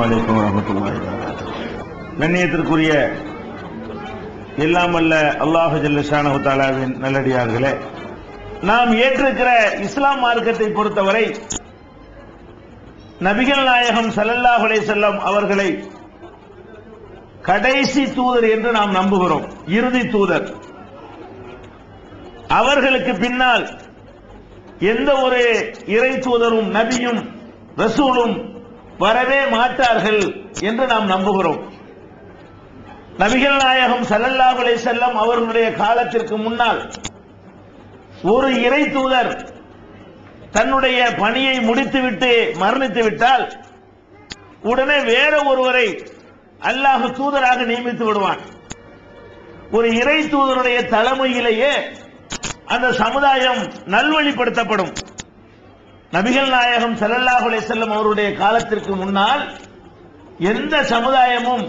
வலைக்கம் வரமத்துல்லாஹி கண்ணியத்திற்குரிய எல்லாமல்ல வல்ல அல்லாஹு ஜல்லஷானஹு தாலாவின் நல்லடியார்களே நாம் ஏற்றிருக்கிற இஸ்லாம் மார்க்கத்தை பொறுத்தவரை நபிகள் நாயகம் ஸல்லல்லாஹு அலைஹி வஸல்லம் அவர்களை கடைசி தூதர் என்று நாம் நம்புகிறோம். இறுதி தூதர். அவர்களுக்கு பின்னால் எந்த ஒரு இறை தூதரும் நபியும் ரசூலும் வரவே மாட்டார்கள் என்று நாம் நம்புகிறோம். நபிகள் நாயகம் ஸல்லல்லாஹு செல்லம் அவர்களுடைய காலத்திற்கு முன்னால் ஒரு இறை தூதர் தன்னுடைய பணியை முடித்துவிட்டு மரணித்து விட்டால் உடனே வேற ஒருவரை அல்லாஹ் தூதராக நியமித்து விடுவான். ஒரு இறை தூதருடைய தலைமையிலேயே அந்த சமுதாயம் நல்வழிப்படுத்தப்படும். நபிகள் நாயகம் செல்லல்லாஹுலே செல்லும் அவருடைய காலத்திற்கு முன்னால் எந்த சமுதாயமும்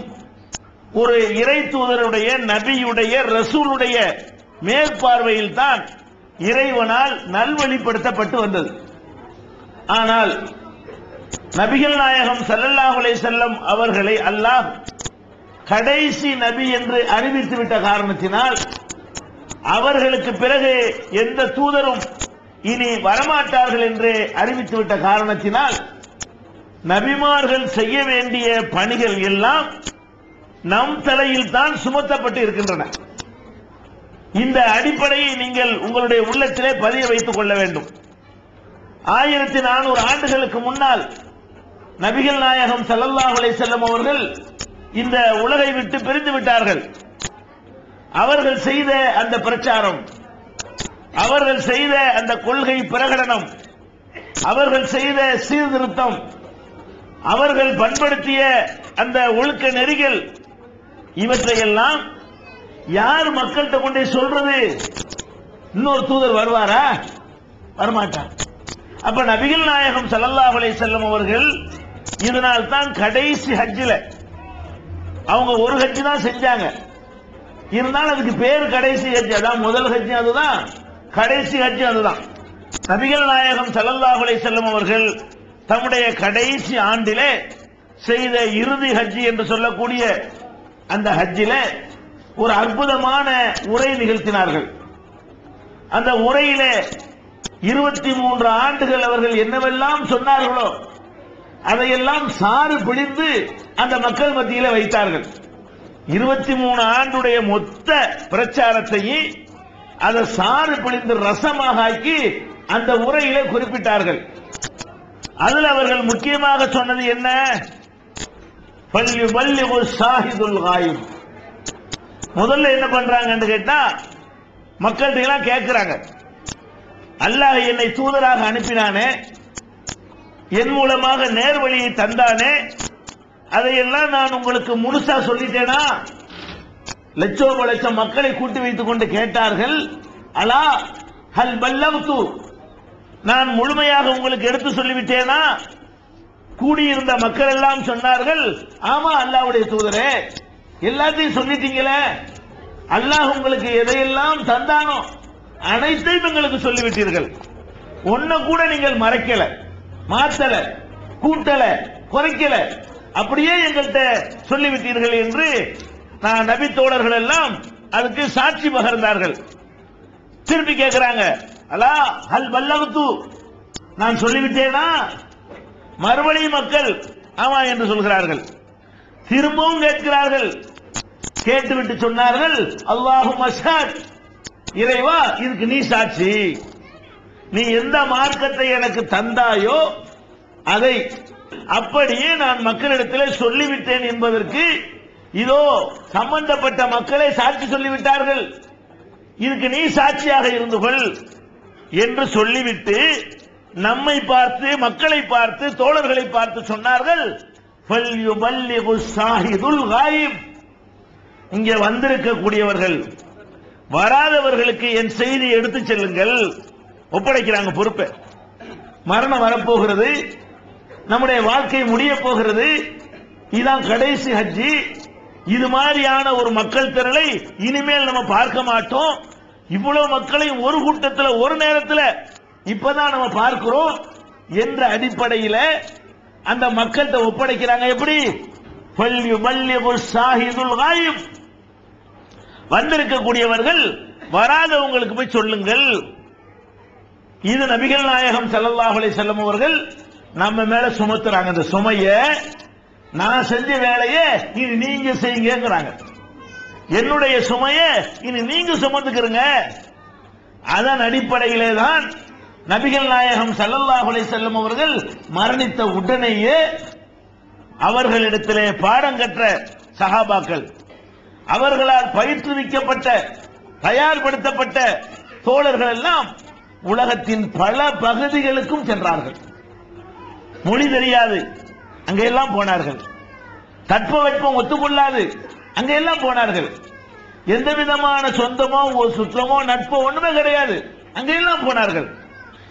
ஒரு இறை தூதருடைய நபியுடைய ரசூலுடைய மேற்பார்வையில் தான் இறைவனால் நல்வழிப்படுத்தப்பட்டு வந்தது. ஆனால் நபிகள் நாயகம் செல்லல்லாஹுலே செல்லும் அவர்களை அல்லாஹ் கடைசி நபி என்று அறிவித்து விட்ட காரணத்தினால் அவர்களுக்கு பிறகு எந்த தூதரும் இனி வரமாட்டார்கள் என்று அறிவித்துவிட்ட காரணத்தினால் நபிமார்கள் செய்ய வேண்டிய பணிகள் எல்லாம் நம் தலையில் தான் சுமத்தப்பட்டு இருக்கின்றன. இந்த அடிப்படையை நீங்கள் உங்களுடைய உள்ளத்திலே பதிய வைத்துக் கொள்ள வேண்டும். ஆயிரத்தி நானூறு ஆண்டுகளுக்கு முன்னால் நபிகள் நாயகம் ஸல்லல்லாஹு செல்லும் அவர்கள் இந்த உலகை விட்டு பிரிந்து விட்டார்கள். அவர்கள் செய்த அந்த பிரச்சாரம் அவர்கள் செய்த அந்த கொள்கை பிரகடனம் அவர்கள் செய்த சீர்திருத்தம் அவர்கள் பண்படுத்திய அந்த ஒழுக்க நெறிகள் இவற்றையெல்லாம் யார் மக்கள்கிட்ட கொண்டே சொல்றது? இன்னொரு தூதர் வருவாரா? வரமாட்டார். அப்ப நபிகள் நாயகம் சல்லல்லா அலை வஸல்லம் அவர்கள் இதனால் தான் கடைசி ஹஜ்ஜில் அவங்க ஒரு ஹஜ்ஜி தான் செஞ்சாங்க. இருந்தாலும் அதுக்கு பேர் கடைசி ஹஜ் அதான் முதல் ஹஜ் அதுதான். கடைசி ஹஜ் அதுதான். நபிகள் நாயகம் ஸல்லல்லாஹு செல்லும் அவர்கள் தம்முடைய கடைசி ஆண்டிலே செய்த இறுதி ஹஜ் என்று சொல்லக்கூடிய அந்த ஹஜ்ஜில ஒரு அற்புதமான உரை நிகழ்த்தினார்கள். அந்த உரையில இருபத்தி மூன்று ஆண்டுகள் அவர்கள் என்னவெல்லாம் சொன்னார்களோ அதையெல்லாம் சாறு பிழிந்து அந்த மக்கள் மத்தியில வைத்தார்கள். இருபத்தி மூணு ஆண்டுடைய மொத்த பிரச்சாரத்தையும் அதை சாறு பிழிந்து ரசமாக ஆக்கி அந்த உரையிலே குறிப்பிட்டார்கள். அதில் அவர்கள் முக்கியமாக சொன்னது என்ன? பள்ளி பள்ளி ஒரு காயும் முதல்ல என்ன பண்றாங்கன்னு கேட்டா மக்கள்கிட்ட எல்லாம் கேட்கிறாங்க அல்லாஹ் என்னை தூதராக அனுப்பினானே என் மூலமாக நேர்வழியை தந்தானே அதையெல்லாம் நான் உங்களுக்கு முழுசா சொல்லிட்டேனா? லட்சோப லட்சம் மக்களை கூட்டி வைத்துக் கொண்டு கேட்டார்கள் அலா ஹல் பல்லவ்து நான் முழுமையாக உங்களுக்கு எடுத்து சொல்லிவிட்டேனா? கூடியிருந்த மக்கள் எல்லாம் சொன்னார்கள் ஆமா அல்லாவுடைய தூதரே எல்லாத்தையும் சொல்லிட்டீங்களே அல்லாஹ் உங்களுக்கு எதையெல்லாம் தந்தானோ அனைத்தையும் எங்களுக்கு சொல்லிவிட்டீர்கள். ஒன்ன கூட நீங்கள் மறைக்கல மாத்தல கூட்டல குறைக்கல அப்படியே எங்கள்கிட்ட சொல்லிவிட்டீர்கள் என்று நான் நபி தோழர்கள் எல்லாம் அதுக்கு சாட்சி பகர்ந்தார்கள். திருப்பி கேட்கிறாங்க அலா ஹல் பல்லவத்து நான் சொல்லிவிட்டேனா? மறுபடியும் மக்கள் ஆமா என்று சொல்கிறார்கள். திரும்பவும் கேட்கிறார்கள். கேட்டுவிட்டு சொன்னார்கள் அல்லாஹு மஷாத் இறைவா இதுக்கு நீ சாட்சி. நீ எந்த மார்க்கத்தை எனக்கு தந்தாயோ அதை அப்படியே நான் மக்களிடத்தில் சொல்லிவிட்டேன் என்பதற்கு இதோ சம்பந்தப்பட்ட மக்களை சாட்சி சொல்லிவிட்டார்கள். இதுக்கு நீ சாட்சியாக இருந்து கொள் என்று சொல்லிவிட்டு நம்மை பார்த்து மக்களை பார்த்து தோழர்களை பார்த்து சொன்னார்கள். "ஃபல்யுபல்லிகு காயிப்." இங்கே வந்திருக்கக்கூடியவர்கள் வராதவர்களுக்கு என் செய்தி எடுத்துச் செல்லுங்கள். ஒப்படைக்கிறாங்க பொறுப்பை. மரணம் வரப்போகிறது. நம்முடைய வாழ்க்கை முடிய போகிறது. இதான் கடைசி ஹஜ்ஜி. இது மாதிரியான ஒரு மக்கள் திரளை இனிமேல் நம்ம பார்க்க மாட்டோம். இவ்வளவு மக்களை ஒரு கூட்டத்தில் ஒரு நேரத்தில் இப்பதான் நம்ம பார்க்கிறோம் என்ற அடிப்படையில் அந்த மக்கள்கிட்ட ஒப்படைக்கிறாங்க. எப்படி? ஃபல்யுபல்லிகு ஷாஹிதுல் காயும் வந்திருக்கக்கூடியவர்கள் வராதவங்களுக்கு போய் சொல்லுங்கள். இது நபிகள் நாயகம் செல்லல்லாஹலை செல்லும் அவர்கள் நம்ம மேல சுமத்துறாங்க. இந்த சுமைய நான் செஞ்ச வேலையை இனி நீங்க செய்யுங்கிறாங்க என்னுடைய சுமையை இனி நீங்க சுமந்துக்கிறங்க. அதன் அடிப்படையிலே தான் நபிகள் நாயகம் சல்லல்லாஹுலை செல்லும் அவர்கள் மரணித்த உடனேயே அவர்களிடத்திலே பாடம் கற்ற சகாபாக்கள் அவர்களால் பயிற்றுவிக்கப்பட்ட தயார்படுத்தப்பட்ட தோழர்கள் எல்லாம் உலகத்தின் பல பகுதிகளுக்கும் சென்றார்கள். மொழி தெரியாது. அங்கெல்லாம் போனார்கள். தட்பவெட்பம் ஒத்துக்கொள்ளாது. அங்கெல்லாம் போனார்கள். எந்த விதமான சொந்தமோ ஒரு சுற்றமோ நட்போ ஒண்ணுமே கிடையாது. அங்கெல்லாம் போனார்கள்.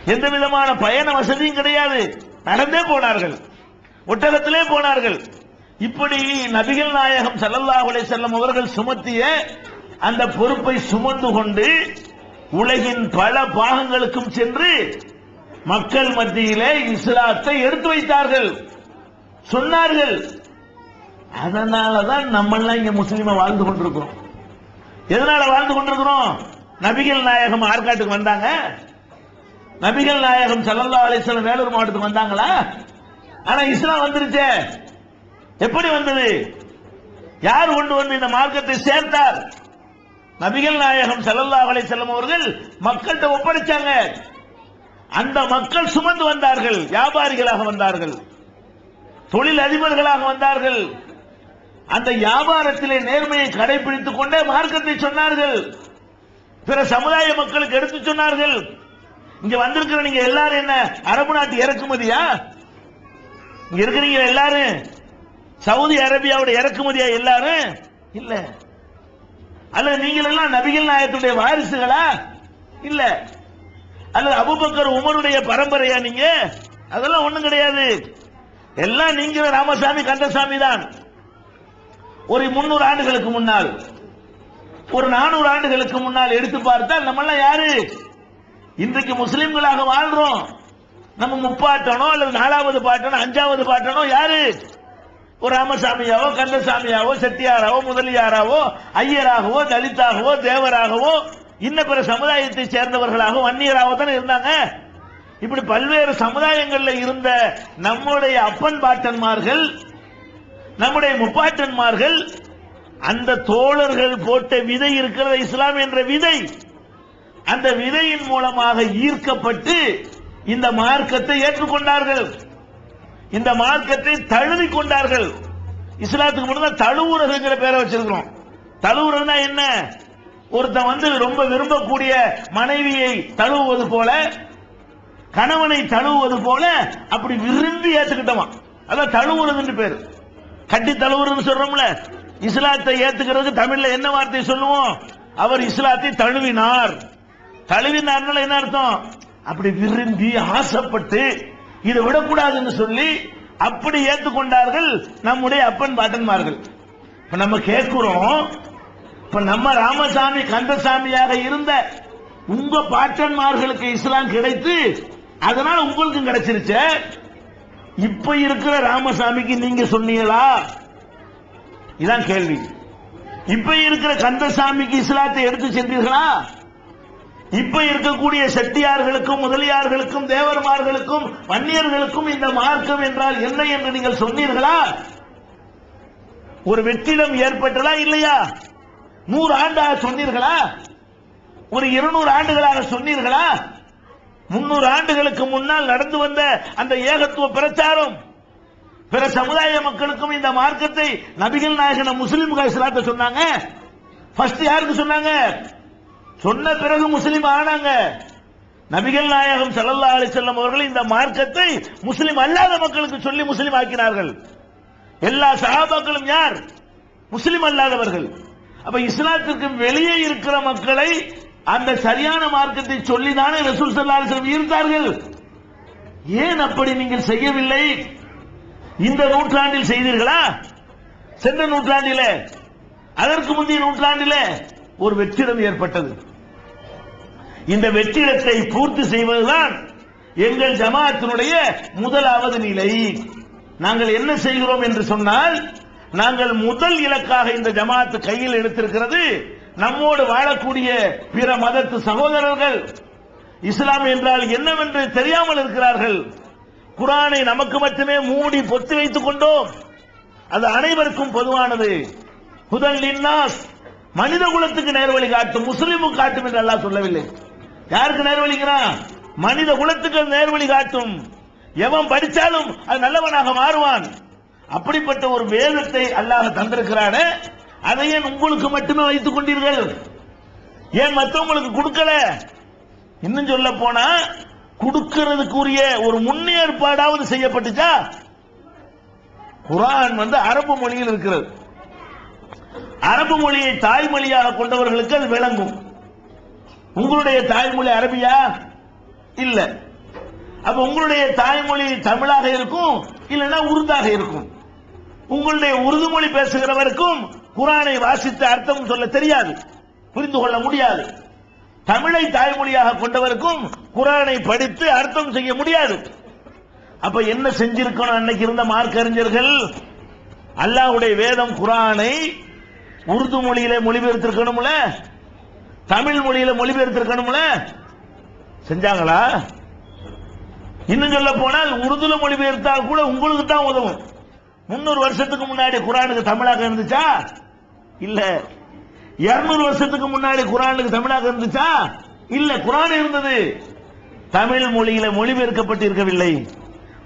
எந்த விதமான பயண வசதியும் கிடையாது. நடந்தே போனார்கள். ஒட்டகத்திலே போனார்கள். இப்படி நபிகள் நாயகம் சல்லல்லாஹுலே செல்லம் அவர்கள் சுமத்திய அந்த பொறுப்பை சுமந்து கொண்டு உலகின் பல பாகங்களுக்கும் சென்று மக்கள் மத்தியிலே இஸ்லாத்தை எடுத்து வைத்தார்கள். சொன்னார்கள். அதனாலதான் நம்மெல்லாம் இங்க முஸ்லீமா வாழ்ந்து கொண்டிருக்கிறோம். எதனால வாழ்ந்து கொண்டிருக்கிறோம்? நபிகள் நாயகம் ஆற்காட்டுக்கு வந்தாங்க. நபிகள் நாயகம் சல்லல்லா அலிஸ்லாம் வேலூர் மாவட்டத்துக்கு வந்தாங்களா? ஆனா இஸ்லாம் வந்துருச்சு. எப்படி வந்தது? யார் கொண்டு வந்து இந்த மார்க்கத்தை சேர்த்தார்? நபிகள் நாயகம் ஸல்லல்லாஹு அலைஹி செல்லும் அவர்கள் மக்கள்கிட்ட ஒப்படைச்சாங்க. அந்த மக்கள் சுமந்து வந்தார்கள் வியாபாரிகளாக வந்தார்கள். தொழில் அதிபர்களாக வந்தார்கள். அந்த வியாபாரத்திலே நேர்மையை கடைபிடித்துக் கொண்டே மார்க்கத்தை சொன்னார்கள். பிற சமுதாய மக்களுக்கு எடுத்து சொன்னார்கள். இங்க வந்திருக்கிற நீங்க எல்லாரும் என்ன அரபு நாட்டு இறக்குமதியா? இங்க இருக்கிறீங்க எல்லாரும்? சவுதி அரேபியாவோட இறக்குமதியா எல்லாரும்? இல்ல. அல்லது நீங்கள் எல்லாம் நபிகள் நாயத்துடைய வாரிசுகளா? இல்ல. அல்லது அபுபக்கர் உமருடைய பரம்பரையா நீங்க? அதெல்லாம் ஒண்ணும் கிடையாது. எல்லாம் நீங்க ராமசாமி கந்தசாமி தான். ஒரு முன்னூறு ஆண்டுகளுக்கு முன்னால் ஒரு நானூறு ஆண்டுகளுக்கு முன்னால் எடுத்து பார்த்தால் நம்ம எல்லாம் யாரு? இன்றைக்கு முஸ்லிம்களாக வாழ்றோம். நம்ம முப்பாட்டனோ அல்லது நாலாவது பாட்டனோ அஞ்சாவது பாட்டனோ யாரு? ஒரு ராமசாமியாவோ கந்தசாமியாவோ செட்டியாராவோ முதலியாராவோ ஐயராகவோ தலித்தாகவோ தேவராகவோ இன்ன பிற சமுதாயத்தை சேர்ந்தவர்களாக வன்னியராகவோ தானே இருந்தாங்க? இப்படி பல்வேறு சமுதாயங்கள்ல இருந்த நம்முடைய அப்பன் பாட்டன்மார்கள் நம்முடைய முப்பாட்டன்மார்கள் அந்த தோழர்கள் போட்ட விதை இருக்கிறது இஸ்லாம் என்ற விதை. அந்த விதையின் மூலமாக ஈர்க்கப்பட்டு இந்த மார்க்கத்தை ஏற்றுக்கொண்டார்கள். இந்த மார்க்கத்தை தழுவி கொண்டார்கள். இஸ்லாத்துக்கு மட்டும்தான் தழுவுறதுங்கிற பேரை வச்சிருக்கிறோம். தழுவுறதுனா என்ன? ஒருத்தன் வந்து ரொம்ப விரும்பக்கூடிய மனைவியை தழுவுவது போல கணவனை தழுவுவது போல அப்படி விரும்பி ஏத்துக்கிட்டவன். அதான் தழுவுறதுன்னு பேரு. கட்டி தழுவுறதுன்னு சொல்றோம்ல. இஸ்லாத்தை ஏத்துக்கிறதுக்கு தமிழ்ல என்ன வார்த்தை சொல்லுவோம்? அவர் இஸ்லாத்தை தழுவினார். தழுவினார்னால என்ன அர்த்தம்? அப்படி விரும்பி ஆசைப்பட்டு இதை விடக்கூடாதுன்னு சொல்லி அப்படி ஏத்துக்கொண்டார்கள் நம்முடைய அப்பன் பாட்டன்மார்கள். இப்ப நம்ம கேட்கிறோம் இப்ப நம்ம ராமசாமி கந்தசாமியாக இருந்த உங்க பாட்டன்மார்களுக்கு இஸ்லாம் கிடைத்து அதனால உங்களுக்கும் கிடைச்சிருச்சே. இப்ப இருக்கிற ராமசாமிக்கு நீங்க சொன்னீங்களா? இதான் கேள்வி. இப்ப இருக்கிற கந்தசாமிக்கு இஸ்லாத்தை எடுத்து சென்றீர்களா? இப்ப இருக்கக்கூடிய செட்டியார்களுக்கும் முதலியார்களுக்கும் தேவர்மார்களுக்கும் வன்னியர்களுக்கும் இந்த மார்க்கம் என்றால் என்ன என்று நீங்கள் சொன்னீர்களா? ஒரு வெற்றிடம் ஏற்பட்டதா இல்லையா? நூறு ஆண்டாக சொன்னீர்களா? ஒரு இருநூறு ஆண்டுகளாக சொன்னீர்களா? முன்னூறு ஆண்டுகளுக்கு முன்னால் நடந்து வந்த அந்த ஏகத்துவ பிரச்சாரம் பிற சமுதாய மக்களுக்கும் இந்த மார்க்கத்தை நபிகள் நாயகன முஸ்லிம்கள் இஸ்லாத்தை சொன்னாங்க. ஃபர்ஸ்ட் யாருக்கு சொன்னாங்க? சொன்ன பிறகு முஸ்லிம் ஆனாங்க. நபிகள் நாயகம் சல்லல்லா அலி செல்லம் அவர்கள் இந்த மார்க்கத்தை முஸ்லிம் அல்லாத மக்களுக்கு சொல்லி முஸ்லிம் ஆக்கினார்கள். எல்லா சகாபாக்களும் யார்? முஸ்லிம் அல்லாதவர்கள். அப்ப இஸ்லாத்திற்கு வெளியே இருக்கிற மக்களை அந்த சரியான மார்க்கத்தை சொல்லிதானே ரசூல் ஸல்லல்லாஹு ஈர்த்தார்கள் ஏன் அப்படி நீங்கள் செய்யவில்லை? இந்த நூற்றாண்டில் செய்தீர்களா? சென்ற நூற்றாண்டிலே அதற்கு முந்தைய நூற்றாண்டிலே ஒரு வெற்றிடம் ஏற்பட்டது. இந்த வெற்றிடத்தை பூர்த்தி செய்வதுதான் எங்கள் ஜமாத்தினுடைய முதலாவது நிலை. நாங்கள் என்ன செய்கிறோம் என்று சொன்னால் நாங்கள் முதல் இலக்காக இந்த ஜமாத்து கையில் எடுத்திருக்கிறது நம்மோடு வாழக்கூடிய பிற மதத்து சகோதரர்கள் இஸ்லாம் என்றால் என்னவென்று தெரியாமல் இருக்கிறார்கள். குரானை நமக்கு மட்டுமே மூடி பொத்தி வைத்துக் கொண்டோம். அது அனைவருக்கும் பொதுவானது. புதல் இன்னாஸ் மனித குலத்துக்கு நேர்வழி காட்டும் முஸ்லீமும் காட்டும் என்று அல்லாஹ் சொல்லவில்லை. யாருக்கு நேர்வழிக்கிறான் மனித குலத்துக்கு நேர்வழி காட்டும். எவன் படிச்சாலும் அது நல்லவனாக மாறுவான். அப்படிப்பட்ட ஒரு வேதத்தை அல்லாஹ் தந்திருக்கிறானே அதை ஏன் உங்களுக்கு மட்டுமே வைத்துக் கொண்டீர்கள்? ஏன் மற்றவங்களுக்கு கொடுக்கல? இன்னும் சொல்ல போனா கொடுக்கிறதுக்குரிய ஒரு முன்னேற்பாடாவது செய்யப்பட்டுச்சா? குரான் வந்து அரபு மொழியில் இருக்கிறது. அரபு மொழியை தாய்மொழியாக கொண்டவர்களுக்கு அது விளங்கும். உங்களுடைய தாய்மொழி அரபியா? இல்ல. அப்ப உங்களுடைய தாய்மொழி தமிழாக இருக்கும் இல்லைன்னா உருதாக இருக்கும். உங்களுடைய உருது மொழி பேசுகிறவருக்கும் குரானை வாசித்து அர்த்தம் சொல்ல தெரியாது. புரிந்து கொள்ள முடியாது. தமிழை தாய்மொழியாக கொண்டவருக்கும் குரானை படித்து அர்த்தம் செய்ய முடியாது. அப்ப என்ன செஞ்சிருக்கணும்? அன்னைக்கு இருந்த மார்க் அறிஞர்கள் அல்லாஹ்வுடைய வேதம் குரானை உருது மொழியில மொழிபெயர்த்திருக்கணும்ல? தமிழ் மொழியில மொழிபெயர்த்திருக்கணும்ல? செஞ்சாங்களா? இன்னும் சொல்ல போனால் உருதுல மொழிபெயர்த்தால் கூட உங்களுக்கு தான் உதவும். முன்னூறு வருஷத்துக்கு முன்னாடி குரானுக்கு தமிழாக இருந்துச்சா? இல்ல. இருநூறு வருஷத்துக்கு முன்னாடி குரானுக்கு தமிழாக இருந்துச்சா? இல்ல குரான் இருந்தது. தமிழ் மொழியில மொழிபெயர்க்கப்பட்டு இருக்கவில்லை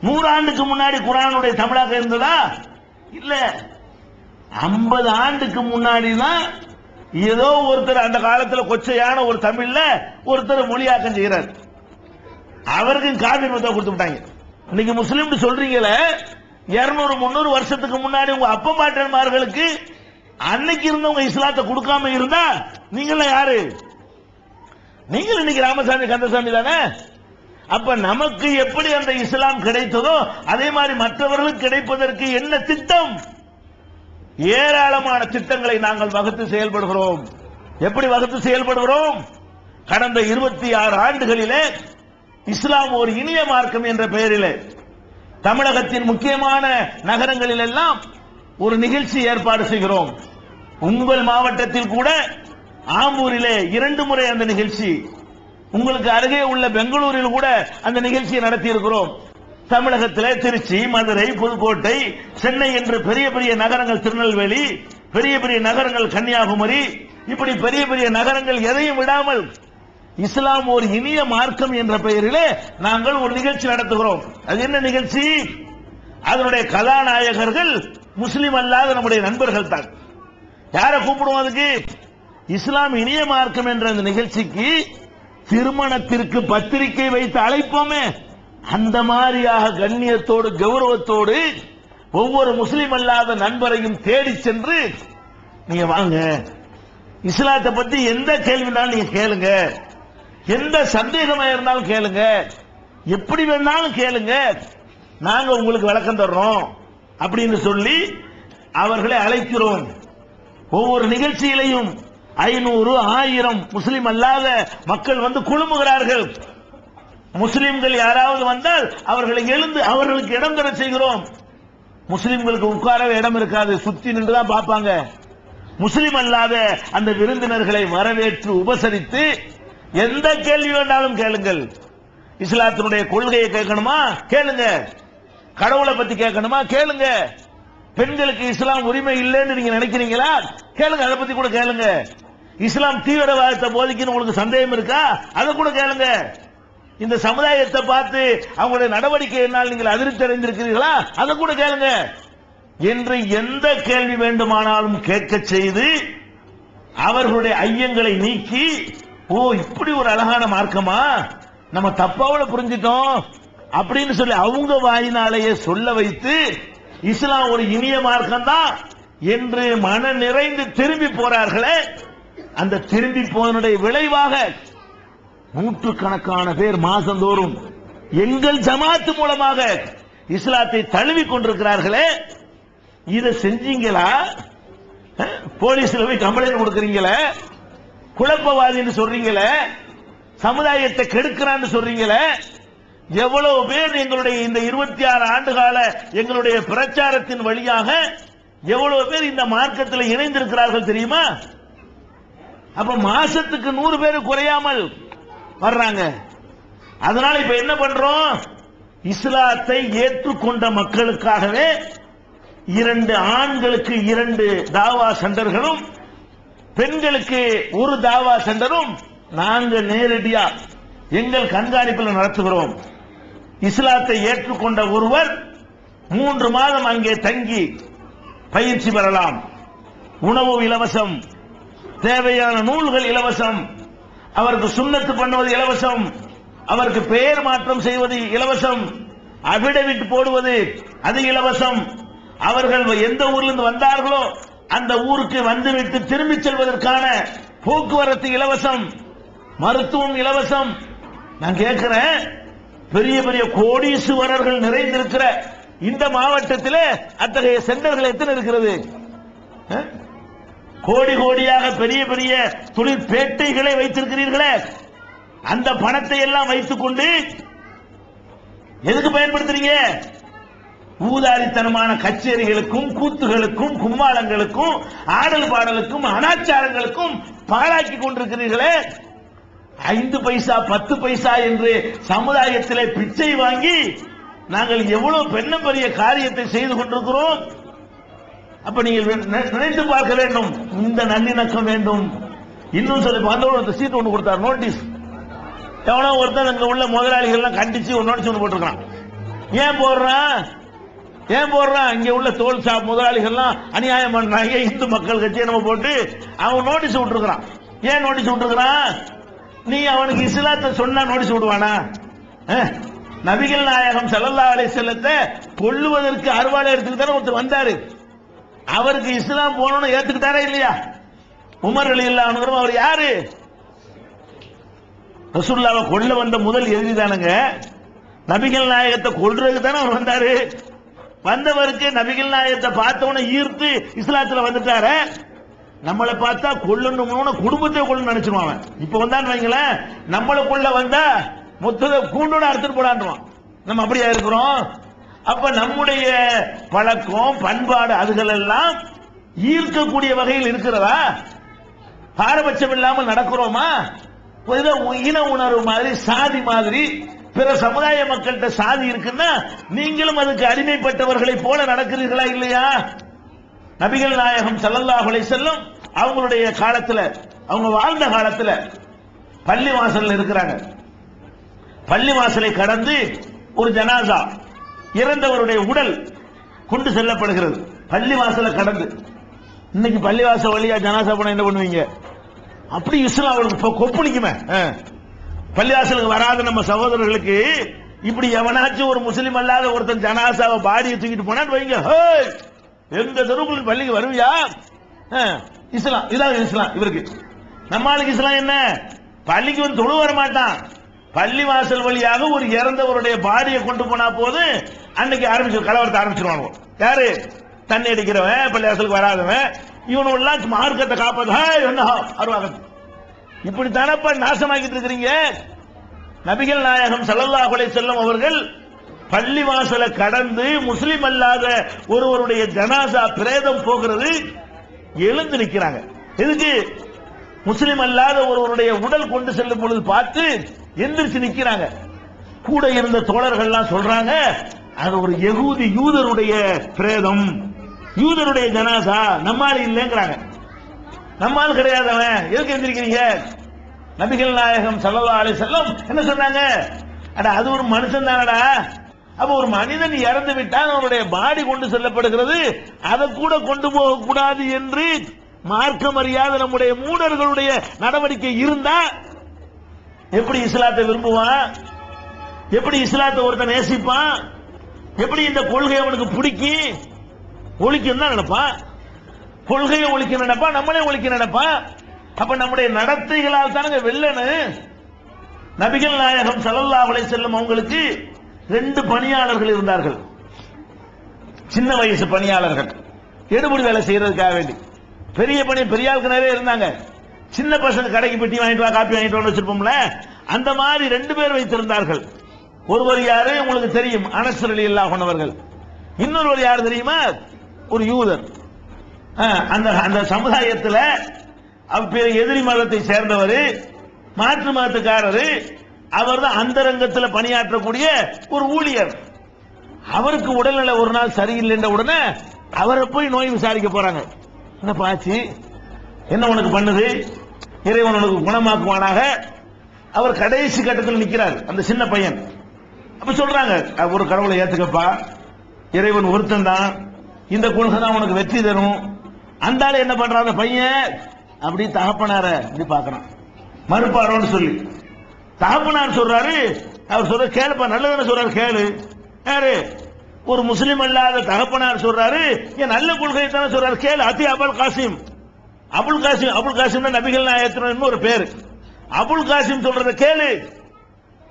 நூறாண்டுக்கு முன்னாடி குரானுடைய தமிழாக இருந்ததா? இல்ல. ஐம்பது ஆண்டுக்கு முன்னாடி தான் ஏதோ ஒருத்தர் அந்த காலத்துல கொச்சையான ஒரு தமிழ்ல ஒருத்தர் மொழியாக்கம் செய்யறார் அவருக்கும் காவிரி மதம் கொடுத்து விட்டாங்க. இன்னைக்கு முஸ்லீம் சொல்றீங்களே இருநூறு முந்நூறு வருஷத்துக்கு முன்னாடி உங்க அப்பா பாட்டன்மார்களுக்கு அன்னைக்கு இருந்தவங்க இஸ்லாத்தை கொடுக்காம இருந்தா நீங்கள யாரு? நீங்கள் இன்னைக்கு ராமசாமி கந்தசாமி தானே? அப்ப நமக்கு எப்படி அந்த இஸ்லாம் கிடைத்ததோ அதே மாதிரி மற்றவர்களுக்கு கிடைப்பதற்கு என்ன திட்டம்? ஏராளமான திட்டங்களை நாங்கள் வகுத்து செயல்படுகிறோம். எப்படி வகுத்து செயல்படுகிறோம்? கடந்த இருபத்தி ஆறு ஆண்டுகளிலே இஸ்லாம் ஒரு இனிய மார்க்கம் என்ற பெயரிலே. தமிழகத்தின் முக்கியமான நகரங்களில் எல்லாம் ஒரு நிகழ்ச்சி ஏற்பாடு செய்கிறோம். உங்கள் மாவட்டத்தில் கூட ஆம்பூரிலே இரண்டு முறை அந்த நிகழ்ச்சி. உங்களுக்கு அருகே உள்ள பெங்களூரில் கூட அந்த நிகழ்ச்சியை நடத்தி இருக்கிறோம் தமிழகத்திலே திருச்சி மதுரை புதுக்கோட்டை சென்னை என்று பெரிய பெரிய நகரங்கள் திருநெல்வேலி பெரிய பெரிய நகரங்கள் கன்னியாகுமரி. இப்படி பெரிய பெரிய நகரங்கள் எதையும் விடாமல் இஸ்லாம் ஒரு இனிய மார்க்கம் என்ற பெயரிலே நாங்கள் ஒரு நிகழ்ச்சி நடத்துகிறோம். அது என்ன நிகழ்ச்சி? அதனுடைய கதாநாயகர்கள் முஸ்லிம் அல்லாத நம்முடைய நண்பர்கள் தான் யாரை கூப்பிடுவோம் அதுக்கு? இஸ்லாம் இனிய மார்க்கம் என்ற அந்த நிகழ்ச்சிக்கு திருமணத்திற்கு பத்திரிகை வைத்து அழைப்போமே. அந்த மாதிரியாக கண்ணியத்தோடு கௌரவத்தோடு ஒவ்வொரு முஸ்லீம் அல்லாத நண்பரையும் தேடி சென்று நீங்க வாங்க. இஸ்லாத்தை பத்தி எந்த கேள்வினாலும் நீங்க கேளுங்க. எந்த சந்தேகமா இருந்தாலும் கேளுங்க. எப்படி வேணாலும் கேளுங்க. நாங்க உங்களுக்கு விளக்கம் தர்றோம். அப்படின்னு சொல்லி அவர்களை அழைக்கிறோம். ஒவ்வொரு நிகழ்ச்சியிலையும் ஐநூறு ஆயிரம் முஸ்லிம் அல்லாத மக்கள் வந்து குழுமுகிறார்கள். முஸ்லிம்கள் யாராவது வந்தால் அவர்களை எழுந்து அவர்களுக்கு இடம் தர செய்கிறோம். முஸ்லிம்களுக்கு உட்காரவே இடம் இருக்காது சுத்தி நின்று தான் பார்ப்பாங்க. முஸ்லிம் அல்லாத அந்த விருந்தினர்களை வரவேற்று உபசரித்து எந்த கேள்வி வேண்டாலும் கேளுங்கள். இஸ்லாத்தினுடைய கொள்கையை கேட்கணுமா? கேளுங்க. கடவுளை பத்தி கேட்கணுமா? கேளுங்க. பெண்களுக்கு இஸ்லாம் உரிமை இல்லைன்னு நீங்க நினைக்கிறீங்களா? கேளுங்க அதை பத்தி கூட கேளுங்க. இஸ்லாம் தீவிரவாதத்தை போதிக்குன்னு உங்களுக்கு சந்தேகம் இருக்கா? அதை கூட கேளுங்க. இந்த சமுதாயத்தை பார்த்து அவங்களுடைய நடவடிக்கை என்னால் நீங்கள் அதிருப்தி அடைந்திருக்கிறீர்களா அதை கூட கேளுங்க. என்று எந்த கேள்வி வேண்டுமானாலும் கேட்க செய்து அவர்களுடைய ஐயங்களை நீக்கி ஓ இப்படி ஒரு அழகான மார்க்கமா? நம்ம தப்பாவில் புரிஞ்சிட்டோம். அப்படின்னு சொல்லி அவங்க வாயினாலேயே சொல்ல வைத்து இஸ்லாம் ஒரு இனிய மார்க்கம் தான் என்று மன நிறைந்து திரும்பி போறார்களே. அந்த திரும்பி போனுடைய விளைவாக நூற்றுக்கணக்கான பேர் மாசந்தோறும் எங்கள் ஜமாத்து மூலமாக இஸ்லாத்தை தழுவி கொண்டிருக்கிறார்களே. இதை செஞ்சீங்களா? போலீஸ்ல போய் கம்ப்ளைண்ட் கொடுக்குறீங்களே? குழப்பவாதின்னு சொல்றீங்களே? சமுதாயத்தை கெடுக்கிறான்னு சொல்றீங்களே? எவ்வளவு பேர் எங்களுடைய இந்த இருபத்தி ஆறு ஆண்டு கால எங்களுடைய பிரச்சாரத்தின் வழியாக எவ்வளவு பேர் இந்த மார்க்கத்தில் இணைந்திருக்கிறார்கள் தெரியுமா? அப்ப மாசத்துக்கு நூறு பேர் குறையாமல் வர்றாங்க. அதனால இப்ப என்ன பண்றோம்? இஸ்லாத்தை ஏற்றுக்கொண்ட மக்களுக்காகவே இரண்டு ஆண்களுக்கு இரண்டு தாவா சென்டர்களும் பெண்களுக்கு ஒரு தாவா சென்டரும் நாங்கள் நேரடியா எங்கள் கண்காணிப்பில் நடத்துகிறோம். இஸ்லாத்தை ஏற்றுக்கொண்ட ஒருவர் மூன்று மாதம் அங்கே தங்கி பயிற்சி பெறலாம். உணவு இலவசம் தேவையான நூல்கள் இலவசம் அவருக்கு சுண்ணத்து பண்ணுவது இலவசம் அவருக்கு பெயர் மாற்றம் செய்வது இலவசம் அபிடவிட் போடுவது அது இலவசம். அவர்கள் எந்த ஊர்ல வந்தார்களோ அந்த ஊருக்கு வந்துவிட்டு திரும்பி செல்வதற்கான போக்குவரத்து இலவசம் மருத்துவம் இலவசம். நான் கேட்கிறேன் பெரிய பெரிய கோடீசுவரர்கள் நிறைந்திருக்கிற இந்த மாவட்டத்தில் அத்தகைய சென்டர்கள் எத்தனை இருக்கிறது? கோடி கோடியாக பெரிய பெரிய தொழிற்பேட்டைகளை வைத்திருக்கிறீர்களே. அந்த பணத்தை எல்லாம் வைத்துக் கொண்டு எதுக்கு பயன்படுத்துறீங்க? ஊதாரித்தனமான கச்சேரிகளுக்கும் கூத்துகளுக்கும் கும்மாளங்களுக்கும் ஆடல் பாடலுக்கும் அனாச்சாரங்களுக்கும் பாழாக்கி கொண்டிருக்கிறீர்களே. ஐந்து பைசா பத்து பைசா என்று சமுதாயத்திலே பிச்சை வாங்கி நாங்கள் எவ்வளவு பெண்ண பெரிய காரியத்தை செய்து கொண்டிருக்கிறோம்? அப்ப நீங்கள் நினைத்து பார்க்க வேண்டும். இந்த நல்லிணக்கம் வேண்டும். இன்னும் சொல்லி வந்தவங்க அந்த சீட் ஒன்று கொடுத்தார் நோட்டீஸ். எவனோ ஒருத்தன் அங்க உள்ள முதலாளிகள் எல்லாம் கண்டிச்சு ஒரு நோட்டீஸ் ஒன்று போட்டிருக்கான் ஏன் போடுறான் ஏன் போடுறான் இங்க உள்ள தோல் ஷாப் முதலாளிகள்லாம் அநியாயம் பண்றாங்க இந்து மக்கள் கட்சியை நம்ம போட்டு அவன் நோட்டீஸ் விட்டுருக்கான் ஏன் நோட்டீஸ் விட்டுருக்கான் நீ அவனுக்கு இஸ்லாத்தை சொன்னா நோட்டீஸ் விடுவானா? நபிகள் நாயகம் ஸல்லல்லாஹு அலி செல்லத்தை கொல்லுவதற்கு அறுவாளை எடுத்துக்கிட்டு தானே ஒருத்தர் வந்தாரு. அவருக்கு இஸ்லாம் போனோம்னு ஏத்துக்கிட்டாரா இல்லையா? உமர் அலி இல்லாம அவர் யாரு? ரசூல்லாவை கொல்ல வந்த முதல் எதிரி தானுங்க. நபிகள் நாயகத்தை கொல்றதுக்கு தானே அவர் வந்தாரு. வந்தவருக்கு நபிகள் நாயகத்தை பார்த்தவன ஈர்த்து இஸ்லாத்துல வந்துட்டாரு. நம்மளை பார்த்தா கொல்லணும்னு குடும்பத்தை கொள்ளு நினைச்சிருவான் இப்ப வந்தான்னு வைங்களேன் நம்மளை கொள்ள வந்தா மொத்தத்தை கூண்டோட அறுத்துட்டு போடான்றான் நம்ம அப்படியா இருக்கிறோம்? அப்ப நம்முடைய பழக்கம் பண்பாடு அதுகள் எல்லாம் ஈர்க்கக்கூடிய வகையில் இருக்கிறதா? பாரபட்சம் இல்லாமல் நடக்கிறோமா? இன உணர்வு மாதிரி சாதி மாதிரி பிற சமுதாய மக்கள்கிட்ட சாதி இருக்குன்னா நீங்களும் அதுக்கு அடிமைப்பட்டவர்களை போல நடக்கிறீர்களா இல்லையா? நபிகள் நாயகம் சல்லல்லாஹுலை செல்லும் அவங்களுடைய காலத்துல அவங்க வாழ்ந்த காலத்துல பள்ளி வாசல்ல இருக்கிறாங்க. பள்ளி வாசலை கடந்து ஒரு ஜனாசா இறந்தவருடைய உடல் கொண்டு செல்லப்படுகிறது. பள்ளி வாசலை கடந்து. இன்னைக்கு பள்ளி வாசல் வழியா ஜனாசா போனா என்ன பண்ணுவீங்க? அப்படி இஸ்லாம் அவளுக்கு கொப்பளிக்குமே. பள்ளி பள்ளிவாசலுக்கு வராத நம்ம சகோதரர்களுக்கு இப்படி எவனாச்சும் ஒரு முஸ்லீம் அல்லாத ஒருத்தன் ஜனாசாவை பாடியை தூக்கிட்டு போனான்னு வைங்க. எந்த தெருவுக்குள்ள பள்ளிக்கு வருவியா? இஸ்லாம் இதான் இஸ்லாம் இவருக்கு. நம்மளுக்கு இஸ்லாம் என்ன? பள்ளிக்கு வந்து தொழு வர மாட்டான். பள்ளி வாசல் வழியாக ஒரு இறந்தவருடைய பாடியை கொண்டு போனா போது அன்னைக்கு ஆரம்பிச்சு கலவரத்தை ஆரம்பிச்சிருவாங்க யாரு? தண்ணி அடிக்கிறவன் பள்ளி வாசலுக்கு வராதவன். இவனெல்லாம் மார்க்கத்தை காப்பாது ஹேய், என்ன? அருவாங்க இப்படி தானப்ப நாசமாக்கிட்டு இருக்கிறீங்க? நபிகள் நாயகம் சல்லல்லா கொலை செல்லும் அவர்கள் பள்ளி வாசல கடந்து முஸ்லிம் அல்லாத ஒருவருடைய ஜனாசா பிரேதம் போகிறது எழுந்து நிற்கிறாங்க எதுக்கு? முஸ்லிம் அல்லாத ஒருவருடைய உடல் கொண்டு செல்லும் பொழுது பார்த்து எந்திரிச்சு நிக்கிறாங்க. கூட இருந்த தோழர்கள்லாம் சொல்றாங்க அது ஒரு எகூதி யூதருடைய பிரேதம். யூதருடைய ஜனாசா நம்மால் இல்லைங்கிறாங்க. நம்மால் கிடையாதவன். எதுக்கு எந்திரிக்கிறீங்க? நபிகள் நாயகம் ஸல்லல்லாஹு அலைஹி செல்லம் என்ன சொன்னாங்க? அட அது ஒரு மனுஷன் தானடா அப்ப ஒரு மனிதன் இறந்து விட்டால் அவனுடைய பாடி கொண்டு செல்லப்படுகிறது. அதை கூட கொண்டு போக கூடாது என்று மார்க்கம் அறியாத நம்முடைய மூடர்களுடைய நடவடிக்கை இருந்தா எப்படி இஸ்லாத்தை விரும்புவான்? எப்படி இஸ்லாத்தை ஒருத்தன் நேசிப்பான்? எப்படி இந்த கொள்கை அவனுக்கு பிடிக்கும்? ஒழிக்கும் தான் நினைப்பான். கொள்கையை ஒழிக்க நினைப்பான் நம்மளே ஒழிக்க நினைப்பான் அப்ப நம்முடைய நடத்தைகளால் தானங்க வெல்லனு? நபிகள் நாயகம் ஸல்லல்லாஹு செல்லும் அவங்களுக்கு ரெண்டு பணியாளர்கள் இருந்தார்கள். சின்ன வயசு பணியாளர்கள். எடுபடி வேலை செய்யறதுக்காக வேண்டி. பெரிய பணி பெரிய ஆளுக்கு நிறைய இருந்தாங்க. சின்ன பசங்க கடைக்கு பெட்டி வாங்கிட்டு வா காப்பி வாங்கிட்டு வான்னு வச்சிருப்போம்ல? அந்த மாதிரி ரெண்டு பேர் வைத்திருந்தார்கள். ஒருவர் யாரு? உங்களுக்கு தெரியும். அனசர் அலி அல்லாஹ் அவர்கள். இன்னொருவர் யார் தெரியுமா? ஒரு யூதர். அந்த அந்த சமுதாயத்தில் எதிரி மதத்தை சேர்ந்தவர் மாற்று மதத்துக்காரரு அவர் தான் அந்தரங்கத்துல பணியாற்றக்கூடிய ஒரு ஊழியர். அவருக்கு உடல்நிலை ஒரு நாள் சரியில்லைன்ற உடனே அவரை போய் நோய் விசாரிக்க போறாங்க. என்ன பாச்சு என்ன உனக்கு பண்ணுது? இறைவன் உனக்கு குணமாக்குவானாக? அவர் கடைசி கட்டத்தில் நிற்கிறார் அந்த சின்ன பையன். அப்ப சொல்றாங்க ஒரு கடவுளை ஏத்துக்கப்பா. இறைவன் ஒருத்தன் தான். இந்த கொள்கை தான் உனக்கு வெற்றி தரும். அந்த ஆள் என்ன பண்றான் அந்த பையன்? அப்படி தகப்பனார இப்படி பார்க்கறான். மறுப்பாரோன்னு சொல்லி. தகப்பனார் சொல்றாரு. அவர் சொல்ற கேளுப்பா நல்லதுன்னு சொல்றாரு கேளு. யாரு? ஒரு முஸ்லீம் அல்லாத தகப்பனார் சொல்றாரு ஏன் நல்ல கொள்கை தானே சொல்றாரு. கேளு அத்தி அபுல் காசிம். அபுல் காசிம் அபுல் காசிம் தான் நபிகள் நாயகத்தின் ஒரு பேர். அபுல் காசிம் சொல்றத கேளு.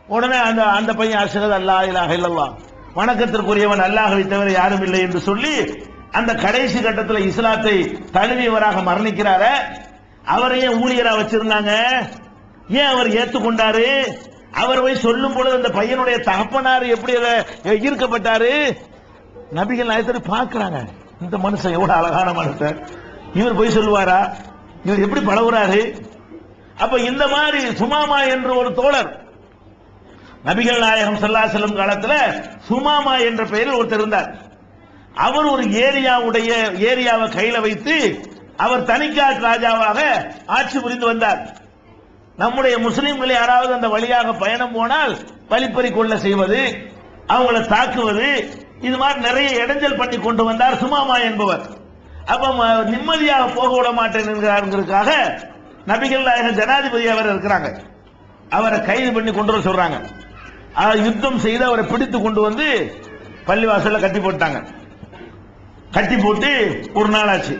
உடனே அந்த அந்த பையன் அஷகத் அல்லா இலாக இல்லல்லாஹ். வணக்கத்திற்குரியவன் அல்லாஹ்வை தவிர யாரும் இல்லை என்று சொல்லி அந்த கடைசி கட்டத்தில் இஸ்லாத்தை தழுவியவராக மரணிக்கிறார. அவரையே ஊழியரா வச்சிருந்தாங்க. ஏன் அவர் ஏத்துக்கொண்டாரு? அவர் போய் சொல்லும் பொழுது அந்த பையனுடைய தகப்பனார் எப்படி அதை ஈர்க்கப்பட்டாரு? நபிகள் நாயத்தர் பார்க்கிறாங்க. இந்த மனுஷன் எவ்வளவு அழகான மனுஷன். இவர் போய் சொல்லுவாரா? இவர் எப்படி பழகுறாரு? அப்ப இந்த மாதிரி சுமாமா என்று ஒரு தோழர் நபிகள் நாயகம் சல்லா செல்லும் காலத்துல சுமாமா என்ற பெயரில் ஒருத்தர் இருந்தார். அவர் ஒரு ஏரியாவுடைய ஏரியாவை கையில வைத்து அவர் தனிக்காட் ராஜாவாக ஆட்சி புரிந்து வந்தார். நம்முடைய முஸ்லிம்கள் யாராவது அந்த வழியாக பயணம் போனால் வழிப்பறி கொள்ள செய்வது அவங்களை தாக்குவது இது மாதிரி நிறைய இடைஞ்சல் பண்ணி கொண்டு வந்தார் சுமாமா என்பவர். அப்ப நிம்மதியாக போக விட மாட்டேன் என்கிறாருங்கிறதுக்காக நபிகள் நாயகன் ஜனாதிபதி அவர் இருக்கிறாங்க. அவரை கைது பண்ணி கொண்டு வர சொல்றாங்க. யுத்தம் செய்து அவரை பிடித்து கொண்டு வந்து பள்ளிவாசல்ல கட்டி போட்டாங்க. கட்டி போட்டு ஒரு நாள் ஆச்சு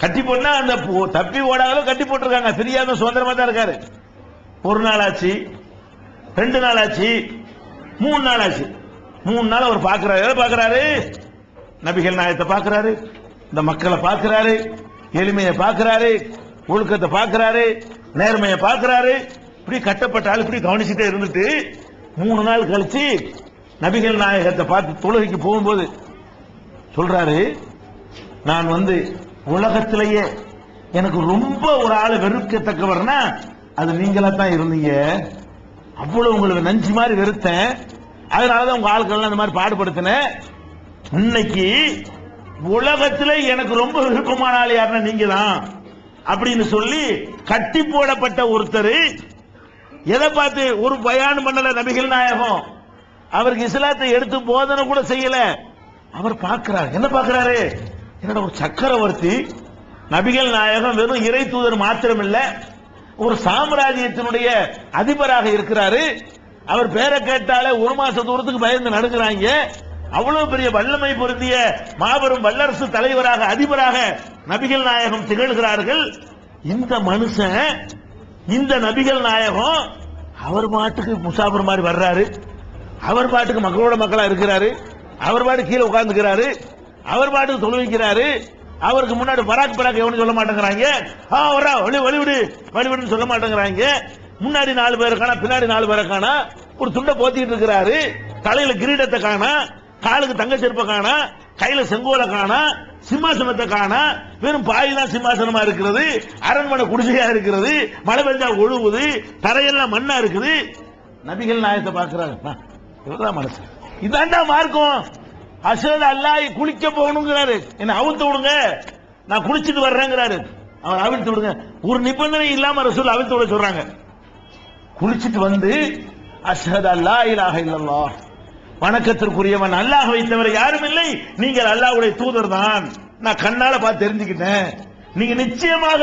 கட்டி போட்டா அந்த தப்பி ஓடாத கட்டி போட்டிருக்காங்க. தெரியாத சுதந்திரமா தான் இருக்காரு. ஒரு நாள் ஆச்சு ரெண்டு நாள் ஆச்சு மூணு நாள் ஆச்சு. மூணு நாள் அவர் பார்க்கிறாரு எதை நபிகள் நாயத்தை பார்க்கிறாரு இந்த மக்களை பார்க்கிறாரு எளிமையை பார்க்கிறாரு ஒழுக்கத்தை பார்க்கிறாரு நேர்மையை பார்க்கிறாரு இப்படி கட்டப்பட்ட ஆள் இப்படி கவனிச்சுட்டே இருந்துட்டு மூணு நாள் கழிச்சு நபிகள் நாயகத்தை பார்த்து தொழுகைக்கு போகும்போது சொல்றாரு நான் வந்து உலகத்திலேயே எனக்கு ரொம்ப ஒரு ஆள் வெறுக்கத்தக்கவர்னா அது நீங்களா தான் இருந்தீங்க. அவ்வளவு உங்களுக்கு நஞ்சு மாதிரி வெறுத்தேன். அதனாலதான் உங்க ஆட்கள் அந்த மாதிரி பாடுபடுத்தினேன். இன்னைக்கு உலகத்துல எனக்கு ரொம்ப விருப்பமான ஆள் யாருன்னா நீங்க தான் அப்படின்னு சொல்லி கட்டி போடப்பட்ட ஒருத்தர் எதை பார்த்து ஒரு பயான் பண்ணல நபிகள் நாயகம். அவருக்கு இஸ்லாத்தை எடுத்து போதனை கூட செய்யல. அவர் பார்க்கிறார். என்ன பார்க்கிறாரு? என்னோட ஒரு சக்கரவர்த்தி? நபிகள் நாயகம் வெறும் இறை தூதர் மாத்திரம் இல்ல ஒரு சாம்ராஜ்யத்தினுடைய அதிபராக இருக்கிறாரு. அவர் பேரை கேட்டாலே ஒரு மாச தூரத்துக்கு பயந்து நடக்கிறாங்க அவ்வளவு பெரிய வல்லமை பொருந்திய மாபெரும் வல்லரசு தலைவராக அதிபராக நபிகள் நாயகம் திகழ்கிறார்கள். இந்த மனுஷன் இந்த நபிகள் நாயகம் அவர் பாட்டுக்கு முசாபர் மாதிரி வர்றாரு. அவர் பாட்டுக்கு மக்களோட மக்களா இருக்கிறாரு. அவர் பாட்டு கீழே உட்கார்ந்துக்கிறாரு. அவர் பாட்டுக்கு தொழுவிக்கிறாரு அவருக்கு முன்னாடி பராக் பராக் எவனு சொல்ல மாட்டேங்கிறாங்க. ஆ வரா வழி வழிவிடு வழிவிடுன்னு சொல்ல மாட்டேங்கிறாங்க. முன்னாடி நாலு பேரை காணா பின்னாடி நாலு பேரை காணா ஒரு துண்டை போத்திட்டு இருக்கிறாரு. தலையில கிரீடத்தை காணா காலுக்கு தங்க செருப்பை காணா கையில செங்கோலை காணா சிம்மாசனத்தை காணா வெறும் பாய் தான் சிம்மாசனமா இருக்கிறது. அரண்மனை குடிசையா இருக்கிறது. மழை பெஞ்சா ஒழுகுது தரையெல்லாம் மண்ணா இருக்குது. நபிகள் நாயத்தை பார்க்கிறாங்க இவர்தான் மனசு. இதாண்டா மார்க்கம். அசரத் அல்லாஹ் குளிக்க போகணுங்கிறாரு. என்ன அவுத்து விடுங்க. நான் குளிச்சுட்டு வர்றேங்கிறாரு. அவர் அவிழ்த்து விடுங்க. ஒரு நிபந்தனை இல்லாம ரசூல் அவிழ்த்து விட சொல்றாங்க. குளிச்சுட்டு வந்து அஷ்ஹது அல்லா இலாஹ இல்லல்லா வணக்கத்திற்குரியவன் அல்லாஹ் வைத்தவர் யாரும் இல்லை. நீங்கள் அல்லாஹ்வுடைய தூதர் தான் நான் கண்ணால பார்த்து தெரிஞ்சுக்கிட்டேன். நீங்க நிச்சயமாக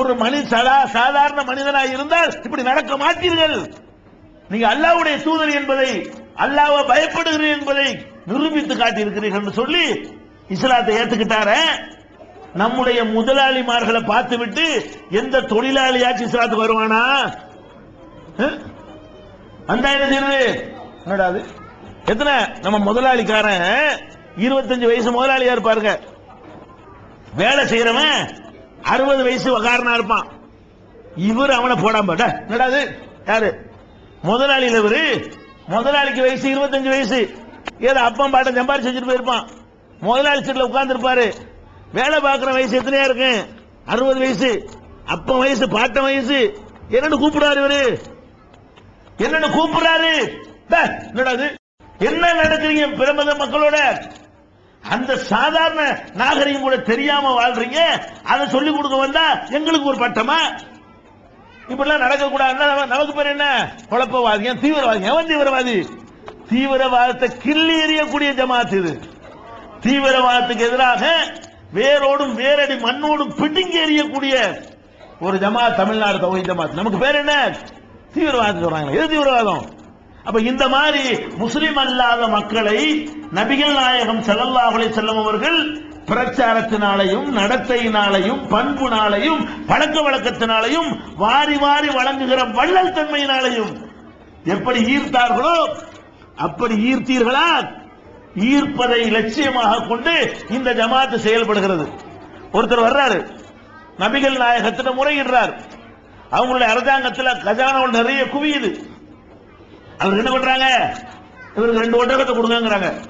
ஒரு மனி சதா சாதாரண மனிதனாக இருந்தால் இப்படி நடக்க மாட்டீர்கள். நீங்க அல்லாஹ்வுடைய தூதர் என்பதை அல்லாஹ்வை பயப்படுகிறீர்கள் என்பதை நிரூபித்து காட்டியிருக்கிறீர்கள் சொல்லி இஸ்லாத்தை ஏத்துக்கிட்டார. நம்முடைய முதலாளிமார்களை பார்த்து விட்டு எந்த தொழிலாளியாச்சும் இஸ்லாத்துக்கு வருவானா? அந்த என்ன என்னடா அது? எத்தனை? நம்ம முதலாளிக்காரன் இருபத்தஞ்சு வயசு முதலாளியா இருப்பாருங்க. வேலை செய்யறவன் அறுபது வயசு வகாரனா இருப்பான். இவர் அவனை போடாம என்னடாது யாரு? முதலாளியில் இவரு. முதலாளிக்கு வயசு இருபத்தஞ்சு வயசு. ஏதோ அப்பா பாட்டம் சம்பாரிச்சு வச்சுட்டு போயிருப்பான். முதலாளி சீட்டில் உட்காந்துருப்பாரு வேலை பார்க்குற வயசு எத்தனையா இருக்கு? அறுபது வயசு. அப்பன் வயசு பாட்டன் வயசு. என்னன்னு கூப்பிடுறாரு இவரு. என்னன்னு கூப்பிடுறாரு. என்னடாது என்ன நடக்கிறீங்க பிரமத மக்களோட? அந்த சாதாரண நாகரிகம் கூட தெரியாம வாழ்றீங்க. அதை சொல்லி கொடுக்க வந்தா எங்களுக்கு ஒரு பட்டமா? இப்படிலாம் நடக்க கூடாது நமக்கு பேர் என்ன? குழப்பவாதியா? தீவிரவாதி எவன் தீவிரவாதி தீவிரவாதத்தை கிள்ளி எறியக்கூடிய ஜமாத் இது. தீவிரவாதத்துக்கு எதிராக வேரோடும் வேரடி மண்ணோடும் பிடுங்கி எறியக்கூடிய ஒரு ஜமாத் தமிழ்நாடு தொகை ஜமாத். நமக்கு பேர் என்ன? தீவிரவாதம் சொல்றாங்க எது தீவிரவாதம்? அப்ப இந்த மாதிரி முஸ்லிம் அல்லாத மக்களை நபிகள் நாயகம் ஸல்லல்லாஹு அலைஹி அவர்கள் பிரச்சாரத்தினாலையும் நடத்தையினாலையும் பண்புனாலையும் பழக்க வழக்கத்தினாலையும் வாரி வாரி வழங்குகிற வள்ளல் தன்மையினாலையும் எப்படி ஈர்த்தார்களோ அப்படி ஈர்த்தீர்களா? ஈர்ப்பதை லட்சியமாக கொண்டு இந்த ஜமாத்து செயல்படுகிறது. ஒருத்தர் வர்றாரு. நபிகள் நாயகத்திட்ட முறையிடுறார். அவங்களுடைய அரசாங்கத்தில் கஜானாவில் நிறைய குவியுது. அவர் என்ன பண்றாங்க? இவருக்கு ரெண்டு ஒட்டகத்தை கொடுங்கிறாங்க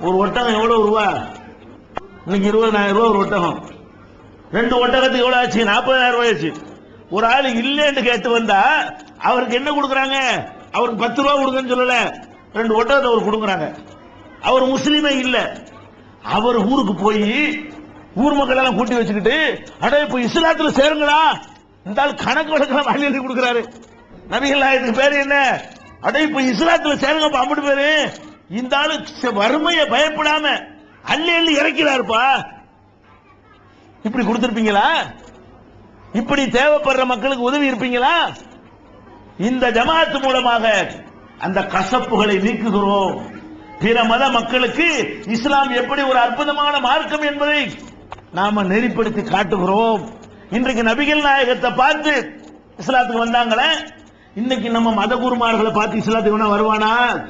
ஒரு ஒட்டகம் எவ்வளவு ரூபா? இன்னைக்கு இருபதாயிரம் ரூபா ஒரு ஒட்டகம். ரெண்டு ஒட்டகத்துக்கு எவ்வளவு ஆச்சு? நாற்பதாயிரம் ரூபாய் ஆச்சு. ஒரு ஆள் இல்லைன்னு கேட்டு வந்தா அவருக்கு என்ன கொடுக்குறாங்க? அவருக்கு பத்து ரூபா கொடுங்கன்னு சொல்லல. ரெண்டு ஒட்டகத்தை அவர் கொடுக்குறாங்க அவர் முஸ்லீமே இல்லை. அவர் ஊருக்கு போய் ஊர் மக்கள் எல்லாம் கூட்டி வச்சுக்கிட்டு அட இப்ப இஸ்லாத்துல சேருங்களா இந்த ஆள் கணக்கு வழக்கெல்லாம் வாங்கி எழுதி கொடுக்குறாரு. நபிகள் நாயகத்துக்கு பேரு என்ன? அட இப்ப இஸ்லாத்துல சேருங்க அம்பிட்டு பேரு. இந்த ஆளு ச- வறுமையை பயப்படாம அள்ளி அள்ளி இறக்கிறாருப்பா. இப்படி கொடுத்துருப்பீங்களா? இப்படி தேவைப்படுற மக்களுக்கு உதவி இருப்பீங்களா? இந்த ஜமாத்து மூலமாக அந்த கசப்புகளை நீக்குகிறோம். பிற மத மக்களுக்கு இஸ்லாம் எப்படி ஒரு அற்புதமான மார்க்கம் என்பதை நாம நெறிப்படுத்தி காட்டுகிறோம். இன்றைக்கு நபிகள் நாயகத்தை பார்த்து இஸ்லாத்துக்கு வந்தாங்களே? இன்னைக்கு நம்ம மத குருமார்களை பார்த்து இஸ்லாத்துக்கு வேணா வருவானா?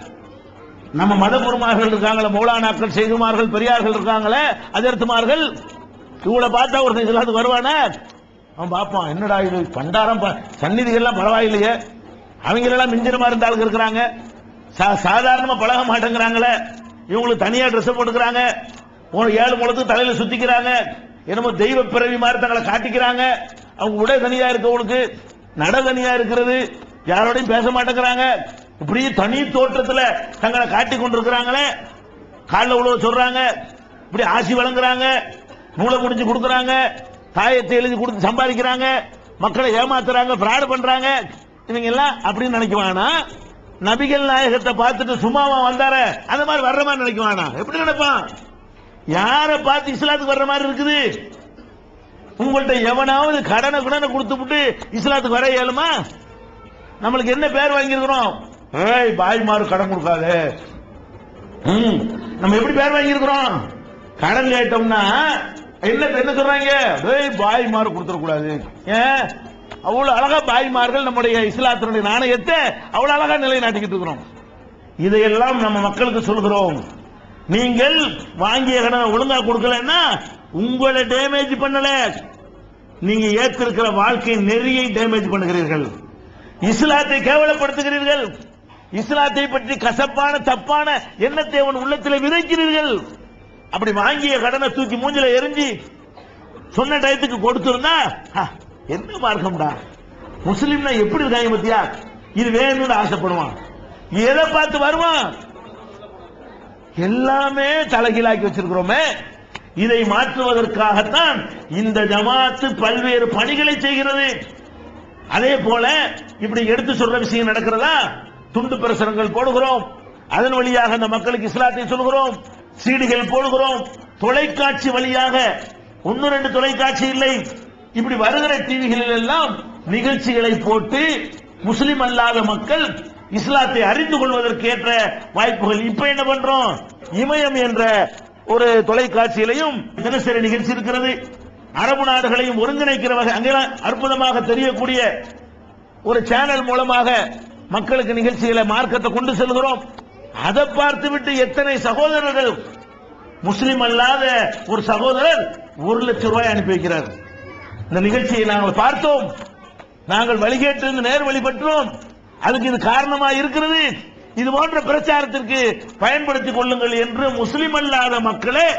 நம்ம மத குருமார்கள் இருக்காங்களே மௌலானாக்கள் செய்துமார்கள் பெரியார்கள் இருக்காங்களே அதிர்த்துமார்கள்? இவளை பார்த்தா ஒரு இஸ்லாத்துக்கு வருவானா? அவன் பார்ப்பான் என்னடா இது பண்டாரம் ப- சந்நிதிகள்லாம் பரவாயில்லையே. அவங்களெல்லாம் மிஞ்சிற மாதிரி இருந்த ஆளுங்க இருக்கிறாங்க. சா- சாதாரணமா பழக மாட்டேங்கிறாங்களே. இவங்களுக்கு தனியா ட்ரெஸ் போட்டுக்கிறாங்க. ஏழு முழத்துக்கு தலையில சுத்திக்கிறாங்க. என்னமோ தெய்வ பிறவி மாதிரி தங்களை காட்டிக்கிறாங்க. அவங்க உடை தனியா இருக்கவங்களுக்கு நட தனியா இருக்கிறது. யாரோடையும் பேச மாட்டேங்கிறாங்க. இப்படி தனி தோற்றத்துல தங்களை காட்டி கொண்டிருக்கிறாங்களே. காலில் உழவு சொல்றாங்க. இப்படி ஆசி வழங்குறாங்க. நூலை முடிஞ்சு கொடுக்குறாங்க. தாயத்தை எழுதி கொடுத்து சம்பாதிக்கிறாங்க. மக்களை ஏமாத்துறாங்க ஃப்ராடு பண்றாங்க. இவங்க எல்லாம் அப்படின்னு நினைக்குவானா? நபிகள் நாயகத்தை பார்த்துட்டு சும்மாவா வந்தார அந்த மாதிரி வர்ற மாதிரி நினைக்குவானா? எப்படி நினைப்பான்? யார பார்த்து இஸ்லாத்துக்கு வர்ற மாதிரி இருக்குது? உங்கள்ட்ட எவனாவது கடனை கடனை கொடுத்து விட்டு இஸ்லாத்துக்கு வர இயலுமா? நம்மளுக்கு என்ன பேர் வாங்கியிருக்கிறோம்? ஏய் பாய்மாரு கடன் கொடுக்காதே. ம், நம்ம எப்படி பேர் வாங்கியிருக்கிறோம்? கடன் கேட்டோம்னா என்ன என்ன சொல்றாங்க? ஏய் பாய்மாரு கொடுத்துட கூடாது ஏன்? அவ்வளவு அழகா பாய்மார்கள் நம்முடைய இஸ்லாத்தினுடைய நாணயத்தை அவ்வளவு அழகா நிலைநாட்டிக்கிட்டு இருக்கிறோம். இதையெல்லாம் நம்ம மக்களுக்கு சொல்கிறோம். நீங்கள் வாங்கிய கடனை ஒழுங்கா கொடுக்கலன்னா உங்களை டேமேஜ் பண்ணல. நீங்க ஏற்றிருக்கிற வாழ்க்கை நெறியை டேமேஜ் பண்ணுகிறீர்கள். இஸ்லாத்தை கேவலப்படுத்துகிறீர்கள். இஸ்லாத்தை பற்றி கசப்பான தப்பான எண்ணத்தை அவன் உள்ளத்தில் விதைக்கிறீர்கள். அப்படி வாங்கிய கடனை தூக்கி மூஞ்சில எரிஞ்சு சொன்ன டயத்துக்கு கொடுத்திருந்தா என்ன மார்க்கம்டா முஸ்லீம்னா எப்படி இருக்காங்க பத்தியா இது வேணும்னு ஆசைப்படுவான். எதை பார்த்து வருவான்? எல்லாமே தலைகீழாக்கி வச்சிருக்கிறோமே. இதை மாற்றுவதற்காகத்தான் இந்த ஜமாத்து பல்வேறு பணிகளை செய்கிறது. அதே போல இப்படி எடுத்து சொல்ற விஷயம் நடக்கிறதா? துண்டு பிரசுரங்கள் போடுகிறோம். அதன் வழியாக அந்த மக்களுக்கு இஸ்லாத்தை சொல்கிறோம். சீடுகள் போடுகிறோம். தொலைக்காட்சி வழியாக ஒன்னு ரெண்டு தொலைக்காட்சி இல்லை. இப்படி வருகிற டிவிகளில் எல்லாம் நிகழ்ச்சிகளை போட்டு முஸ்லிம் அல்லாத மக்கள் இஸ்லாத்தை அறிந்து கொள்வதற்கு ஏற்ற வாய்ப்புகள். இப்ப என்ன பண்றோம்? இமயம் என்ற ஒரு தொலைக்காட்சியிலையும் தினசரி நிகழ்ச்சி இருக்கிறது. அரபு நாடுகளையும் ஒருங்கிணைக்கிற வகை அங்கெல்லாம் அற்புதமாக தெரியக்கூடிய ஒரு சேனல் மூலமாக மக்களுக்கு நிகழ்ச்சிகளை மார்க்கத்தை கொண்டு செல்கிறோம். அதை பார்த்துவிட்டு எத்தனை சகோதரர்கள் முஸ்லிம் அல்லாத ஒரு சகோதரர் ஒரு லட்சம் ரூபாய் அனுப்பி வைக்கிறார். இந்த நிகழ்ச்சியை நாங்கள் பார்த்தோம். நாங்கள் வழிகேட்டிருந்து நேர் வழிபட்டோம். அதுக்கு இது காரணமா இருக்கிறது. இது போன்ற பிரச்சாரத்திற்கு பயன்படுத்திக் கொள்ளுங்கள் என்று முஸ்லிம் அல்லாத மக்களே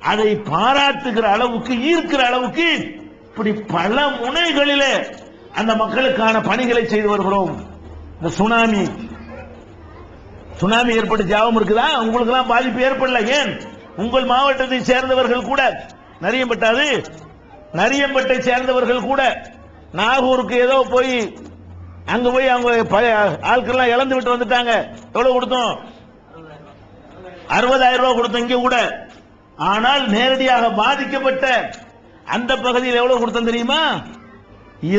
அதை பாராட்டுகிற அளவுக்கு ஈர்க்கிற அளவுக்கு இப்படி பல முனைகளிலே அந்த மக்களுக்கான பணிகளை செய்து வருகிறோம். இந்த சுனாமி. சுனாமி ஏற்பட்டு ஜாபம் இருக்குதா? உங்களுக்கு எல்லாம் பாதிப்பு ஏற்படல. ஏன்? உங்கள் மாவட்டத்தை சேர்ந்தவர்கள் கூட. நரியம்பட்டாது நரியம்பட்டை சேர்ந்தவர்கள் கூட நாகூருக்கு ஏதோ போய் அங்க போய் அவங்க ஆட்கள்லாம் இழந்து விட்டு வந்துட்டாங்க. எவ்வளவு கொடுத்தோம்? அறுபதாயிரம் ரூபாய் கொடுத்தோம் இங்க கூட. ஆனால் நேரடியாக பாதிக்கப்பட்ட அந்த பகுதியில் எவ்வளவு கொடுத்தோம் தெரியுமா?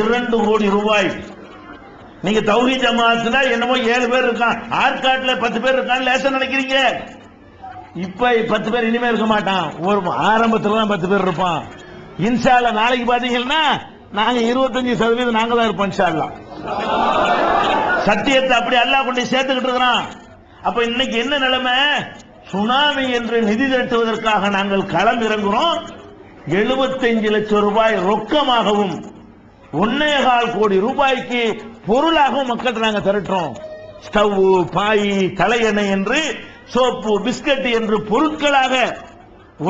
இரண்டு கோடி ரூபாய். நீங்க தௌஹி ஜமாத்துல என்னமோ ஏழு பேர் இருக்கான். ஆற்காட்டுல பத்து பேர் இருக்கான் லேசா நினைக்கிறீங்க. இப்ப பத்து பேர் இனிமே இருக்க மாட்டான். ஒரு ஆரம்பத்துல தான் பத்து பேர் இருப்பான். இன்ஷால்ல நாளைக்கு பாத்தீங்கன்னா நாங்க இருபத்தஞ்சு சதவீதம் நாங்க தான் இருப்போம் இன்ஷால்லா சத்தியத்தை அப்படி அல்லாஹ் கொண்டு சேர்த்துக்கிட்டு இருக்கிறான். அப்ப இன்னைக்கு என்ன நிலைமை? சுனாமி என்று நிதி திரட்டுவதற்காக நாங்கள் களம் இறங்குறோம். 75 லட்சம் ரூபாய் ரொக்கமாகவும் ஒன்னே கால் கோடி ரூபாய்க்கு பொருளாகவும் மக்கள்கிட்ட நாங்கள் திரட்டுறோம். ஸ்டவ் பாய் தலையணை என்று சோப்பு பிஸ்கட் என்று பொருட்களாக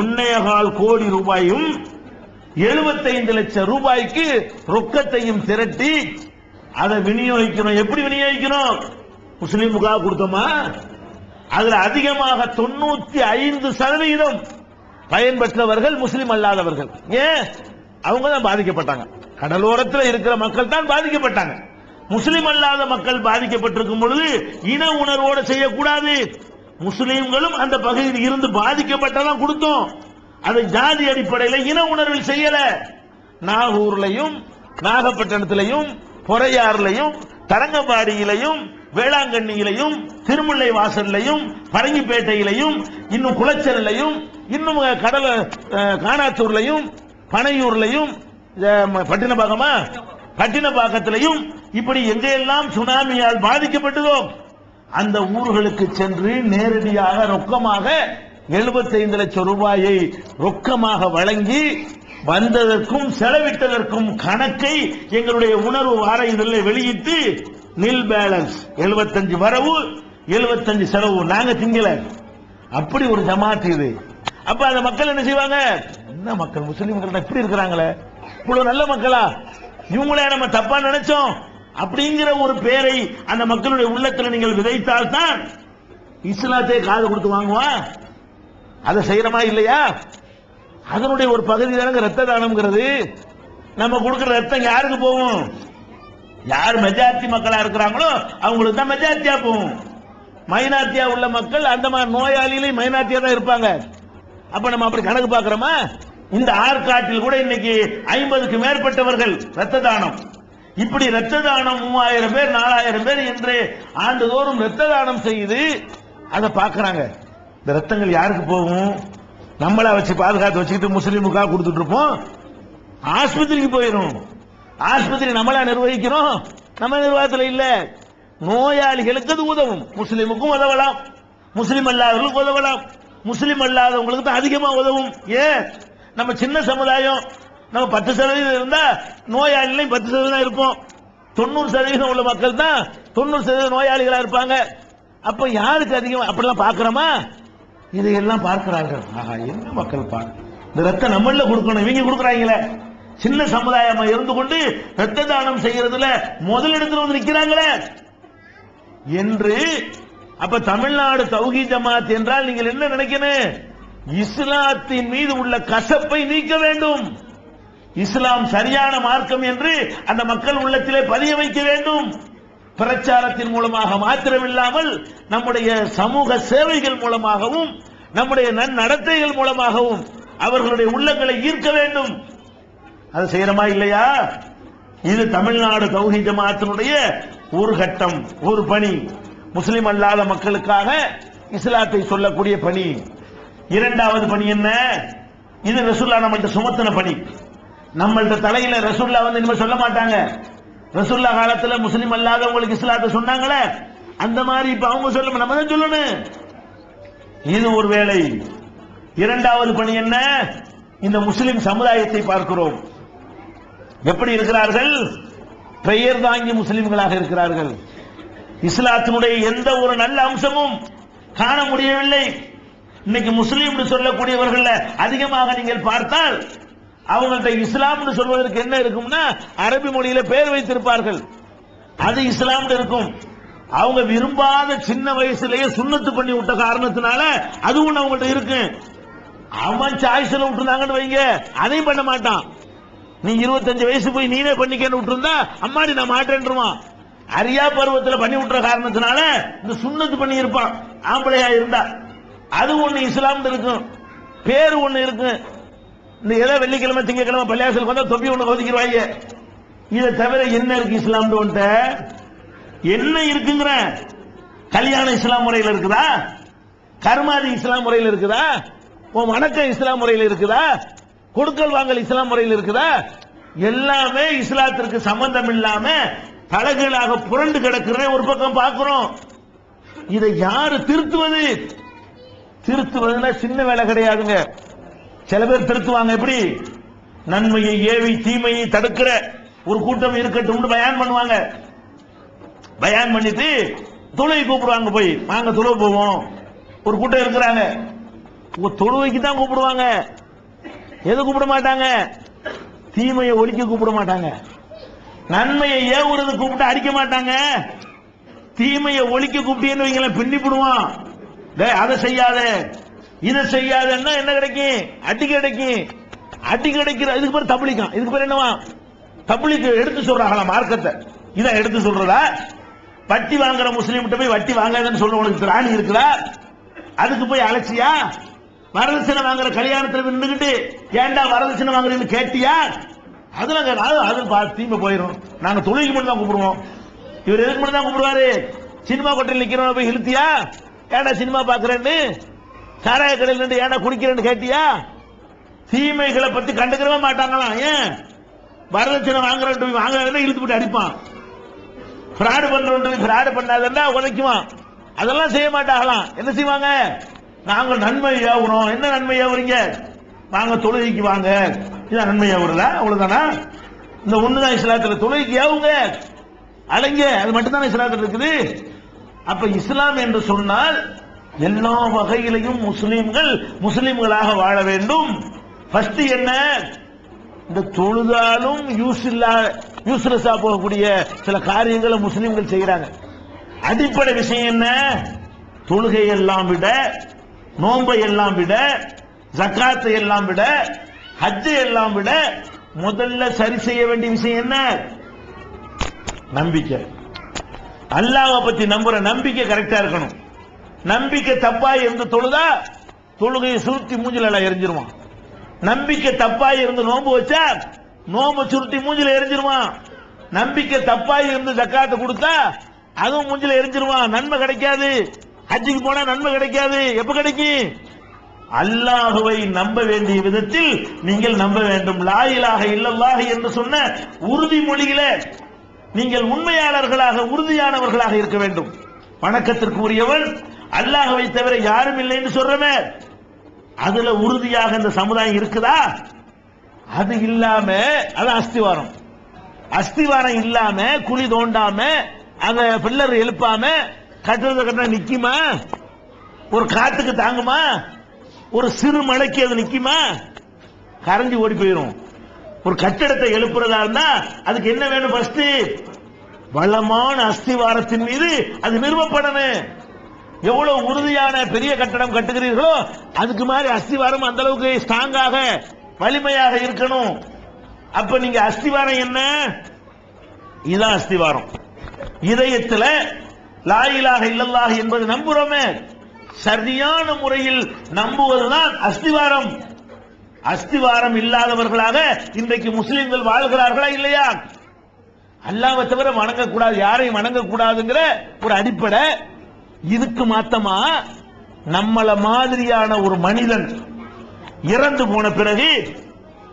ஒன்னே கால் கோடி ரூபாயும் 75 லட்சம் ரூபாய்க்கு ரொக்கத்தையும் திரட்டி அதை விநியோகிக்கணும். எப்படி விநியோகிக்கணும்? முஸ்லீமுக்காக கொடுத்தோமா? அதுல அதிகமாக தொண்ணூத்தி ஐந்து சதவீதம் பயன்பெற்றவர்கள் முஸ்லீம் அல்லாதவர்கள். ஏன்? அவங்க தான் பாதிக்கப்பட்டாங்க. கடலோரத்தில் இருக்கிற மக்கள் தான் பாதிக்கப்பட்டாங்க. முஸ்லிம் அல்லாத மக்கள் பாதிக்கப்பட்டிருக்கும் பொழுது இன உணர்வோடு செய்யக்கூடாது. முஸ்லீம்களும் அந்த பகுதியில் இருந்து பாதிக்கப்பட்டதான் கொடுத்தோம். அது ஜாதி அடிப்படையில் இன உணர்வில் செய்யல. நாகூர்லையும் நாகப்பட்டினத்திலையும் பொறையாறுலையும் தரங்கம்பாடியிலையும் வேளாங்கண்ணியிலையும் திருமுல்லை வாசல்லையும் பரங்கிப்பேட்டையிலையும் இன்னும் குளச்சலிலையும் இன்னும் கடல காணாத்தூர்லையும் பனையூர்லையும் அஹ், பட்டினப்பாக்கமா? பட்டினப்பாக்கத்திலையும் இப்படி எங்கெல்லாம் சுனாமியால் பாதிக்கப்பட்டதோ அந்த ஊர்களுக்கு சென்று நேரடியாக ரொக்கமாக 75 லட்சம் ரூபாயை ரொக்கமாக வழங்கி வந்ததற்கும் செலவிட்டதற்கும் கணக்கை எங்களுடைய உணர்வு வார இதழில் வெளியிட்டு நில் பேலன்ஸ் 75 வரவு 75 செலவு. நாங்க திங்கல. அப்படி ஒரு ஜமாத்து இது. அப்ப அந்த மக்கள் என்ன செய்வாங்க? என்ன மக்கள்? முஸ்லீம்கள் இப்படி இருக்கிறாங்களே. இவ்வளவு நல்ல மக்களா? இவங்களே நம்ம தப்பா நினைச்சோம். அப்படிங்கிற ஒரு பேரை அந்த மக்களுடைய உள்ளத்தில் நீங்கள் விதைத்தால் தான் இஸ்லாத்தை காது கொடுத்து வாங்குவான் அதை செய்யறமா இல்லையா? அதனுடைய ஒரு பகுதி தானங்க ரத்த தானம்ங்கிறது. நம்ம கொடுக்குற ரத்தம் யாருக்கு போகும்? யார் மெஜாரிட்டி மக்களா இருக்கிறாங்களோ அவங்களுக்கு தான் மெஜாரிட்டியா போகும். மைனாரிட்டியா உள்ள மக்கள் அந்த மாதிரி நோயாளியிலையும் மைனாரிட்டியா தான் இருப்பாங்க. அப்ப நம்ம அப்படி கணக்கு பாக்குறோமா இந்த ஆற்காட்டில் கூட இன்னைக்கு ஐம்பதுக்கு மேற்பட்டவர்கள் ரத்த தானம். இப்படி ரத்த தானம் மூவாயிரம் பேர் நாலாயிரம் பேர் என்று ஆண்டுதோறும் ரத்த தானம் செய்து அதை பார்க்குறாங்க. இந்த ரத்தங்கள் யாருக்கு போகும்? நம்மளா வச்சு பாதுகாத்து வச்சுக்கிட்டு முஸ்லீமுக்காக கொடுத்துட்டு இருப்போம். ஆஸ்பத்திரிக்கு போயிடும் ஆஸ்பத்திரி நம்மளா நிர்வகிக்கிறோம். நம்ம நிர்வாகத்தில் இல்ல. நோயாளிகளுக்கு அது உதவும். முஸ்லீமுக்கும் உதவலாம். முஸ்லீம் அல்லாதவர்களுக்கு உதவலாம். முஸ்லீம் அல்லாதவங்களுக்கு தான் அதிகமா உதவும். ஏன் நம்ம சின்ன சமுதாயம் நம்ம பத்து சதவீதம் இருந்தா நோயாளிகளையும் பத்து சதவீதம் இருப்போம். தொண்ணூறு சதவீதம் உள்ள மக்கள் தான் தொண்ணூறு சதவீதம் நோயாளிகளா இருப்பாங்க. அப்ப யாருக்கு அதிகம்? அப்படிலாம் பார்க்குறோமா? இதையெல்லாம் பார்க்கிறார்கள். ஆஹா என்ன மக்கள் பார் இந்த ரத்தம் நம்மள கொடுக்கணும் இவங்க கொடுக்குறாங்களே. சின்ன சமுதாயமா இருந்து கொண்டு ரத்த தானம் செய்யறதுல முதலிடத்துல வந்து நிக்கிறாங்களே. என்று அப்ப தமிழ்நாடு தௌஹி ஜமாத் என்றால் நீங்கள் என்ன நினைக்கணும்? இஸ்லாத்தின் மீது உள்ள கசப்பை நீக்க வேண்டும். இஸ்லாம் சரியான மார்க்கம் என்று அந்த மக்கள் உள்ளத்திலே பதிய வைக்க வேண்டும். பிரச்சாரத்தின் மூலமாக மாத்திரமில்லாமல் நம்முடைய சமூக சேவைகள் மூலமாகவும் நம்முடைய நன்னடத்தைகள் மூலமாகவும் அவர்களுடைய உள்ளங்களை ஈர்க்க வேண்டும். அது செய்யறமா இல்லையா? இது தமிழ்நாடு தௌஹி ஜமாத்தினுடைய ஒரு கட்டம் ஒரு பணி. முஸ்லிம் அல்லாத மக்களுக்காக இஸ்லாத்தை சொல்லக்கூடிய பணி. இரண்டாவது பணி என்ன? இது ரசுல்லா நம்மள்ட்ட சுமத்தின பணி. நம்மள்ட்ட தலையில ரசுல்லா வந்து இனிமே சொல்ல மாட்டாங்க. ரசூல்லா காலத்துல முஸ்லீம் அல்லாத உங்களுக்கு இஸ்லாத்தை சொன்னாங்களே? அந்த மாதிரி இப்ப அவங்க சொல்ல நம்ம தான் சொல்லணும். இது ஒரு வேலை இரண்டாவது பணி என்ன? இந்த முஸ்லிம் சமுதாயத்தை பார்க்கிறோம். எப்படி இருக்கிறார்கள்? பெயர் தாங்கி முஸ்லிம்களாக இருக்கிறார்கள். இஸ்லாத்தினுடைய எந்த ஒரு நல்ல அம்சமும் காண முடியவில்லை. இன்னைக்கு முஸ்லீம் சொல்லக்கூடியவர்கள் அதிகமாக நீங்கள் பார்த்தால் அவங்கள்ட்ட இஸ்லாம்னு சொல்வதற்கு என்ன இருக்கும்னா அரபி மொழியில பேர் வைத்திருப்பார்கள். அது இஸ்லாம் இருக்கும். அவங்க விரும்பாத சின்ன வயசுலயே சுண்ணத்து பண்ணி விட்ட காரணத்தினால அது ஒண்ணு அவங்கள்ட்ட இருக்கு. அவன் சாய்ஸ்ல விட்டுருந்தாங்கன்னு வைங்க. அதையும் பண்ண மாட்டான். நீ இருபத்தஞ்சு வயசு போய் நீனே பண்ணிக்கன்னு விட்டுருந்தா அம்மாடி நான் மாட்டேன்ருவான். அரியா பருவத்துல பண்ணி விட்டுற காரணத்தினால இந்த சுண்ணத்து பண்ணி இருப்பான் ஆம்பளையா இருந்தா. அது ஒண்ணு இஸ்லாம் இருக்கும். பேர் ஒண்ணு இருக்கு. இந்த ஏதோ வெள்ளிக்கிழமை திங்கக்கிழமை பள்ளியாசல் வந்தா தொப்பி ஒண்ணு ஒதுக்கிடுவாங்க இதை தவிர என்ன இருக்கு இஸ்லாம் என்ன இருக்குங்கிற? கல்யாண இஸ்லாம் முறையில் இருக்குதா? கர்மாதி இஸ்லாம் முறையில் இருக்குதா? உன் வணக்கம் இஸ்லாம் முறையில் இருக்குதா? கொடுக்கல் வாங்கல் இஸ்லாம் முறையில் இருக்குதா? எல்லாமே இஸ்லாத்திற்கு சம்பந்தம் இல்லாம தலகளாக புரண்டு கிடக்கிற ஒரு பக்கம் பார்க்கிறோம். இதை யாரு திருத்துவது? திருத்துவதுன்னா சின்ன வேலை கிடையாதுங்க. சில பேர் திருத்துவாங்க எப்படி? நன்மையை ஏவி தீமையை தடுக்கிற ஒரு கூட்டம் இருக்கட்டும் பயான் பண்ணுவாங்க. பயான் பண்ணிட்டு தொழுவை கூப்பிடுவாங்க போய். வாங்க தொழுவ போவோம். ஒரு கூட்டம் இருக்கிறாங்க. உங்க தொழுவைக்கு தான் கூப்பிடுவாங்க. எது கூப்பிட மாட்டாங்க? தீமையை ஒழிக்க கூப்பிட மாட்டாங்க. நன்மையை ஏவுறது கூப்பிட்டு அடிக்க மாட்டாங்க. தீமையை ஒழிக்க கூப்பிட்டேன்னு வைங்களேன் பின்னி போடுவான் அதை செய்யாத. இதை செய்யாதன்னா என்ன கிடைக்கும்? அடி கிடைக்கும். அடி கிடைக்கிற இதுக்கு பேர் தபிலிக்கம் இதுக்கு பேர் என்னவா? தபிலிக்கு எடுத்து சொல்றாங்களா மார்க்கத்தை? இதான் எடுத்து சொல்றதா? வட்டி வாங்குற முஸ்லீம் போய் வட்டி வாங்காதன்னு சொல்ல உனக்கு திராணி இருக்குதா? அதுக்கு போய் அலட்சியா? வரதட்சணை வாங்குற கல்யாணத்துல நின்றுகிட்டு ஏன்டா வரதட்சணை வாங்குறீங்கன்னு கேட்டியா? அது நாங்க அது அது பா- தீமை போயிடும் நாங்க தொழிலுக்கு மட்டும் தான் கூப்பிடுவோம். இவர் எதுக்கு மட்டும் தான் கூப்பிடுவாரு? சினிமா கொட்டையில் நிக்கிறவன போய் இழுத்தியா? ஏன்டா சினிமா பாக்குறேன்னு? சாராய கடையில் நின்று ஏன்டா குடிக்கிறேன்னு கேட்டியா? தீமைகளை பத்தி கண்டுக்கிறவே மாட்டாங்களாம். ஏன்? வரதட்சணை வாங்குறேன் வாங்குறதுல இழுத்து போட்டு அடிப்பான். ஃப்ராடு பண்றவன் ஃப்ராடு பண்ணாதன்னா உதைக்குவான். அதெல்லாம் செய்ய மாட்டாங்களாம். என்ன செய்வாங்க? நாங்க நன்மை ஏவுறோம். என்ன நன்மை ஏவுறீங்க? வாங்க தொழுகைக்கு வாங்க. இதான் நன்மை ஏவுறதா? அவ்வளவுதானா? இந்த ஒண்ணுதான் இஸ்லாத்துல. தொழுகைக்கு ஏவுங்க. அடைங்க. அது மட்டும்தான் இஸ்லாத்துல இருக்குது. அப்ப இஸ்லாம் என்று சொன்னால் எல்லா வகையிலையும் முஸ்லிம்கள் முஸ்லிம்களாக வாழ வேண்டும். ஃபர்ஸ்ட் என்ன? இந்த தொழுதாலும் யூஸ் இல்லா யூஸ்லெஸ்ஸா போகக்கூடிய சில காரியங்களை முஸ்லிம்கள் செய்யறாங்க அடிப்படை விஷயம் என்ன? தொழுகை எல்லாம் விட நோன்பை எல்லாம் விட ஜக்காத்தை எல்லாம் விட ஹஜ்ஜை எல்லாம் விட முதல்ல சரி செய்ய வேண்டிய விஷயம் என்ன? நம்பிக்கை. அல்லாவை பத்தி நம்புற நம்பிக்கை கரெக்டா இருக்கணும். நம்பிக்கை தப்பா இருந்து தொழுதா தொழுகையை சுருத்தி மூஞ்சில எல்லாம் எரிஞ்சிருவான் நம்பிக்கை தப்பா இருந்து நோம்பு வச்சா நோம்பு சுருட்டி மூஞ்சில எரிஞ்சிருவான் நம்பிக்கை தப்பா இருந்து ஜக்காத்து கொடுத்தா அதுவும் மூஞ்சில எரிஞ்சிருவான் நன்மை கிடைக்காது. ஹஜ்ஜுக்கு போனா நன்மை கிடைக்காது. எப்ப கிடைக்கும்? அல்லாஹுவை நம்ப வேண்டிய விதத்தில் நீங்கள் நம்ப வேண்டும். லாயிலாக இல்லல்லாக என்று சொன்ன உறுதிமொழியில நீங்கள் உண்மையாளர்களாக உறுதியானவர்களாக இருக்க வேண்டும். வணக்கத்திற்கு உரியவன் அல்லாஹவை தவிர யாரும் இல்லைன்னு சொல்றமே. அதுல உறுதியாக இந்த சமுதாயம் இருக்குதா? அது இல்லாம அது அஸ்திவாரம். அஸ்திவாரம் இல்லாம குழி தோண்டாம அந்த பில்லர் எழுப்பாம கட்டுறது கட்டினா நிக்குமா? ஒரு காத்துக்கு தாங்குமா? ஒரு சிறு மழைக்கு அது நிக்குமா? கரைஞ்சி ஓடி போயிரும். ஒரு கட்டிடத்தை எழுப்புறதா இருந்தா அதுக்கு என்ன வேணும் ஃபர்ஸ்ட் வளமான அஸ்திவாரத்தின் மீது அது நிறுவப்படணும். எவ்வளவு உறுதியான பெரிய கட்டடம் கட்டுகிறீர்களோ அதுக்கு மாதிரி அஸ்திவாரம் அந்த அளவுக்கு ஸ்ட்ராங்காக வலிமையாக இருக்கணும். அப்ப நீங்க அஸ்திவாரம் என்ன? இதான் அஸ்திவாரம். இதயத்துல லாயிலாக இல்லல்லாக என்பது நம்புறோமே. சரியான முறையில் நம்புவதுதான் அஸ்திவாரம். அஸ்திவாரம் இல்லாதவர்களாக இன்றைக்கு முஸ்லிம்கள் வாழ்கிறார்களா இல்லையா? அல்லாவை தவிர வணங்கக்கூடாது யாரையும் வணங்கக்கூடாதுங்கிற ஒரு அடிப்படை இதுக்கு மாத்தமா? நம்மள மாதிரியான ஒரு மனிதன் இறந்து போன பிறகு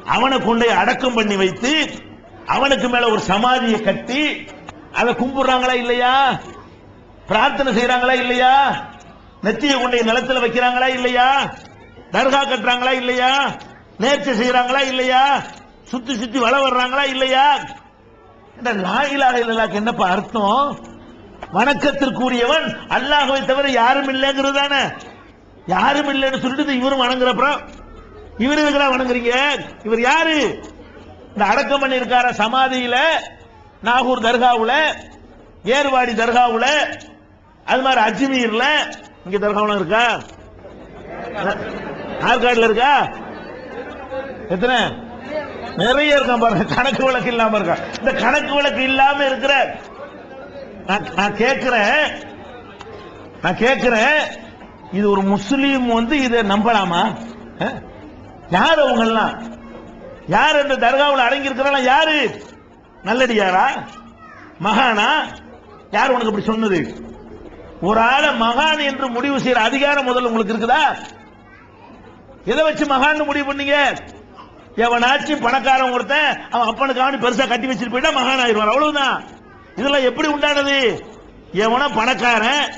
அவனை கொண்டே அடக்கம் பண்ணி வைத்து அவனுக்கு மேல ஒரு சமாதியை கட்டி அதை கும்பிடுறாங்களா இல்லையா? பிரார்த்தனை செய்யறாங்களா இல்லையா? நெத்தியை கொண்டே நிலத்துல வைக்கிறாங்களா இல்லையா? தர்கா கட்டுறாங்களா இல்லையா? நேர்ச்சி செய்யறாங்களா இல்லையா? சுத்தி சுத்தி வள வர்றாங்களா இல்லையா? இந்த லாயிலாக இல்லலாக்கு என்னப்பா அர்த்தம்? வணக்கத்திற்குரியவன் அல்லாஹுவை தவிர யாரும் இல்லைங்கிறது தானே? யாரும் இல்லைன்னு சொல்லிட்டு இவரும் வணங்குறப்புறம் இவர் இருக்கிறா வணங்குறீங்க? இவர் யாரு? இந்த அடக்கம் பண்ணியிருக்கார சமாதியில நாகூர் தர்காவுல ஏர்வாடி தர்காவுல அது மாதிரி அஜ்மீர்ல? இங்க தர்காவுல இருக்கா? ஆற்காடுல இருக்கா? எத்தனை? நிறைய இருக்கான் பாருங்க. கணக்கு வழக்கு இல்லாம இருக்கா. இந்த கணக்கு வழக்கு இல்லாம இருக்கிற நான் நான் கேட்கிறேன். நான் கேட்கிறேன். இது ஒரு முஸ்லீம் வந்து இதை நம்பலாமா? யார் அவங்கெல்லாம் யார் அந்த தர்காவில் அடங்கி இருக்கிறாங்க யாரு? நல்லடியாரா? மகானா? யார் உனக்கு அப்படி சொன்னது? ஒரு ஆளை மகான் என்று முடிவு செய்யற அதிகாரம் முதல்ல உங்களுக்கு இருக்குதா? எதை வச்சு மகான் முடிவு பண்ணீங்க? எவனாச்சும் பணக்காரன் ஒருத்தன் அவன் அப்பனுக்கு பெருசா கட்டி வச்சுட்டு போயிட்டா மகான் ஆயிடுவான். அவ்வளவுதான். இதெல்லாம் எப்படி உண்டானது? எவனோ பணக்காரன்.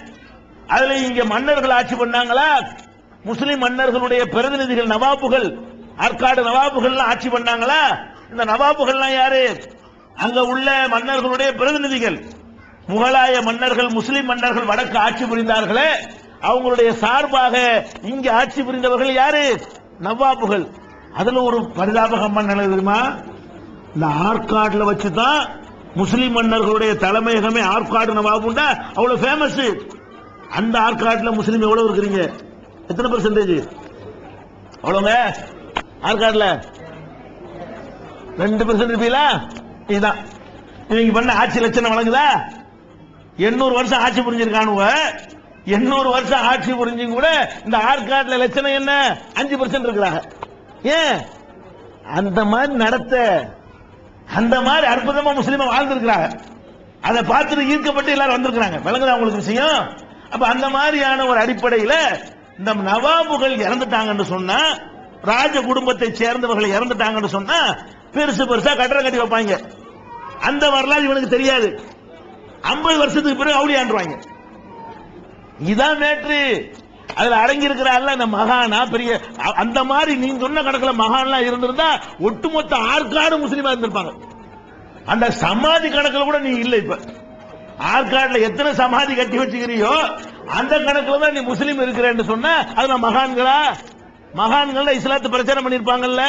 அதுல இங்க மன்னர்கள் ஆட்சி பண்ணாங்களா? முஸ்லிம் மன்னர்களுடைய பிரதிநிதிகள் நவாபுகள் ஆற்காடு நவாபுகள் ஆட்சி பண்ணாங்களா? இந்த நவாபுகள்லாம் யாரு? அங்க உள்ள மன்னர்களுடைய பிரதிநிதிகள். முகலாய மன்னர்கள் முஸ்லிம் மன்னர்கள் வடக்கு ஆட்சி புரிந்தார்களே அவங்களுடைய சார்பாக இங்க ஆட்சி புரிந்தவர்கள் யாரு? நவாபுகள். அதுல ஒரு பரிதாபகம் தெரியுமா? இந்த ஆற்காடுல வச்சுதான் முஸ்லிம் மன்னர்களுடைய தலைமையகமே ஆற்காடு நவாபுண்டா? அவ்வளவு ஃபேமஸ் அந்த ஆற்காட்டுல முஸ்லீம் எவ்வளவு இருக்கிறீங்க? எத்தனை பெர்சன்டேஜ் அவ்வளவுங்க? ஆற்காடுல ரெண்டு பெர்சன்ட் இருப்பீங்களா இதுதான். இவங்க பண்ண ஆட்சி லட்சணம் வழங்குதா? எண்ணூறு வருஷம் ஆட்சி புரிஞ்சிருக்கானுவ எண்ணூறு வருஷம் ஆட்சி புரிஞ்சும் கூட இந்த ஆற்காட்டுல லட்சணம் என்ன? அஞ்சு பர்சன்ட் இருக்கிறாங்க ஏன்? அந்த மாதிரி நடத்த அந்த மாதிரி அற்புதமா முஸ்லீமா வாழ்ந்திருக்கிறாங்க. அதை பார்த்துட்டு ஈர்க்கப்பட்டு எல்லாரும் வந்திருக்கிறாங்க. விளங்குதா அவங்களுக்கு விஷயம்? அப்ப அந்த மாதிரியான ஒரு அடிப்படையில இந்த நவாபுகள் இறந்துட்டாங்கன்னு சொன்னா ராஜ குடும்பத்தை சேர்ந்தவர்கள் இறந்துட்டாங்கன்னு சொன்னா பெருசு பெருசா கட்டடம் கட்டி வைப்பாங்க. அந்த வரலாறு இவனுக்கு தெரியாது. ஐம்பது வருஷத்துக்கு பிறகு அவுளியாண்டுவாங்க இதான் மேட்ரு அதுல அடங்கி இருக்கிற இந்த மகானா பெரிய அந்த மாதிரி நீங்க சொன்ன கணக்குல மகான்லாம் இருந்திருந்தா ஒட்டுமொத்த ஆற்காடு முஸ்லீமா இருந்திருப்பாங்க. அந்த சமாதி கணக்குல கூட நீ இல்ல இப்ப. ஆற்காடுல எத்தனை சமாதி கட்டி வச்சுக்கிறியோ அந்த கணக்குல தான் நீ முஸ்லீம் இருக்கிறேன்னு சொன்ன அது நான் மகான்களா? மகான்கள் இஸ்லாத்து பிரச்சாரம் பண்ணிருப்பாங்கல்ல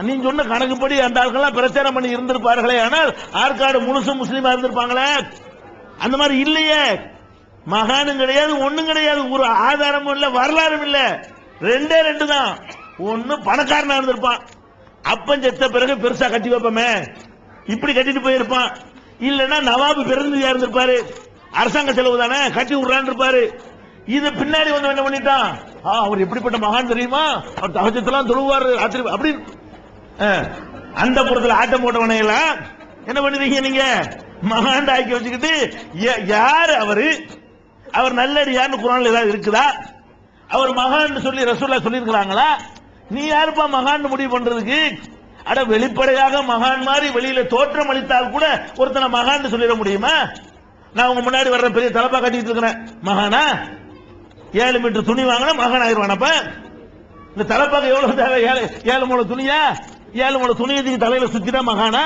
நீ சொன்ன கணக்குப்படி அந்த ஆட்கள்லாம் பிரச்சாரம் பண்ணி இருந்திருப்பார்களே ஆனால் ஆற்காடு முழுசும் முஸ்லீமா இருந்திருப்பாங்களே? அந்த மாதிரி இல்லையே. மகானும் கிடையாது ஒண்ணும் கிடையாது. ஒரு ஆதாரமும் இல்ல வரலாறும் இல்ல. ரெண்டே ரெண்டு தான். ஒண்ணு பணக்காரனா இருந்திருப்பான். அப்பன் செத்த பிறகு பெருசா கட்டி வைப்போமே. இப்படி கட்டிட்டு போயிருப்பான். இல்லைன்னா நவாபு பிறந்ததியா இருந்திருப்பாரு. அரசாங்க செலவு தானே கட்டி விடுறான்னு இருப்பாரு. இது பின்னாடி வந்து என்ன பண்ணிட்டான்? ஆ, அவர் எப்படிப்பட்ட மகான் தெரியுமா? அவர் தகச்சத்தெல்லாம் தொழுவாரு ராத்திரி அப்படி. அந்த புறத்துல ஆட்டம் போட்டவனை எல்லாம் என்ன பண்ணுறீங்க நீங்க? மகான் ஆக்கி வச்சுக்கிட்டு யா- யாரு அவரு? அவர் நல்லடியார்னு குரான்ல ஏதாவது இருக்குதா? அவர் மகான் சொல்லி ரசூல்லா சொல்லியிருக்கிறாங்களா? நீ யாருப்பா மகான் முடிவு பண்றதுக்கு? அட வெளிப்படையாக மகான் மாதிரி வெளியில தோற்றம் அளித்தால் கூட ஒருத்தனை மகான் சொல்லிட முடியுமா? நான் உங்க முன்னாடி வர்ற பெரிய தலப்பா கட்டிட்டு இருக்கிறேன். மகானா? ஏழு மீட்டர் துணி வாங்கினா மகான் ஆயிடுவானப்ப இந்த தலப்பாக்கு எவ்வளவு தேவை? ஏழு ஏழு மூணு துணியா? ஏழு மூணு துணியை எதுக்கு தலையில சுத்திட்டா மகானா?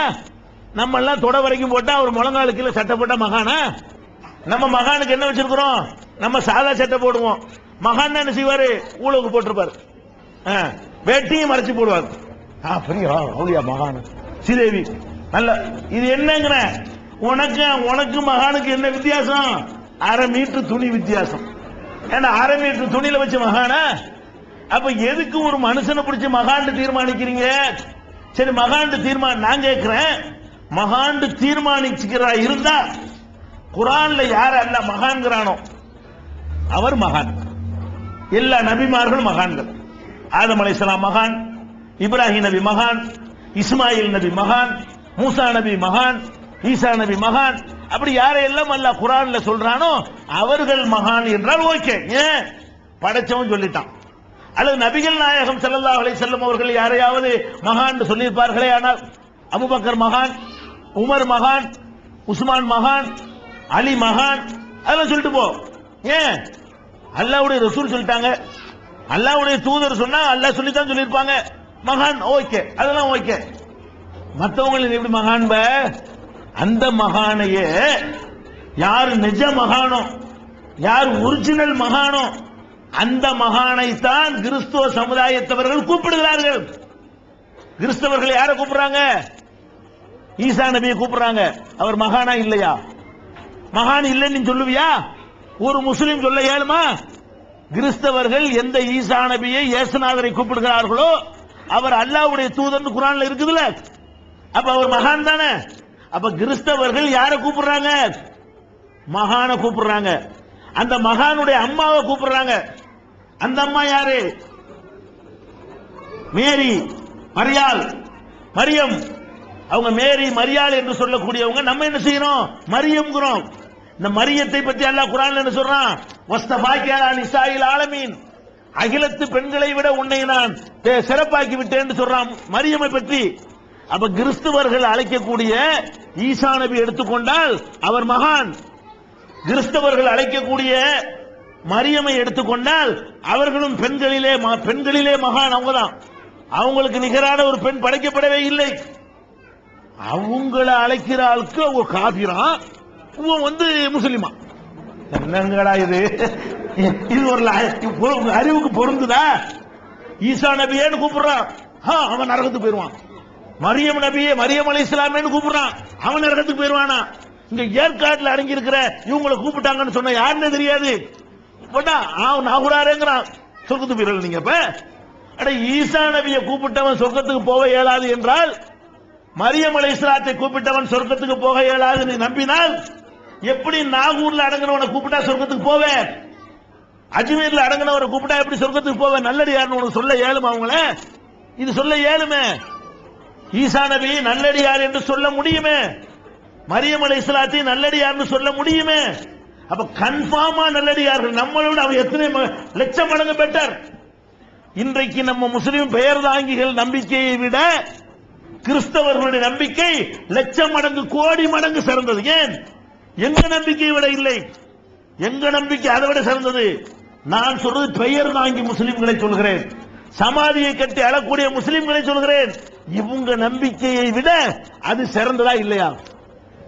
நம்ம எல்லாம் தொட வரைக்கும் போட்டா ஒரு முழங்கால கீழே சட்டை போட்டா மகானா? நம்ம மகானுக்கு என்ன வச்சிருக்கிறோம்? நம்ம சாதா சட்டை போடுவோம். மகான் என்ன செய்வாரு? ஊழலுக்கு போட்டிருப்பாரு. ஆ, வேட்டியும் மறைச்சு போடுவார். அப்படியா? பெரிய அவுளியா மகான்? ஸ்ரீதேவி நல்ல இது என்னங்கிற? உனக்கு உனக்கு மகானுக்கு என்ன வித்தியாசம்? அரை மீட்டர் துணி வித்தியாசம். ஏன்னா அரை மீட்டர் துணியில வச்ச மகானா? அப்ப எதுக்கு ஒரு மனுஷனை பிடிச்சி மகாண்டு தீர்மானிக்கிறீங்க? சரி மகாண்டு தீர்மானம் நான் கேட்கிறேன் மகாண்டு தீர்மானிச்சுக்கிறா இருந்தா குரான்ல யார் அல்ல மகான்கிறானோ? அவர் மகான். எல்லா நபிமார்களும் மகான்கள். ஆதம் அலைஹிஸ்ஸலாம் மகான் இப்ராஹிம் நபி மகான் இஸ்மாயில் நபி மகான் மூசா நபி மகான் ஈசா நபி மகான். அப்படி யாரையெல்லாம் அல்ல குரான்ல சொல்றானோ அவர்கள் மகான் என்றால் ஓகே. ஏன்? படைச்சவன் சொல்லிட்டான். அல்லது நபிகள் நாயகம் செல்லல்லா அலை செல்லும் அவர்கள் யாரையாவது மகான் சொல்லியிருப்பார்களே ஆனால் அபுபக்கர் மகான் உமர் மகான் உஸ்மான் மகான் அலி மகான். அதெல்லாம் சொல்லிட்டு போ. ஏன்? அல்லாவுடைய ரசூல் சொல்லிட்டாங்க. அல்லாவுடைய தூதர் சொன்னா அல்லாஹ் சொல்லித்தான் சொல்லியிருப்பாங்க. மகான் ஓகே. அதெல்லாம் ஓகே. மற்றவங்களுக்கு எப்படி மகான்ப அந்த மகானையே யார் நிஜ மகானோ யார் ஒரிஜினல் மகானோ அந்த மகானை தான் கிறிஸ்துவ சமுதாயத்தவர்கள் கூப்பிடுகிறார்கள். கிறிஸ்தவர்கள் யாரை கூப்பிடுறாங்க? ஈசா நபியை கூப்பிடுறாங்க. அவர் மகானா இல்லையா? மகான் இல்லைன்னு நீ சொல்லுவியா? ஒரு முஸ்லிம் சொல்ல ஏழுமா கிறிஸ்தவர்கள் எந்த ஈசா நபியை இயேசுநாதரை கூப்பிடுகிறார்களோ அவர் அல்லாவுடைய தூதர்னு குரான்ல இருக்குதுல. அப்ப அவர் மகான் தானே? அப்ப கிறிஸ்தவர்கள் யாரை கூப்பிடுறாங்க? மகானை கூப்பிடுறாங்க. அந்த மகானுடைய அம்மாவை கூப்பிடுறாங்க. அந்த அம்மா யாரு? மேரி மரியாள் மரியம். அவங்க மேரி மரியாள் என்று சொல்லக்கூடியவங்க நம்ம என்ன செய்யறோம்? மரியம்ங்கிறோம். இந்த மரியத்தை பத்தி அல்லாஹ் குரான் என்ன சொல்றான்? வஸ்தபாக்கியா நிசாயில் ஆலமீன். அகிலத்து பெண்களை விட உன்னை நான் தே- சிறப்பாக்கி விட்டேன்னு சொல்றான் மரியமை பற்றி. அப்ப கிறிஸ்தவர்கள் அழைக்கக்கூடிய ஈசா நபி எடுத்துக்கொண்டால் அவர் மகான். கிறிஸ்தவர்கள் அழைக்கக்கூடிய மரியமை எடுத்துக்கொண்டால் அவர்களும் பெண்களிலே ம- பெண்களிலே மகான் அவங்கதான். அவங்களுக்கு நிகரான ஒரு பெண் படைக்கப்படவே இல்லை. அவங்கள அழைக்கிற ஆளுக்கு அவங்க காபிரான் இவன் வந்து முஸ்லிமா. என்னங்கடா இது? இது ஒரு ல- உங்க அறிவுக்கு பொருந்துதா? ஈசா நபியேன்னு கூப்பிடுறான். ஆ, அவன் நரகத்துக்கு போயிருவான். மரியம் நபியே மரியம் அலி இஸ்லாமேன்னு கூப்பிடுறான். அவன் நரகத்துக்கு போயிருவானா? இங்க ஏற்காட்டுல அடங்கி இருக்கிற இவங்களை கூப்பிட்டாங்கன்னு சொன்ன யாருன்னு தெரியாது. போட்டா நாகுறாருங்கிறான் சொர்க்கத்துக்கு போயிடல நீங்க இப்ப அட ஈசா நபியை கூப்பிட்டவன் சொர்க்கத்துக்கு போக இயலாது என்றால் மரியம் அலை இஸ்லாத்தை கூப்பிட்டவன் சொர்க்கத்துக்கு போக இயலாது நீ நம்பினால். எப்படி நாகூர்ல அடங்குனவனை கூப்பிட்டா சொர்க்கத்துக்கு போவேன்? அஜ்மீர்ல அடங்கினவரை கூப்பிட்டா எப்படி சொர்க்கத்துக்கு போவேன்? நல்லடியார்னு உனக்கு சொல்ல ஏழும் அவங்கள இது சொல்ல ஏழுமே. ஈசா நபி நல்லடியார் என்று சொல்ல முடியுமே. மரியம் அலை இஸ்லாத்தை நல்லடியார்னு சொல்ல முடியுமே. அப்ப கன்ஃபார்மா நல்லடியார்கள் நம்மளோட அவன் எத்தனை ம- லட்சம் மடங்கு பெட்டர். இன்றைக்கு நம்ம முஸ்லிம் பெயர் தாங்கிகள் நம்பிக்கையை விட கிறிஸ்தவர்களுடைய நம்பிக்கை லட்சம் மடங்கு கோடி மடங்கு சிறந்தது. ஏன்? எங்க நம்பிக்கையை விட இல்லை. எங்க நம்பிக்கை அதை விட சிறந்தது. நான் சொல்றது பெயர் வாங்கி முஸ்லிம்களை சொல்கிறேன். சமாதியை கட்டி அழக்கூடிய முஸ்லிம்களை சொல்கிறேன். இவங்க நம்பிக்கையை விட அது சிறந்ததா இல்லையா?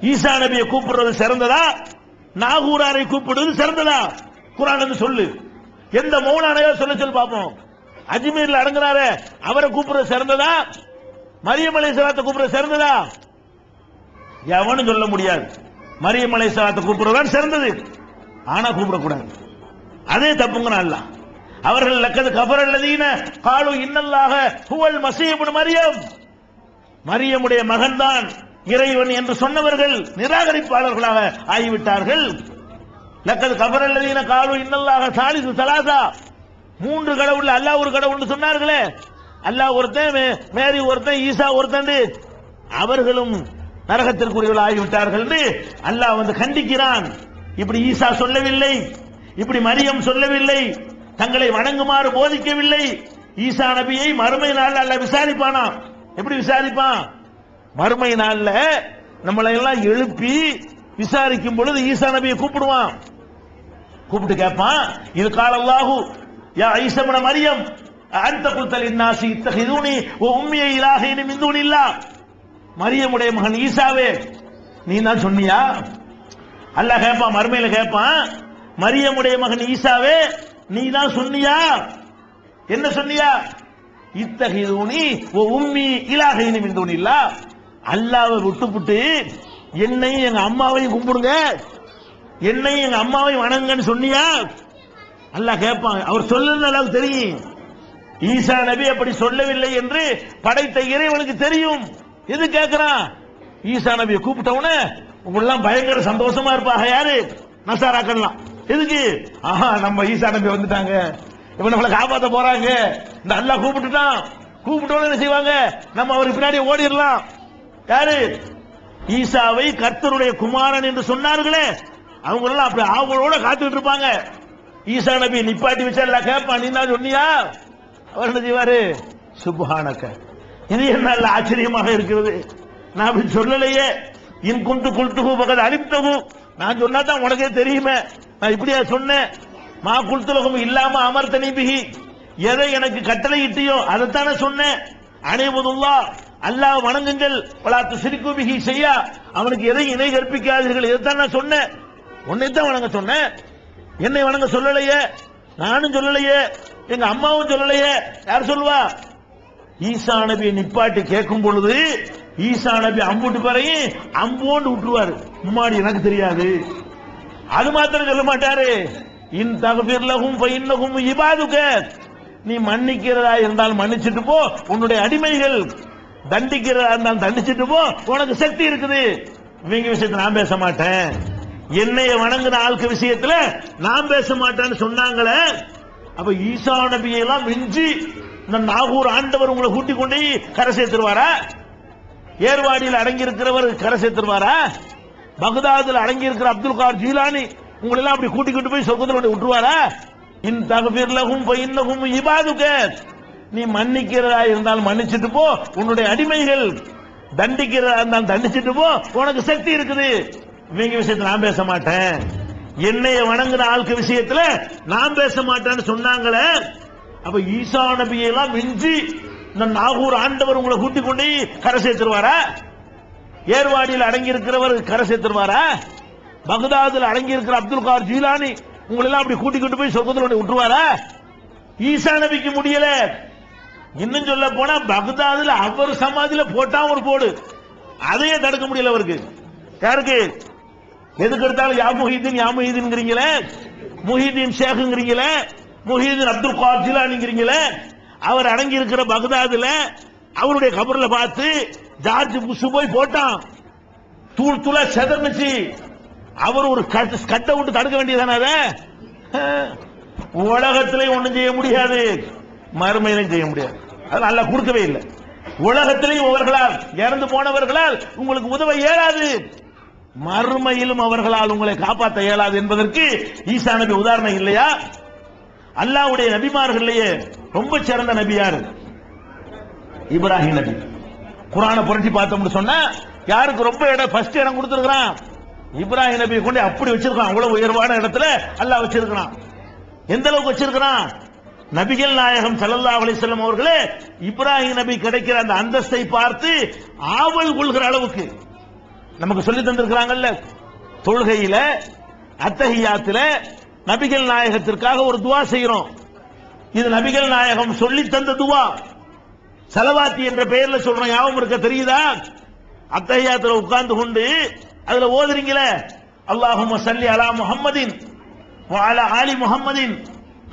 ஈசா நபியை கூப்பிடுறது சிறந்ததா? நாகூராரை கூப்பிடுவது சிறந்ததா? குரான் சொல்லு. எந்த மௌனானையோ சொல்ல சொல்லி பார்ப்போம். அஜ்மீர்ல அடங்குறாரு அவரை கூப்பிடுறது சிறந்ததா? மரியம் அலை சலாத்தை கூப்பிட சிறந்ததா? எவனும் சொல்ல முடியாது. மரியம் அலை சலாத்தை கூப்பிடுறதான் சிறந்தது. ஆனா கூப்பிடக்கூடாது. அதே தப்புங்க அல்லா அவர்கள் லக்கது கபர் அல்லதீன காலு இன்னல்லாக புகழ் மசீபுன் மரியம். மரியமுடைய மகன்தான் இறைவன் என்று சொன்னவர்கள் நிராகரிப்பாளர்களாக ஆகிவிட்டார்கள். லக்கது கபர் அல்லதீன காலு இன்னல்லாக சாலிசு சலாசா. மூன்று கடவுள் அல்லாஹ் ஒரு கடவுள் சொன்னார்களே. அல்லாஹ் ஒருத்தன் மேரி ஒருத்தன் ஈசா ஒருத்தன் அவர்களும் நரகத்திற்குரியவர்கள் ஆகிவிட்டார்கள் என்று அல்லாஹ் வந்து கண்டிக்கிறான். இப்படி ஈசா சொல்லவில்லை இப்படி மரியம் சொல்லவில்லை தங்களை வணங்குமாறு போதிக்கவில்லை. ஈசா நபியை மறுமை நாள் அல்ல விசாரிப்பானா? எப்படி விசாரிப்பான்? மறுமை நாள்ல நம்மளை எல்லாம் எழுப்பி விசாரிக்கும் பொழுது ஈசா நபியை கூப்பிடுவான். கூப்பிட்டு கேட்பான் இது காலம் ஆகும் யா ஐசமன மரியம் அந்த குத்தல் இன்னாசி இத்தகிதூனி ஓ உம்மிய இலாஹினி மிந்தூன் இல்லா மரியமுடைய மகன் ஈசாவே நீ தான் சொன்னியா? அல்லாஹ் கேட்பான் மறுமையில கேட்பான் மரியமுடைய மகன் ஈசாவே நீ தான் சொன்னியா? என்ன சொன்னியா? இத்தகிதூனி ஓ உம்மி இலாஹினி மிந்தூன் இல்லா அல்லாவை விட்டுப்புட்டு என்னையும் எங்க அம்மாவையும் கும்பிடுங்க. என்னையும் எங்க அம்மாவையும் வணங்கன்னு சொன்னியா? அல்லாஹ் கேட்பாங்க அவர் சொல்லுன்னு அளவுக்கு தெரியும். ஈசா நபி அப்படி சொல்லவில்லை என்று படைத்த இறைவனுக்கு தெரியும். எது கேட்கிறான் ஈசா நபியை கூப்பிட்டவன உங்களெல்லாம் பயங்கர சந்தோஷமா இருப்பாங்க யாரு? நசாராக்கள்லாம். எதுக்கு? ஆஹா நம்ம ஈசா நபி வந்துட்டாங்க. இவன் நம்மளை காப்பாத்த போறாங்க. இந்த அல்லா கூப்பிட்டுட்டான். கூப்பிட்டவன என்ன செய்வாங்க? நம்ம அவருக்கு பின்னாடி ஓடிடலாம். யாரு? ஈசாவை கர்த்தருடைய குமாரன் என்று சொன்னார்களே. அவங்க எல்லாம் அப்படி ஆவலோட காத்துட்டு இருப்பாங்க. ஈசா நபி நிப்பாட்டி வச்சா எல்லாம் கேட்பான் நீ தான் சொன்னியா? அவர் என்ன செய்வாரு? சுப்ஹானக்க. இது என்ன நல்ல ஆச்சரியமாக இருக்கிறது? நான் அப்படி சொல்லலையே. இன் குந்து குல்துகு பகத் அரிப்தகு நான் சொன்னா தான் உனக்கே தெரியுமே. நான் இப்படியா சொன்னேன்? மா குல்துலகம் இல்லாம அமர்த்தனி பிகி எதை எனக்கு கட்டளை இட்டியோ அதைத்தானே சொன்னேன். அனைவதுல்லா அல்லாஹ் வணங்குங்கள். பலாத்து சிரிக்கு பிகி செய்யா. அவனுக்கு எதை இணை கற்பிக்காதீர்கள்? இதைத்தான் நான் சொன்னேன். உன்னை தான் வணங்க சொன்னேன். என்னை வணங்க சொல்லலையே. நானும் சொல்லலையே. எங்க அம்மாவும் சொல்லலையே. யார் சொல்லுவா? ஈசா நபி நிப்பாட்டி கேட்கும் பொழுது ஈசா நபி அம்புட்டு பிறையும் அம்போண்டு விட்டுருவாரு. மும்மாடி எனக்கு தெரியாது. அது மாத்திரம் சொல்ல மாட்டாரு. இன் தகபிர்லகும் பைன்னகும் இபாதுக. நீ மன்னிக்கிறதா இருந்தால் மன்னிச்சிட்டு போ. உன்னுடைய அடிமைகள் தண்டிக்கிறதா இருந்தால் தண்டிச்சிட்டு போ. உனக்கு சக்தி இருக்குது. இவங்க விஷயத்தை நான் பேச மாட்டேன். என்னைய வணங்குன ஆளுக்கு விஷயத்துல நான் பேச மாட்டேன்னு சொன்னாங்களே அப்ப ஈசா நபியை எல்லாம் மிஞ்சி இந்த நாகூர் ஆண்டவர் உங்களை கூட்டிக் கொண்டு கரை சேர்த்துருவாரா? ஏர்வாடியில் அடங்கி இருக்கிறவர் கரை சேர்த்துருவாரா? பகதாதில் அடங்கி இருக்கிற அப்துல் கார் ஜீலானி உங்களை எல்லாம் அப்படி கூட்டிக்கிட்டு போய் சொர்க்கத்தில் கொண்டு விட்டுருவாரா? இன் தகபிர்லகும் பைன்னகும் இபாதுக்க நீ மன்னிக்கிறதா இருந்தால் மன்னிச்சுட்டு போ. உன்னுடைய அடிமைகள் தண்டிக்கிறதா இருந்தால் தண்டிச்சுட்டு போ. உனக்கு சக்தி இருக்குது. இவங்க விஷயத்துல நான் பேச மாட்டேன். என்னைய வணங்குற ஆளுக்கு விஷயத்துல நான் பேச மாட்டேன்னு சொன்னாங்களே அப்ப ஈசா நபியை எல்லாம் மிஞ்சி இந்த நாகூர் ஆண்டவர் உங்களை கூட்டிக் கொண்டு கரை சேர்த்துருவாரா? ஏர்வாடியில் அடங்கி இருக்கிறவர் கரை சேர்த்துருவாரா? பகதாதுல அடங்கி இருக்கிற அப்துல் கார் ஜீலானி உங்களை எல்லாம் அப்படி கூட்டிக்கிட்டு போய் சொர்க்கத்தில் கொண்டு விட்டுருவாரா? ஈசா நபிக்கு முடியல. இன்னும் சொல்ல போனா பகதாதுல அவர் சமாதியில போட்டா ஒரு போடு. அதையே தடுக்க முடியல அவருக்கு. யாருக்கு? எதுக்கு எடுத்தாலும் யா முஹீதீன் யா முஹீதீன்ங்கிறீங்களே? முஹீதீன் ஷேக்குங்கிறீங்களே? முஹீதீன் அப்துல் காஜிலானுங்கிறீங்களே அவர் அடங்கி இருக்கிற பகதாதுல அவருடைய கபர்ல பார்த்து ஜார்ஜ் புஷ் போய் போட்டான். தூள் தூளா செதர்னுச்சு அவர் ஒரு கட்- கட்டை விட்டு தடுக்க வேண்டியதானே அதை? உலகத்திலே ஒண்ணும் செய்ய முடியாது. மறுமையிலும் செய்ய முடியாது. அது நல்லா கொடுக்கவே இல்லை. உலகத்திலேயும் அவர்களால் இறந்து போனவர்களால் உங்களுக்கு உதவ இயலாது. மறுமையிலும் அவர்களால் உங்களை காப்பாற்ற இயலாது என்பதற்கு ஈசா நபி உதாரணம் இல்லையா? அல்லாஹ்வுடைய நபிமார்கள்லயே ரொம்ப சிறந்த நபி யாரு இப்ராஹிம் நபி. குரான புரட்டி பார்த்தோம்னு சொன்னா யாருக்கு ரொம்ப இடம் ஃபர்ஸ்ட் இடம் கொடுத்துருக்கான் இப்ராஹிம் நபி கொண்டு அப்படி வச்சிருக்கான். அவ்வளவு உயர்வான இடத்துல அல்லாஹ் வச்சிருக்கிறான். எந்த அளவுக்கு வச்சிருக்கிறான்? நபிகள் நாயகம் சல்லல்லா அலிசல்லம் அவர்களே இப்ராஹிம் நபி கிடைக்கிற அந்த அந்தஸ்தை பார்த்து ஆவல் கொள்கிற அளவுக்கு. நமக்கு சொல்லி தந்திருக்கிறாங்கல்ல தொழுகையில அத்தஹியாத்துல நபிகள் நாயகத்திற்காக ஒரு துவா செய்கிறோம் இது நபிகள் நாயகம் சொல்லி தந்த துவா சலவாத்தி என்ற பெயர்ல சொல்றோம் ஞாபகம் இருக்க தெரியுதா அத்தஹியாத்துல உட்கார்ந்து கொண்டு அதுல ஓதுறீங்களே அல்லாஹும்ம சல்லி அலா முஹம்மதின் وعلى آل محمد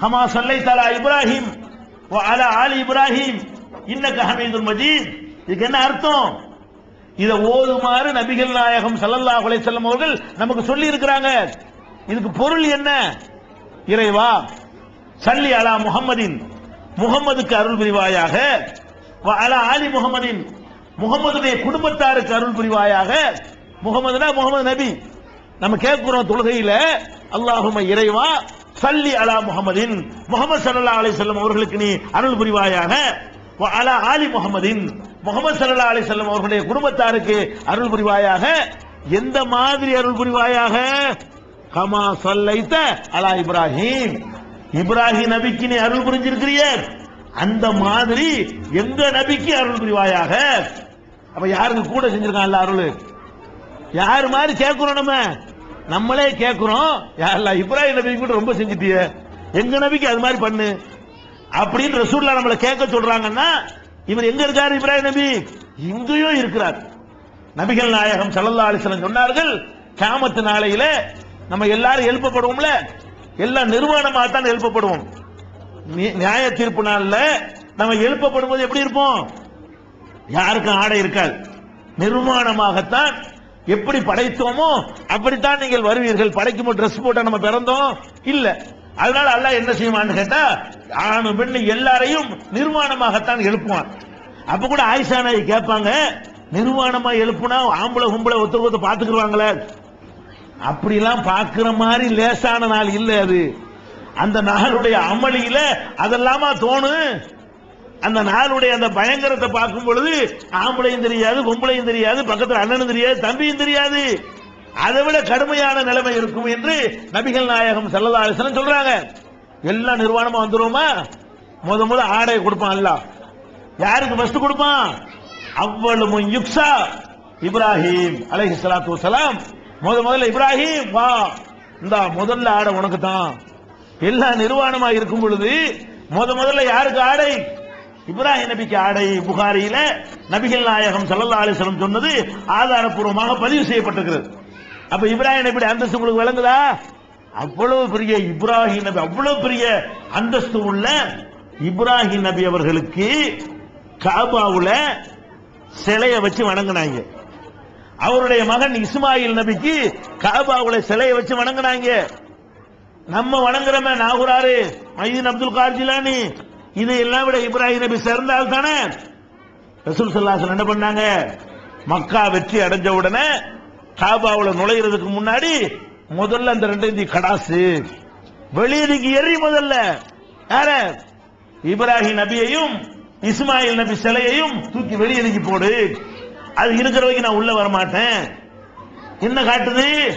كما صليت على إبراهيم وعلى آل إبراهيم إنك حميد مجيد இதுக்கு என்ன அர்த்தம் இதை ஓதுமாறு நபிகள் நாயகம் சல்லல்லா அலைஹி செல்லும் அவர்கள் நமக்கு சொல்லி இருக்கிறாங்க இதுக்கு பொருள் என்ன? இறைவா சல்லி அலா முகமதின் முகம்மதுக்கு அருள் புரிவாயாக. வ அலா ஆலி முகமதின் முகமதுடைய குடும்பத்தாருக்கு அருள் புரிவாயாக. முகமதுனா முகமது நபி. நம்ம கேட்கிறோம் தொழுகையில அல்லாஹும இறைவா சல்லி அலா முகமதின் முகமது சல்லா அலை செல்லும் அவர்களுக்கு நீ அருள் புரிவாயாக. அலா ஆலி முகமதின் முகமது சல்லா அலி செல்லம் அவர்களுடைய குடும்பத்தாருக்கு அருள் புரிவாயாக? எந்த மாதிரி அருள் புரிவாயாக? கமா சொல்லைத்த அலா இப்ராஹிம். இப்ராஹிம் நபிக்கு நீ அருள் புரிஞ்சிருக்கிறிய. அந்த மாதிரி எங்க நபிக்கு அருள் புரிவாயாக? அப்ப யாருக்கு கூட செஞ்சிருக்கான் அருள்? யார் மாதிரி கேட்கிறோம் நம்ம? நம்மளே கேட்கிறோம் யாரெல்லாம் இப்ராஹிம் நபி கூட ரொம்ப செஞ்சுட்டிய. எங்க நபிக்கு அது மாதிரி பண்ணு. அப்படின்னு ரசூல்லா நம்மளை கேட்க சொல்றாங்கன்னா இவர் எங்க இருக்காரு இப்ராஹிம் நபி? இங்கேயும் இருக்கிறார். நபிகள் நாயகம் ஸல்லல்லாஹு அலைஹி சொன்னார்கள் கேமத்து நாளையில நம்ம எல்லாரும் எழுப்பப்படுவோம்ல? எல்லாம் நிர்வாணமா தான் எழுப்பப்படுவோம். நி- நியாய தீர்ப்பு நாள்ல நம்ம எழுப்பப்படும் போது எப்படி இருப்போம்? யாருக்கும் ஆடை இருக்காது. நிர்மாணமாகத்தான் எப்படி படைத்தோமோ அப்படித்தான் நீங்கள் வருவீர்கள். படைக்கும் ட்ரெஸ் போட்டா நம்ம பிறந்தோம்? இல்ல. அதனால அல்லாஹ் என்ன செய்வான்னு கேட்டா ஆணும் பெண்ணு எல்லாரையும் நிர்மாணமாகத்தான் எழுப்புவான். அப்ப கூட ஆயிஷா நாய் கேட்பாங்க நிர்வாணமா எழுப்புனா ஆம்பளை கும்பளை ஒருத்தர் ஒருத்தர் பாத்துக்குருவாங்களே அப்படிலாம் பாக்குற மாதிரி லேசான நாள் இல்ல அது. அந்த நாளுடைய அமளியில அதெல்லாமா தோணும் அந்த நாளுடைய அந்த பயங்கரத்தை பார்க்கும் பொழுது ஆம்பளையும் தெரியாது பொம்பளையும் தெரியாது பக்கத்துல அண்ணனும் தெரியாது தம்பியும் தெரியாது. அதை விட கடுமையான நிலைமை இருக்கும் என்று நபிகள் நாயகம் செல்லதா அலைஹி சொல்றாங்க. எல்லாம் நிர்வாணமா வந்துருமா? முத முத ஆடை கொடுப்பான் அல்லாஹ். யாருக்கு ஃபர்ஸ்ட் கொடுப்பான்? அவ்வளவு யுக்ஸா இப்ராஹிம் அலஹி சலாத்து வஸலாம். முத முதல்ல இப்ராஹிம் வா. இந்த முதல்ல ஆடை உனக்கு தான். எல்லா நிர்வாணமா இருக்கும் பொழுது முத முதல்ல யாருக்கு ஆடை? இப்ராஹிம் நபிக்கு ஆடை. புகாரியில நபிகள் நாயகம் ஸல்லல்லாஹு அலைஹி சொன்னது ஆதாரப்பூர்வமாக பதிவு செய்யப்பட்டிருக்கிறது. அப்ப இப்ராஹிம் நபி அந்தஸ்து உங்களுக்கு விளங்குதா அவ்வளவு பெரிய இப்ராஹிம் நபி அவ்வளவு பெரிய அந்தஸ்து உள்ள இப்ராஹிம் நபி அவர்களுக்கு காபாவுல சிலையை வச்சு வணங்கினாங்க. அவருடைய மகன் இஸ்மாயில் நபிக்கு காபாவுல சிலையை வச்சு வணங்கினாங்க. நம்ம வணங்குறமே நாகுராரு மைதீன் அப்துல் கார்ஜிலானி இது எல்லாம் விட இப்ராஹிம் நபி சிறந்தால் தானே ரசூல் சல்லாசன் என்ன பண்ணாங்க? மக்கா வெற்றி அடைஞ்ச உடனே காபாவில் நுழையிறதுக்கு முன்னாடி முதல்ல அந்த ரெண்டு கடாசு. வெளியதுக்கு எரி முதல்ல. யார? இப்ராஹிம் நபியையும் இஸ்மாயில் நபி சிலையையும் தூக்கி வெளியதுக்கு போடு. அது இருக்கிற வரைக்கும் நான் உள்ள வர மாட்டேன் என்ன காட்டுது?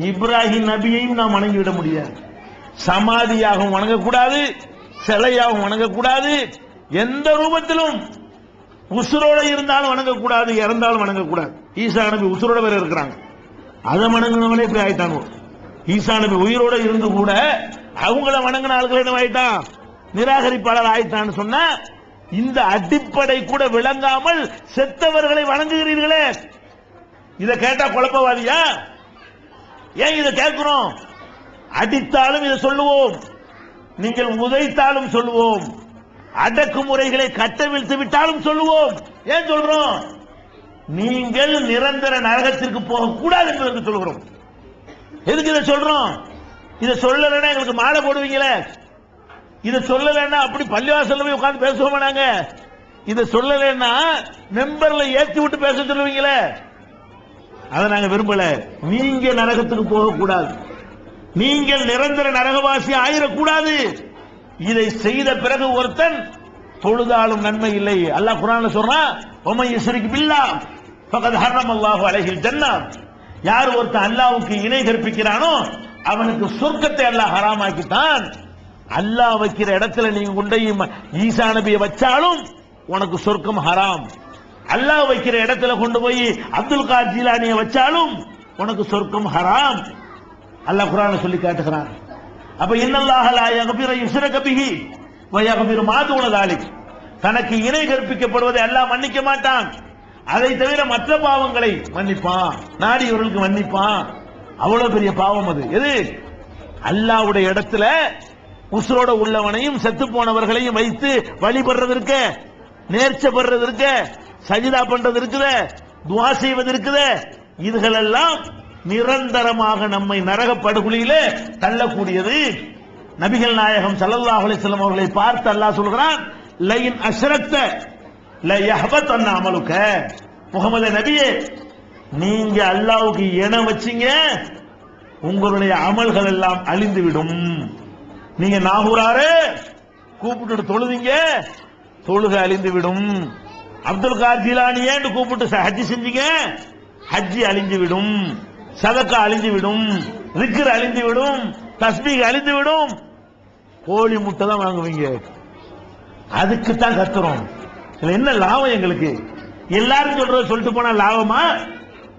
இப்ராஹிம் நபியையும் நான் வணங்கி விட முடியாது. சமாதியாகவும் வணங்கக்கூடாது சிலையாகவும் வணங்கக்கூடாது. எந்த ரூபத்திலும் உசுரோட இருந்தாலும் வணங்கக்கூடாது இறந்தாலும் வணங்கக்கூடாது. ஈசா நபி உசுரோட வேற இருக்கிறாங்க. அதை வணங்கினவனே இப்படி ஆயிட்டாங்க. ஈசா நபி உயிரோட இருந்து கூட அவங்கள வணங்கின ஆளுகள் என்ன ஆயிட்டான்? நிராகரிப்பாளர் ஆயிட்டான்னு சொன்ன இந்த அடிப்படை கூட விளங்காமல் செத்தவர்களை வணங்குகிறீர்களே. இத கேட்டா குழப்பவாதியா? ஏன் இதை கேட்கிறோம்? அடித்தாலும் இதை சொல்லுவோம். நீங்கள் உதைத்தாலும் சொல்லுவோம். அடக்குமுறைகளை கட்டவிழ்த்து விட்டாலும் சொல்லுவோம். ஏன் சொல்றோம்? நீங்கள் நிரந்தர நரகத்திற்கு போகக்கூடாது என்று சொல்கிறோம். எதுக்கு இதை சொல்றோம்? இதை சொல்லலைன்னா எங்களுக்கு மாலை போடுவீங்களே? இதை சொல்லலைன்னா அப்படி பள்ளிவாசல்ல போய் உட்காந்து பேசுவோமா நாங்க? இதை சொல்லலைன்னா மெம்பர்ல ஏற்றி விட்டு பேச சொல்லுவீங்களே? அதை நாங்க விரும்பல. நீங்க நரகத்துக்கு போகக்கூடாது. நீங்கள் நிரந்தர நரகவாசி ஆயிடக்கூடாது இதை செய்த பிறகு ஒருத்தன் தொழுதாலும் நன்மை இல்லை. அல்லாஹ் குரான் சொல்றான் ஒமை இஸ்ரிக்கு பில்லா பக்கத்து ஹர்ரம் அல்லாஹு ஜன்னா யார் ஒருத்தன் அல்லாவுக்கு இணை கற்பிக்கிறானோ அவனுக்கு சொர்க்கத்தை அல்லாஹ் ஹராமாக்கித்தான். அல்லாஹ் வைக்கிற இடத்துல நீங்க கொண்டு ஈசா நபியை வச்சாலும் உனக்கு சொர்க்கம் ஹராம். அல்லாஹ் வைக்கிற இடத்துல கொண்டு போய் அப்துல் கார் ஜீலானியை வச்சாலும் உனக்கு சொர்க்கம் ஹராம். அல்லாஹ் குரான சொல்லி காட்டுகிறான். அப்ப இன்னல்லாஹ லா யக்பிரு யுஸ்ரக பிஹி வ தாலிக். தனக்கு இணை கற்பிக்கப்படுவதை அல்லாஹ் மன்னிக்க மாட்டான். அதை தவிர மற்ற பாவங்களை மன்னிப்பான். நாடியவர்களுக்கு மன்னிப்பான். அவ்வளவு பெரிய பாவம் அது. எது? அல்லாவுடைய இடத்துல உசுரோட உள்ளவனையும் செத்து போனவர்களையும் வைத்து வழிபடுறது இருக்க நேர்ச்சை படுறது இருக்க சஜிதா பண்றது இருக்குது துவா செய்வது இருக்குது இதுகளெல்லாம் நிரந்தரமாக நம்மை நரக படுகொலியிலே தள்ளக்கூடியது. நபிகள் நாயகம் சல்லல்லாஹ் அலிஸ்லாம் அவர்களை பார்த்து அல்லாஹ் சொல்கிறான் லைன் அஷ்ரக்த லயஹபத் யஹபத் அமலுக்க. முகமது நபியே நீங்க அல்லாவுக்கு என வச்சீங்க உங்களுடைய அமல்கள் எல்லாம் அழிந்து விடும் நீங்க நாகூராரு கூப்பிட்டு தொழுதிங்க தொழுக அழிந்து விடும் அப்துல் கார் கூப்பிட்டு ச- ஹஜ்ஜி செஞ்சீங்க ஹஜ்ஜி அழிந்து விடும் சதக்கா அழிந்து விடும் ரிக்கர் அழிந்து விடும் தஸ்பீக் அழிந்து விடும் கோழி முட்டை தான் வாங்குவீங்க. அதுக்கு தான் கத்துறோம். இதுல என்ன லாபம் எங்களுக்கு? எல்லாரும் சொல்றத சொல்லிட்டு போனா லாபமா?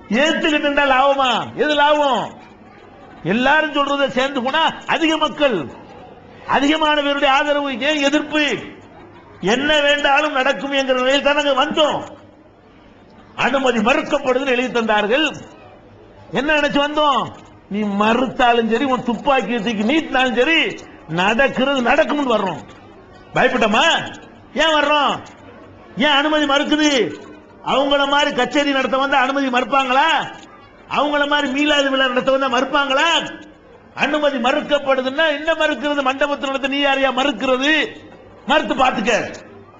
ஏத்துக்கிட்டு லாபமா? எது லாபம்? எல்லாரும் சொல்றத சேர்ந்து போனா அதிக மக்கள். அதிகமான பேருடைய ஆதரவு ஏன் எதிர்ப்பு? என்ன வேண்டாலும் நடக்கும் என்கிற நிலையில் தான் நாங்கள் வந்தோம். அனுமதி மறுக்கப்படுதுன்னு எழுதி தந்தார்கள். என்ன நினைச்சு வந்தோம்? நீ மறுத்தாலும் சரி உன் துப்பாக்கி தூக்கி நீட்டினாலும் சரி நடக்கிறது நடக்கும்னு வர்றோம். பயப்பட்டோமா? ஏன் வர்றோம்? ஏன் அனுமதி மறுக்குது? அவங்கள மாதிரி கச்சேரி நடத்த வந்தா அனுமதி மறுப்பாங்களா? அவங்கள மாதிரி மீளாது விழா நடத்த வந்தா மறுப்பாங்களா? அனுமதி மறுக்கப்படுதுன்னா என்ன மறுக்கிறது? மண்டபத்தில் நடத்த நீ யாரையா மறுக்கிறது? மறுத்து பாத்துக்க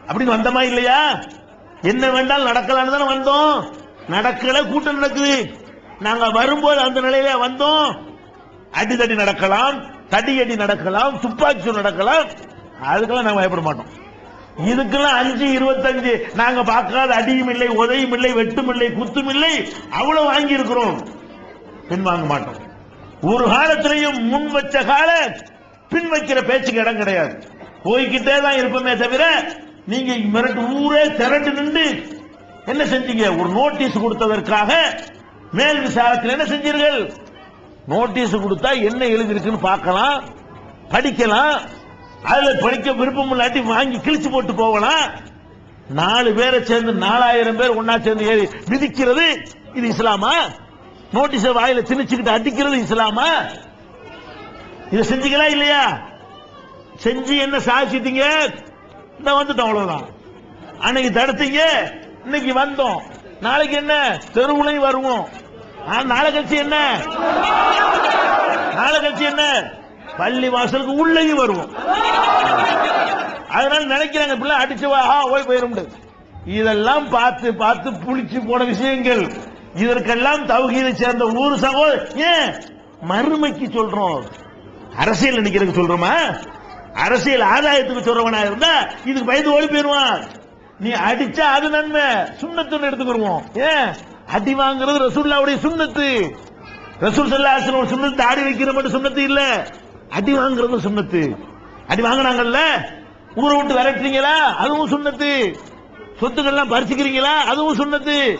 அப்படின்னு வந்தமா இல்லையா? என்ன வேண்டாலும் நடக்கலான்னு தானே வந்தோம். நடக்கல கூட்டம் நடக்குது. நாங்க வரும்போது அந்த நிலையில வந்தோம். அடிதடி நடக்கலாம் தடியடி நடக்கலாம் துப்பாக்கி சூடு நடக்கலாம். அதுக்கெல்லாம் நாங்க பயப்பட மாட்டோம். இதுக்கெல்லாம் அஞ்சு இருபத்தஞ்சு நாங்க பார்க்காத அடியும் இல்லை உதையும் இல்லை வெட்டும் இல்லை குத்தும் இல்லை அவ்வளவு வாங்கி இருக்கிறோம் பின்வாங்க மாட்டோம். ஒரு காலத்திலையும் முன் வச்ச கால பின் வைக்கிற பேச்சுக்கு இடம் கிடையாது. போய்கிட்டே தான் இருப்போமே தவிர நீங்க மிரட்டு ஊரே திரண்டு நின்று என்ன செஞ்சீங்க? ஒரு நோட்டீஸ் கொடுத்ததற்காக மேல் விசாரத்தில் என்ன செஞ்சீர்கள்? நோட்டீஸ் கொடுத்தா என்ன எழுதிருக்குன்னு பார்க்கலாம் படிக்கலாம். அதுல படிக்க விருப்பம் இல்லாட்டி வாங்கி கிழிச்சு போட்டு போகலாம். நாலு பேரை சேர்ந்து நாலாயிரம் பேர் ஒன்னா சேர்ந்து ஏறி மிதிக்கிறது இது இஸ்லாமா? நோட்டீஸ வாயில திணிச்சுக்கிட்டு அடிக்கிறது இஸ்லாமா? இதை செஞ்சீங்களா இல்லையா? செஞ்சு என்ன சாதிச்சிட்டீங்க? இந்த வந்துட்டோம் அவ்வளவுதான். அன்னைக்கு தடுத்தீங்க இன்னைக்கு வந்தோம். நாளைக்கு என்ன? தெருவுலையும் வருவோம். நாளை கட்சி என்ன? நாளை கட்சி என்ன? பள்ளி வாசலுக்கு உள்ளேயும் வருவோம். அதனால நினைக்கிறாங்க பிள்ளை அடிச்சு வா. ஆ, ஓய் போயிரும். இதெல்லாம் பார்த்து பார்த்து புளிச்சு போன விஷயங்கள். இதற்கெல்லாம் தௌஹீதை சேர்ந்த ஊர் சகோ ஏன்? மறுமைக்கு சொல்றோம். அரசியல் நினைக்கிறதுக்கு சொல்றோமா? அரசியல் ஆதாயத்துக்கு சொல்றவனா இருந்தா இதுக்கு பயந்து ஓடி போயிருவான் நீ அடிச்சா அது நன்மை. சுண்ணத்துன்னு எடுத்துக்கிடுவோம் ஏன்? அடி வாங்குறது ரசூல்லாவுடைய சுண்ணத்து. ரசூல் சல்லாஹ் ஒரு சுண்ணத்து ஆடி வைக்கிற மட்டும் சுண்ணத்து இல்ல. அடி வாங்குறது சுண்ணத்து. அடி வாங்கினாங்கல்ல? ஊரை விட்டு விரட்டுறீங்களா? அதுவும் சுண்ணத்து. சொத்துக்கள்லாம் பறிச்சுக்கிறீங்களா? அதுவும் சுண்ணத்து.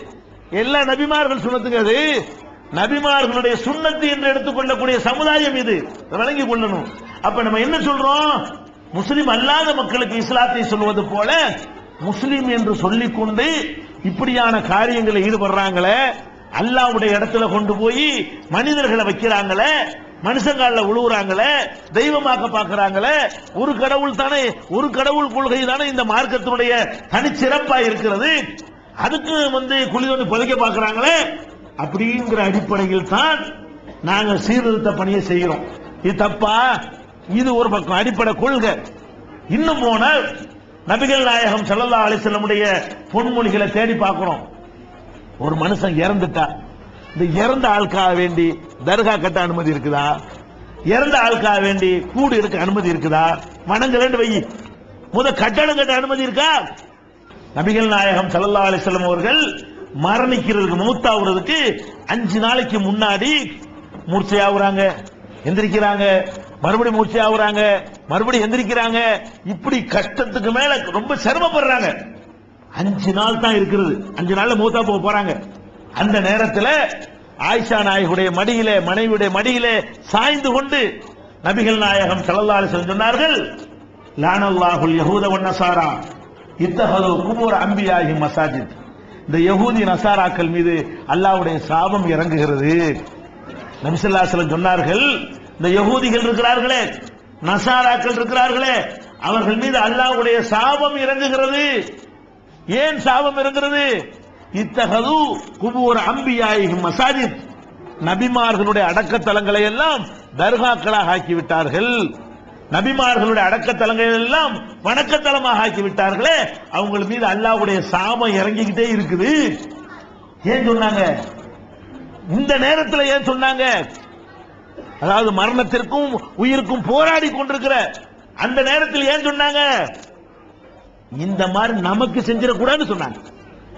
எல்லா நபிமார்கள் சுண்ணத்துங்க அது. நபிமார்களுடைய சுண்ணத்து என்று எடுத்துக்கொள்ளக்கூடிய சமுதாயம் இது. வழங்கி கொள்ளணும். அப்ப நம்ம என்ன சொல்றோம்? முஸ்லிம் அல்லாத மக்களுக்கு இஸ்லாத்தை சொல்வது போல முஸ்லீம் என்று சொல்லிக்கொண்டு இப்படியான காரியங்களை ஈடுபடுறாங்களே அல்லாவுடைய இடத்துல கொண்டு போய் மனிதர்களை வைக்கிறாங்களே மனுஷங்கால உழுவுறாங்களே தெய்வமாக்க பார்க்கறாங்களே ஒரு கடவுள் தானே ஒரு கடவுள் கொள்கை தானே இந்த மார்க்கத்தினுடைய தனிச்சிறப்பா இருக்கிறது. அதுக்கு வந்து குழி வந்து புதைக்க பார்க்கறாங்களே அப்படிங்கிற அடிப்படையில் தான் நாங்கள் சீர்திருத்த பணியை செய்கிறோம். இது தப்பா? இது ஒரு பக்கம் அடிப்படை கொள்கை. இன்னும் போனால் நபிகள் நாயகம் செல்லல்லா அலிசல்லமுடைய பொன்மொழிகளை தேடி பார்க்கிறோம். ஒரு மனுஷன் இறந்துட்டா. இந்த இறந்த ஆளுக்காக வேண்டி தர்கா கட்ட அனுமதி இருக்குதா? இறந்த ஆளுக்காக வேண்டி கூடு இருக்க அனுமதி இருக்குதா? வணங்கலன்னு வை. முத கட்டடம் கட்ட அனுமதி இருக்கா? நபிகள் நாயகம் செல்லல்லா அலிசல்லம் அவர்கள் மரணிக்கிறதுக்கு மூத்தாவுறதுக்கு அஞ்சு நாளைக்கு முன்னாடி மூர்ச்சையாகுறாங்க. எந்திரிக்கிறாங்க. மறுபடியும் ஆகுறாங்க மறுபடியும் எந்திரிக்கிறாங்க. இப்படி கஷ்டத்துக்கு மேல ரொம்ப சிரமப்படுறாங்க. அஞ்சு நாள் தான் இருக்கிறது. அஞ்சு நாள்ல மூத்தா போக போறாங்க. அந்த நேரத்தில் ஆயிஷா நாயகுடைய மடியிலே மனைவியுடைய மடியிலே சாய்ந்து கொண்டு நபிகள் நாயகம் செல்லல்லாறு சொன்னார்கள் லானல்லாஹுல் யகூத வன் நஸாரா இத்தஹது குபூர் மசாஜித். இந்த யகூதி நசாராக்கள் மீது அல்லாவுடைய சாபம் இறங்குகிறது. நபிசல்லா சொன்னார்கள் இந்த யகூதிகள் இருக்கிறார்களே நசாராக்கள் இருக்கிறார்களே அவர்கள் மீது அல்லாவுடைய சாபம் இறங்குகிறது. ஏன் சாபம் இறங்குகிறது? இத்தகது குபூர் அம்பியாயிஹி மசாஜித். நபிமார்களுடைய அடக்கத்தலங்களை எல்லாம் தர்காக்களாக ஆக்கி விட்டார்கள் நபிமார்களுடைய அடக்கத்தலங்களை எல்லாம் வணக்கத்தலமாக ஆக்கி விட்டார்களே அவங்க மீது அல்லாவுடைய சாபம் இறங்கிக்கிட்டே இருக்குது. ஏன் சொன்னாங்க? இந்த நேரத்தில் ஏன் சொன்னாங்க? அதாவது மரணத்திற்கும் உயிருக்கும் போராடி கொண்டிருக்கிற அந்த நேரத்தில் ஏன் சொன்னாங்க? இந்த மாதிரி நமக்கு செஞ்சிடக்கூடாதுன்னு சொன்னாங்க.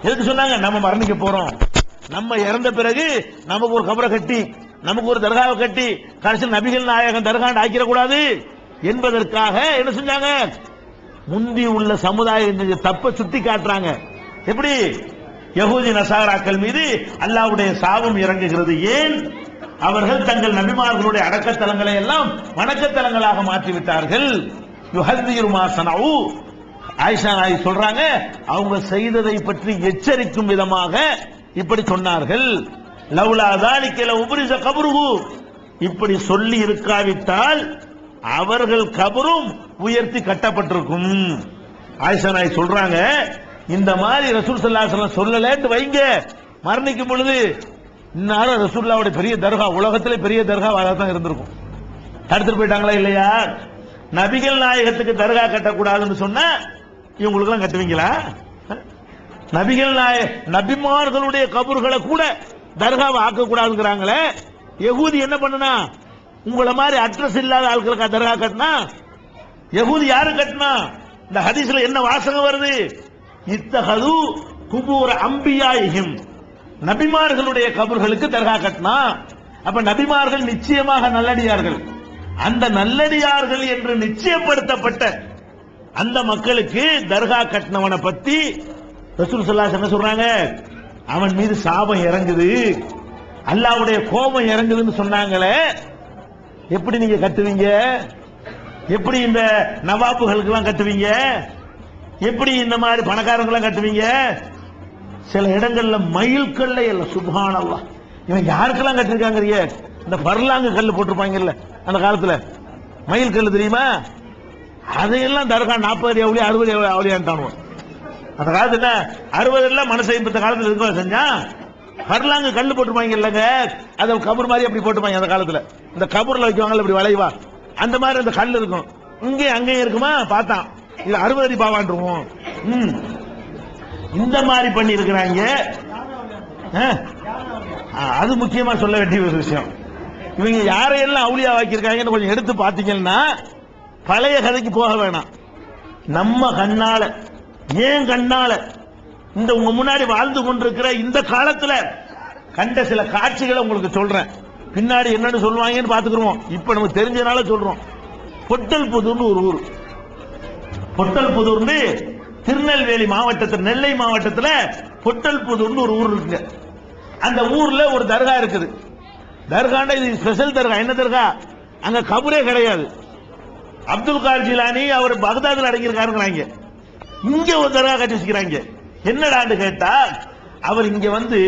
எதுக்கு சொன்னாங்க? நம்ம மரணிக்க போறோம். நம்ம இறந்த பிறகு நமக்கு ஒரு கபரை கட்டி நமக்கு ஒரு தர்காவை கட்டி கடைசியில் நபிகள் நாயகம் தர்காண்டு ஆக்கிடக்கூடாது என்பதற்காக என்ன செஞ்சாங்க? முந்தி உள்ள சமுதாயம் தப்ப சுத்தி காட்டுறாங்க எப்படி? யகுதி நசாராக்கள் மீது அல்லாவுடைய சாபம் இறங்குகிறது. ஏன்? அவர்கள் தங்கள் நபிமார்களுடைய அடக்கத்தலங்களை எல்லாம் வணக்கத்தலங்களாக மாற்றிவிட்டார்கள். ஆயிஷா நாய் சொல்றாங்க அவங்க செய்ததை பற்றி எச்சரிக்கும் விதமாக இப்படி சொன்னார்கள். லவ்லா தாலிக்கல உபரிச கபருகு இப்படி சொல்லி இருக்காவிட்டால் அவர்கள் கபரும் உயர்த்தி கட்டப்பட்டிருக்கும். ஆயிஷா நாய் சொல்றாங்க இந்த மாதிரி ரசூல் சல்லாஹ் சொல்லலன்னு வைங்க. மரணிக்கும் பொழுது இன்னாலும் ரசூல்லாவுடைய பெரிய தர்கா உலகத்திலே பெரிய தர்கா தான் இருந்திருக்கும். தடுத்துட்டு போயிட்டாங்களா இல்லையா? நபிகள் நாயகத்துக்கு தர்கா கட்டக்கூடாதுன்னு சொன்னா இவங்களுக்கெல்லாம் கட்டுவீங்களா? நபிகள் நாய நபிமார்களுடைய கபர்களை கூட தர்காவை ஆக்கக்கூடாதுங்கிறாங்களே. யகூதி என்ன பண்ணுனா உங்களை மாதிரி அட்ரஸ் இல்லாத ஆட்களுக்கு தர்கா கட்டினா? யகூதி யாரு கட்டினா? இந்த ஹதீஸ்ல என்ன வாசகம் வருது? இத்தகது குபூர அம்பியாயிஹிம் நபிமார்களுடைய கபர்களுக்கு தர்கா கட்டினா அப்ப நபிமார்கள் நிச்சயமாக நல்லடியார்கள். அந்த நல்லடியார்கள் என்று நிச்சயப்படுத்தப்பட்ட அந்த மக்களுக்கு தர்கா கட்டினவனை பத்தி ரசூல் ஸல்லல்லாஹு என்ன சொல்றாங்க. அவன் மீது சாபம் இறங்குது. அல்லாவுடைய கோபம் இறங்குதுன்னு சொன்னாங்களே. எப்படி நீங்க கட்டுவீங்க? எப்படி இந்த நவாப்புகளுக்கு எல்லாம் கட்டுவீங்க? எப்படி இந்த மாதிரி பணக்காரங்களாம் கட்டுவீங்க? சில இடங்கள்ல மயில் கல்லை இல்ல சுபானல்லா இவன் யாருக்கெல்லாம் கட்டிருக்காங்க இந்த பர்லாங்கு கல்லு போட்டிருப்பாங்கல்ல அந்த காலத்துல. மயில் கல் தெரியுமா? அதையெல்லாம் தர்கா நாற்பது எவ்வளோ அறுபது அவளியான்ட்டானுவோம் அந்த காலத்துல அறுபது எல்லாம் மனசை இந்த காலத்துல இருக்க செஞ்சா? பர்லாங்கு கல் போட்டுருப்பாங்க இல்லைங்க அதை கபர் மாதிரி அப்படி போட்டுப்பாங்க அந்த காலத்துல. இந்த கபூர்ல வைக்குவாங்கல்ல இப்படி வளைவா. அந்த மாதிரி அந்த கல் இருக்கும். இங்கே அங்கேயும் இருக்குமா? பார்த்தான். இல்ல அறுபது அடி பாவான்ருவோம். ம். இந்த மாதிரி பண்ணி இருக்கிறாங்க அது முக்கியமா சொல்ல வேண்டிய ஒரு விஷயம். இவங்க யாரையெல்லாம் அவுளியா வாக்கியிருக்காங்கன்னு கொஞ்சம் எடுத்து பார்த்தீங்கன்னா பழைய கதைக்கு போக வேணாம். நம்ம கண்ணால ஏன் கண்ணால இந்த உங்க முன்னாடி வாழ்ந்து கொண்டிருக்கிற இந்த காலத்துல கண்ட சில காட்சிகளை உங்களுக்கு சொல்றேன். பின்னாடி என்னன்னு சொல்லுவாங்கன்னு பாத்துக்கிறோம் இப்ப நமக்கு தெரிஞ்சதுனால சொல்றோம். பொட்டல் புதுன்னு ஒரு ஊர். பொட்டல் புதூர்னு திருநெல்வேலி மாவட்டத்தில் நெல்லை மாவட்டத்தில் பொட்டல் புதூர்னு ஒரு ஊர் இருக்குங்க. அந்த ஊர்ல ஒரு தர்கா இருக்குது. தர்காண்டா இது ஸ்பெஷல் தர்கா. என்ன தர்கா? அங்க கபரே கிடையாது. அப்துல் கார் ஜிலானி அவர் பகதாதில் அடங்கியிருக்காருங்கிறாங்க இங்க. ஒரு தர்கா கட்டி வச்சுக்கிறாங்க என்னடான்னு கேட்டா அவர் இங்க வந்து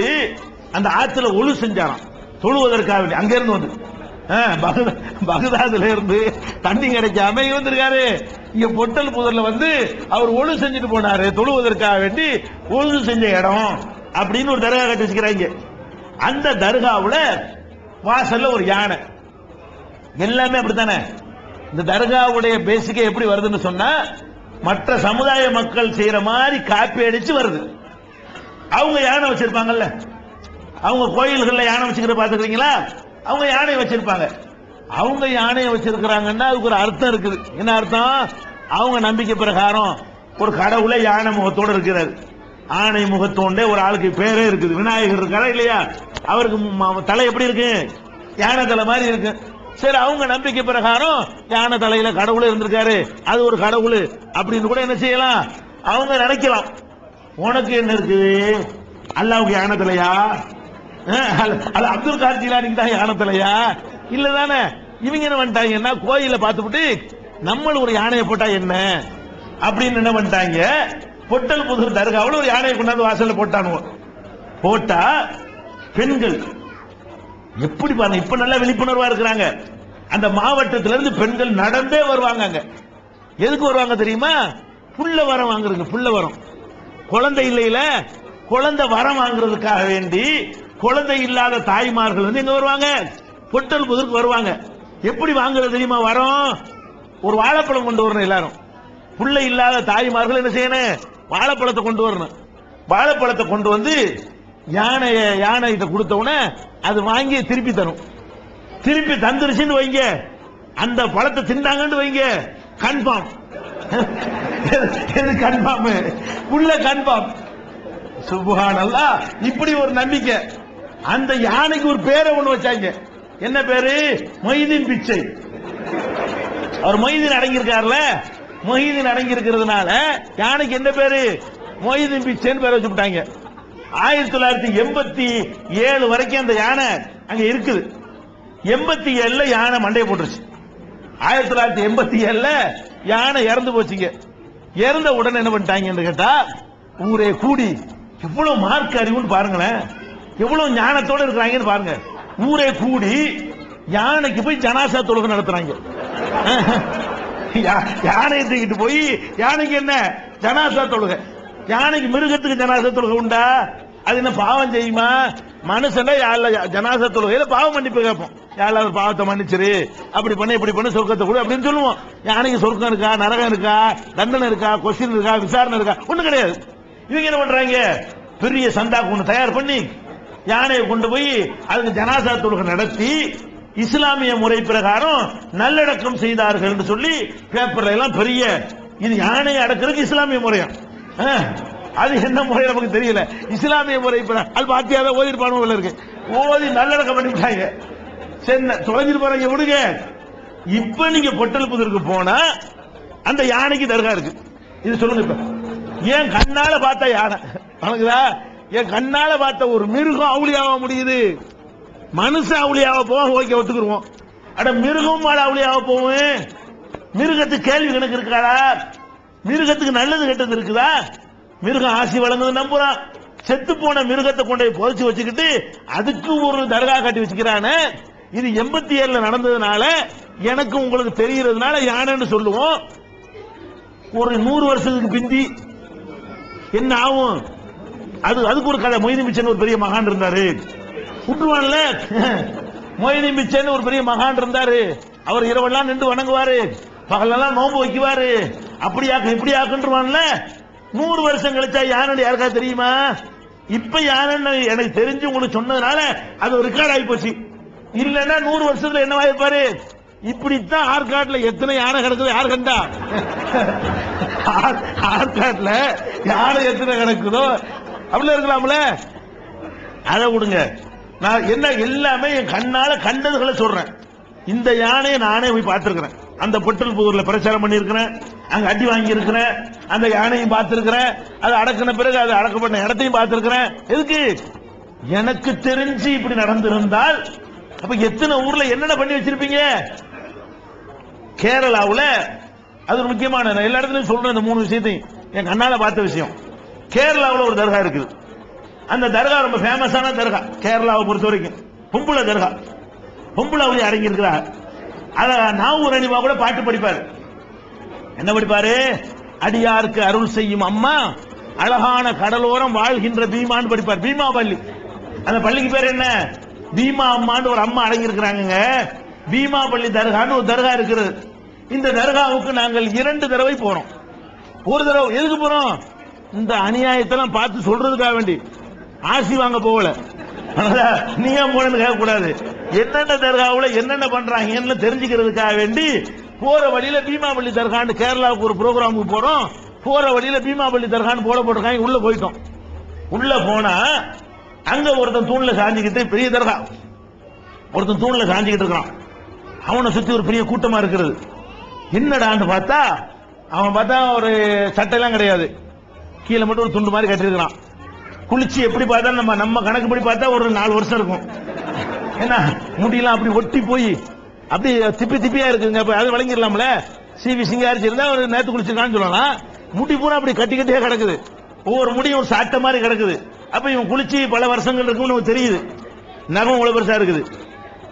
அந்த ஆத்துல ஒழு செஞ்சாராம். தொழுவதற்காக வேண்டி. வந்து. பகதாதுல இருந்து தண்ணி கிடைக்காம இங்க வந்திருக்காரு இங்க பொட்டல் புதர்ல வந்து அவர் ஒழு செஞ்சுட்டு போனாரு. தொழுவதற்காக வேண்டி ஒழு செஞ்ச இடம் அப்படின்னு ஒரு தர்கா கட்டி வச்சுக்கிறாங்க. அந்த தர்காவுல வாசல்ல ஒரு யானை. எல்லாமே அப்படித்தானே? இந்த தர்காவுடைய பேசிக்கே எப்படி வருதுன்னு சொன்னா மற்ற சமுதாய மக்கள் செய்யற மாதிரி காப்பி அடிச்சு வருது. அவங்க யானை வச்சிருப்பாங்கல்ல? அவங்க கோயில்கள்ல யானை வச்சுக்கிற பாத்துக்கிறீங்களா அவங்க யானை வச்சிருப்பாங்க. அவங்க யானையை வச்சிருக்கிறாங்கன்னா அதுக்கு ஒரு அர்த்தம் இருக்குது. என்ன அர்த்தம்? அவங்க நம்பிக்கை பிரகாரம் ஒரு கடவுளே யானை முகத்தோடு இருக்கிறார். ஆணை முகத்தோண்டே ஒரு ஆளுக்கு பேரே இருக்குது. விநாயகர் இருக்காரா இல்லையா? அவருக்கு தலை எப்படி இருக்கு? யானை தலை மாதிரி இருக்கு. சரி அவங்க நம்பிக்கை பிரகாரம் யானை தலையில கடவுளே இருந்திருக்காரு. அது ஒரு கடவுள். அப்படின்னு கூட என்ன செய்யலாம்? அவங்க நினைக்கலாம். உனக்கு என்ன இருக்குது? அல்லாவுக்கு யானை தலையா? அது அப்துல் கார் ஜிலானிக்கு தான் யானத்திலையா? இல்ல தானே. இவங்க என்ன பண்ணிட்டாங்கன்னா கோயில பார்த்துட்டு நம்மளும் ஒரு யானையை போட்டா என்ன? அப்படின்னு என்ன பண்ணிட்டாங்க? பொட்டல் புதூர் தர்காவில் ஒரு யானையை கொண்டாந்து வாசல்ல போட்டானுவோம் போட்டா பெண்கள். எப்படி பாருங்க இப்ப நல்லா விழிப்புணர்வா இருக்கிறாங்க. அந்த மாவட்டத்தில இருந்து பெண்கள் நடந்தே வருவாங்க அங்க. எதுக்கு வருவாங்க தெரியுமா? புள்ள வரம் வாங்குறதுக்கு புள்ள வரம். குழந்தை இல்லையில குழந்தை வரம் வாங்குறதுக்காக வேண்டி குழந்தை இல்லாத தாய்மார்கள் வந்து எங்க வருவாங்க? பொட்டல் புதருக்கு வருவாங்க. எப்படி வாங்குறது தெரியுமா? வரோம். ஒரு வாழைப்பழம் கொண்டு வரணும் எல்லாரும். பிள்ளை இல்லாத தாய்மார்கள் என்ன செய்யணும்? வாழைப்பழத்தை கொண்டு வரணும். வாழைப்பழத்தை கொண்டு வந்து யானைய யானை இதை கொடுத்தவன அது வாங்கி திருப்பி தரும். திருப்பி தந்துருச்சுன்னு வைங்க. அந்த பழத்தை திண்டாங்கன்னு வைங்க. கன்ஃபார்ம். கன்ஃபார்ம்? உள்ள கன்ஃபார்ம். சுபஹானல்லா இப்படி ஒரு நம்பிக்கை. அந்த யானைக்கு ஒரு பேரை ஒண்ணு வச்சாங்க. என்ன பேரு? மொய்தீன் பிச்சை. அவர் மொய்தீன் அடங்கியிருக்காருல? மொய்தீன் அடங்கி இருக்கிறதுனால யானைக்கு என்ன பேரு? மொய்தீன் பிச்சைன்னு பேரை வச்சுட்டாங்க ஆயிரத்தி தொள்ளாயிரத்தி எண்பத்தி ஏழு வரைக்கும் அந்த யானை அங்க இருக்குது. எண்பத்தி ஏழுல யானை மண்டையை போட்டுருச்சு. ஆயிரத்தி தொள்ளாயிரத்தி எண்பத்தி ஏழுல யானை இறந்து போச்சுங்க. இறந்த உடனே என்ன பண்ணிட்டாங்கன்னு கேட்டா ஊரே கூடி எவ்வளவு மார்க் அறிவுன்னு பாருங்களேன். எவ்வளவு ஞானத்தோட இருக்கிறாங்கன்னு பாருங்க. ஊரே கூடி யானைக்கு போய் ஜனாசா தொழுகை நடத்துறாங்க. யா- யானையை தூக்கிட்டு போய் யானைக்கு என்ன? ஜனாசா தொழுகை. யானைக்கு மிருகத்துக்கு ஜனாசா தொழுகை உண்டா? அது என்ன பாவம் செய்யுமா? மனுஷன் ஜனாசா தொழுகையில பாவம் மன்னிப்பு கேட்போம். யாராவது பாவத்தை மன்னிச்சிரு. அப்படி பண்ண இப்படி பண்ண சொர்க்கத்தை கொடு அப்படின்னு சொல்லுவோம். யானைக்கு சொர்க்கம் இருக்கா? நரகம் இருக்கா? தண்டனை இருக்கா? கொஸ்டின் இருக்கா? விசாரணை இருக்கா? ஒண்ணு கிடையாது. இவங்க என்ன பண்றாங்க? பெரிய சந்தாக்கு ஒன்று தயார் பண்ணி யானையை கொண்டு போய் அதுக்கு ஜனாசா தொழுகை நடத்தி இஸ்லாமிய முறை பிரகாரம் நல்லடக்கம் செய்தார்கள் என்று சொல்லி பேப்பர்ல எல்லாம் பெரிய இது யானையை அடக்கிறதுக்கு இஸ்லாமிய முறையா? ஆ, அது என்ன முறை நமக்கு தெரியல. இஸ்லாமிய முறை பிரகாரம் அது பாத்தியாத ஓதிருப்பானு இருக்கு. ஓதி நல்லடக்கம் பண்ணிட்டாங்க. சரி தொலைஞ்சிட்டு போறாங்க விடுங்க. இப்ப நீங்க பொட்டல் புதருக்கு போனா அந்த யானைக்கு தர்கா இருக்கு. இது சொல்லுங்க இப்ப. ஏன் கண்ணால பார்த்தா யானை? வணங்குதா என் கண்ணால பார்த்த ஒரு மிருகம் அவுளியாக முடியுது. மனுஷன் அவுளியாக போவோம் ஓகே ஒத்துக்குருவோம் அட மிருகம் மாட அவுளியாக போவோம். மிருகத்துக்கு கேள்வி கணக்கு இருக்காடா மிருகத்துக்கு நல்லது கெட்டது இருக்குதா? மிருகம் ஆசி வழங்குது நம்புறான். செத்து போன மிருகத்தை கொண்டு போய் புதைச்சு வச்சுக்கிட்டு அதுக்கு ஒரு தர்கா கட்டி வச்சுக்கிறானே. இது எண்பத்தி ஏழுல நடந்ததுனால எனக்கு உங்களுக்கு தெரியறதுனால யானைன்னு சொல்லுவோம். ஒரு நூறு வருஷத்துக்கு பிந்தி என்ன ஆகும்? அது அதுக்கு ஒரு கதை. மொய்தி மிச்சன் ஒரு பெரிய மகான் இருந்தாரு. விட்டுருவான்ல மொய்தி மிச்சன் ஒரு பெரிய மகான் இருந்தாரு. அவர் இரவெல்லாம் நின்று வணங்குவாரு. பகலெல்லாம் நோம்பு வைக்குவாரு. அப்படி ஆக்க இப்படி ஆக்குன்றுவான்ல நூறு வருஷம் கழிச்சா யானை யாருக்கா தெரியுமா? இப்ப யானைன்னு எனக்கு தெரிஞ்சு உங்களுக்கு சொன்னதுனால அது ரெக்கார்ட் ஆகி போச்சு. இல்லன்னா நூறு வருஷத்துல என்ன ஆயிருப்பாரு இப்படித்தான் ஆற்காட்டுல எத்தனை யானை கிடக்குது யார் கண்டா? ஆற்காட்டுல யானை எத்தனை கிடக்குதோ அப்படிலாம் இருக்கலாம்ல? அதை விடுங்க. நான் என்ன எல்லாமே என் கண்ணால கண்டதுகளை சொல்றேன். இந்த யானையை நானே போய் பார்த்துருக்கிறேன். அந்த பொட்டல் புதூர்ல பிரச்சாரம் பண்ணியிருக்கிறேன். அங்க அடி வாங்கி இருக்கிறேன் அந்த யானையும் பார்த்திருக்கிறேன். அது அடக்கின பிறகு அது அடக்கப்பட்ட இடத்தையும் பார்த்திருக்கிறேன். எதுக்கு? எனக்கு தெரிஞ்சு இப்படி நடந்திருந்தால் அப்ப எத்தனை ஊர்ல என்னென்ன பண்ணி வச்சிருப்பீங்க? கேரளாவுல அது முக்கியமான நான் எல்லா இடத்துலயும் சொல்றேன் இந்த மூணு விஷயத்தையும். என் கண்ணால பார்த்த விஷயம். கேரளாவில் ஒரு தர்கா இருக்குது. அந்த தர்கா ரொம்ப ஃபேமஸான தர்கா. கேரளாவை பொறுத்த வரைக்கும் பொம்புள தர்கா பொம்புள அவளி அதை அத நாவூர் அனிமா கூட பாட்டு படிப்பாரு. என்ன படிப்பாரு? அடியாருக்கு அருள் செய்யும் அம்மா அழகான கடலோரம் வாழ்கின்ற பீமான்னு படிப்பார். பீமா பள்ளி அந்த பள்ளிக்கு பேர் என்ன? பீமா அம்மான்னு ஒரு அம்மா அடங்கி இருக்கிறாங்க பீமா பள்ளி தர்கான்னு ஒரு தர்கா இருக்கிறது இந்த தர்காவுக்கு நாங்கள் இரண்டு தடவை போறோம் ஒரு தடவை எதுக்கு போறோம் இந்த அநியாயத்தெல்லாம் பார்த்து சொல்றதுக்காக வேண்டி ஆசி வாங்க போகல. நீ ஏன் போனது கேட்கக்கூடாது. என்னென்ன தர்காவுல என்னென்ன பண்றாங்கன்னு தெரிஞ்சுக்கிறதுக்காக வேண்டி போற வழியில பீமாபள்ளி தர்கான்னு கேரளாவுக்கு ஒரு ப்ரோக்ராமுக்கு போறோம். போற வழியில பீமாபள்ளி தர்கான்னு போட போட்டிருக்காங்க உள்ள போயிட்டோம். உள்ள போனா அங்க ஒருத்தன் தூண்ல சாஞ்சிக்கிட்டு பெரிய தர்கா. ஒருத்தன் தூண்ல சாஞ்சிக்கிட்டு இருக்கான். அவனை சுத்தி ஒரு பெரிய கூட்டமா இருக்கிறது. என்னடான்னு பார்த்தா அவன் பார்த்தா ஒரு சட்டையெல்லாம் கிடையாது. கீழே மட்டும் ஒரு துண்டு மாதிரி கட்டிருக்கிறான் குளிச்சு எப்படி பார்த்தா நம்ம நம்ம கணக்கு படி பார்த்தா ஒரு நாலு வருஷம் இருக்கும். என்ன முடியெல்லாம் அப்படி ஒட்டி போய் அப்படி திப்பி திப்பியா இருக்குங்க. அப்ப அது வழங்கிடலாம்ல? சிவி சிங்காரிச்சு இருந்தா ஒரு நேத்து குளிச்சிருக்கான்னு சொல்லலாம். முடி பூரா அப்படி கட்டி கட்டியா கிடக்குது. ஒவ்வொரு முடியும் ஒரு சாட்டை மாதிரி கிடக்குது. அப்ப இவன் குளிச்சு பல வருஷங்கள் இருக்கும்னு தெரியுது. நகம் இவ்வளவு பெருசா இருக்குது.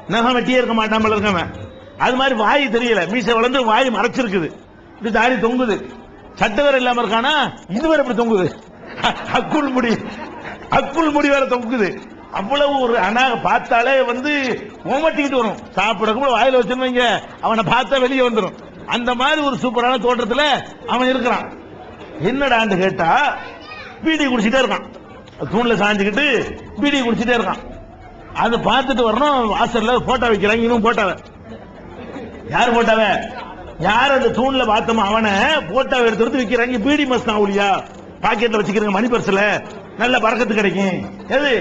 நகம் வெட்டியே இருக்க மாட்டாமல் இருக்கவன் அது மாதிரி வாய் தெரியல. மீசை வளர்ந்து வாய் மறைச்சிருக்குது. இப்படி தாடி தொங்குது. சட்டை வேற இல்லாம இருக்கானா? இது வேற இப்படி தொங்குது. அக்குள் முடி அக்குள் முடி வேற தொங்குது. அவ்வளவு ஒரு அனா பார்த்தாலே வந்து ஓமட்டிக்கிட்டு வரும். சாப்பிட கூட வாயில வச்சிருந்தீங்க அவனை பார்த்தா வெளியே வந்துடும் அந்த மாதிரி ஒரு சூப்பரான தோற்றத்துல அவன் இருக்கிறான். என்னடான்னு கேட்டா பீடி குடிச்சிட்டே இருக்கான். தூண்ல சாஞ்சுக்கிட்டு பீடி குடிச்சிட்டே இருக்கான். அது பார்த்துட்டு வரணும் வாசல்ல போட்டோ வைக்கிறாங்க இன்னும் போட்டாவ யார் போட்டாவ யார் அந்த தூண்ல பார்த்தோமோ அவனை போட்டோ எடுத்து எடுத்து விற்கிறாங்க பீடி மஸ்தான் ஒளியா பாக்கெட்ல வச்சுக்கிறங்க மணி பர்ஸ்ல. நல்ல பறக்கத்து கிடைக்கும். எது?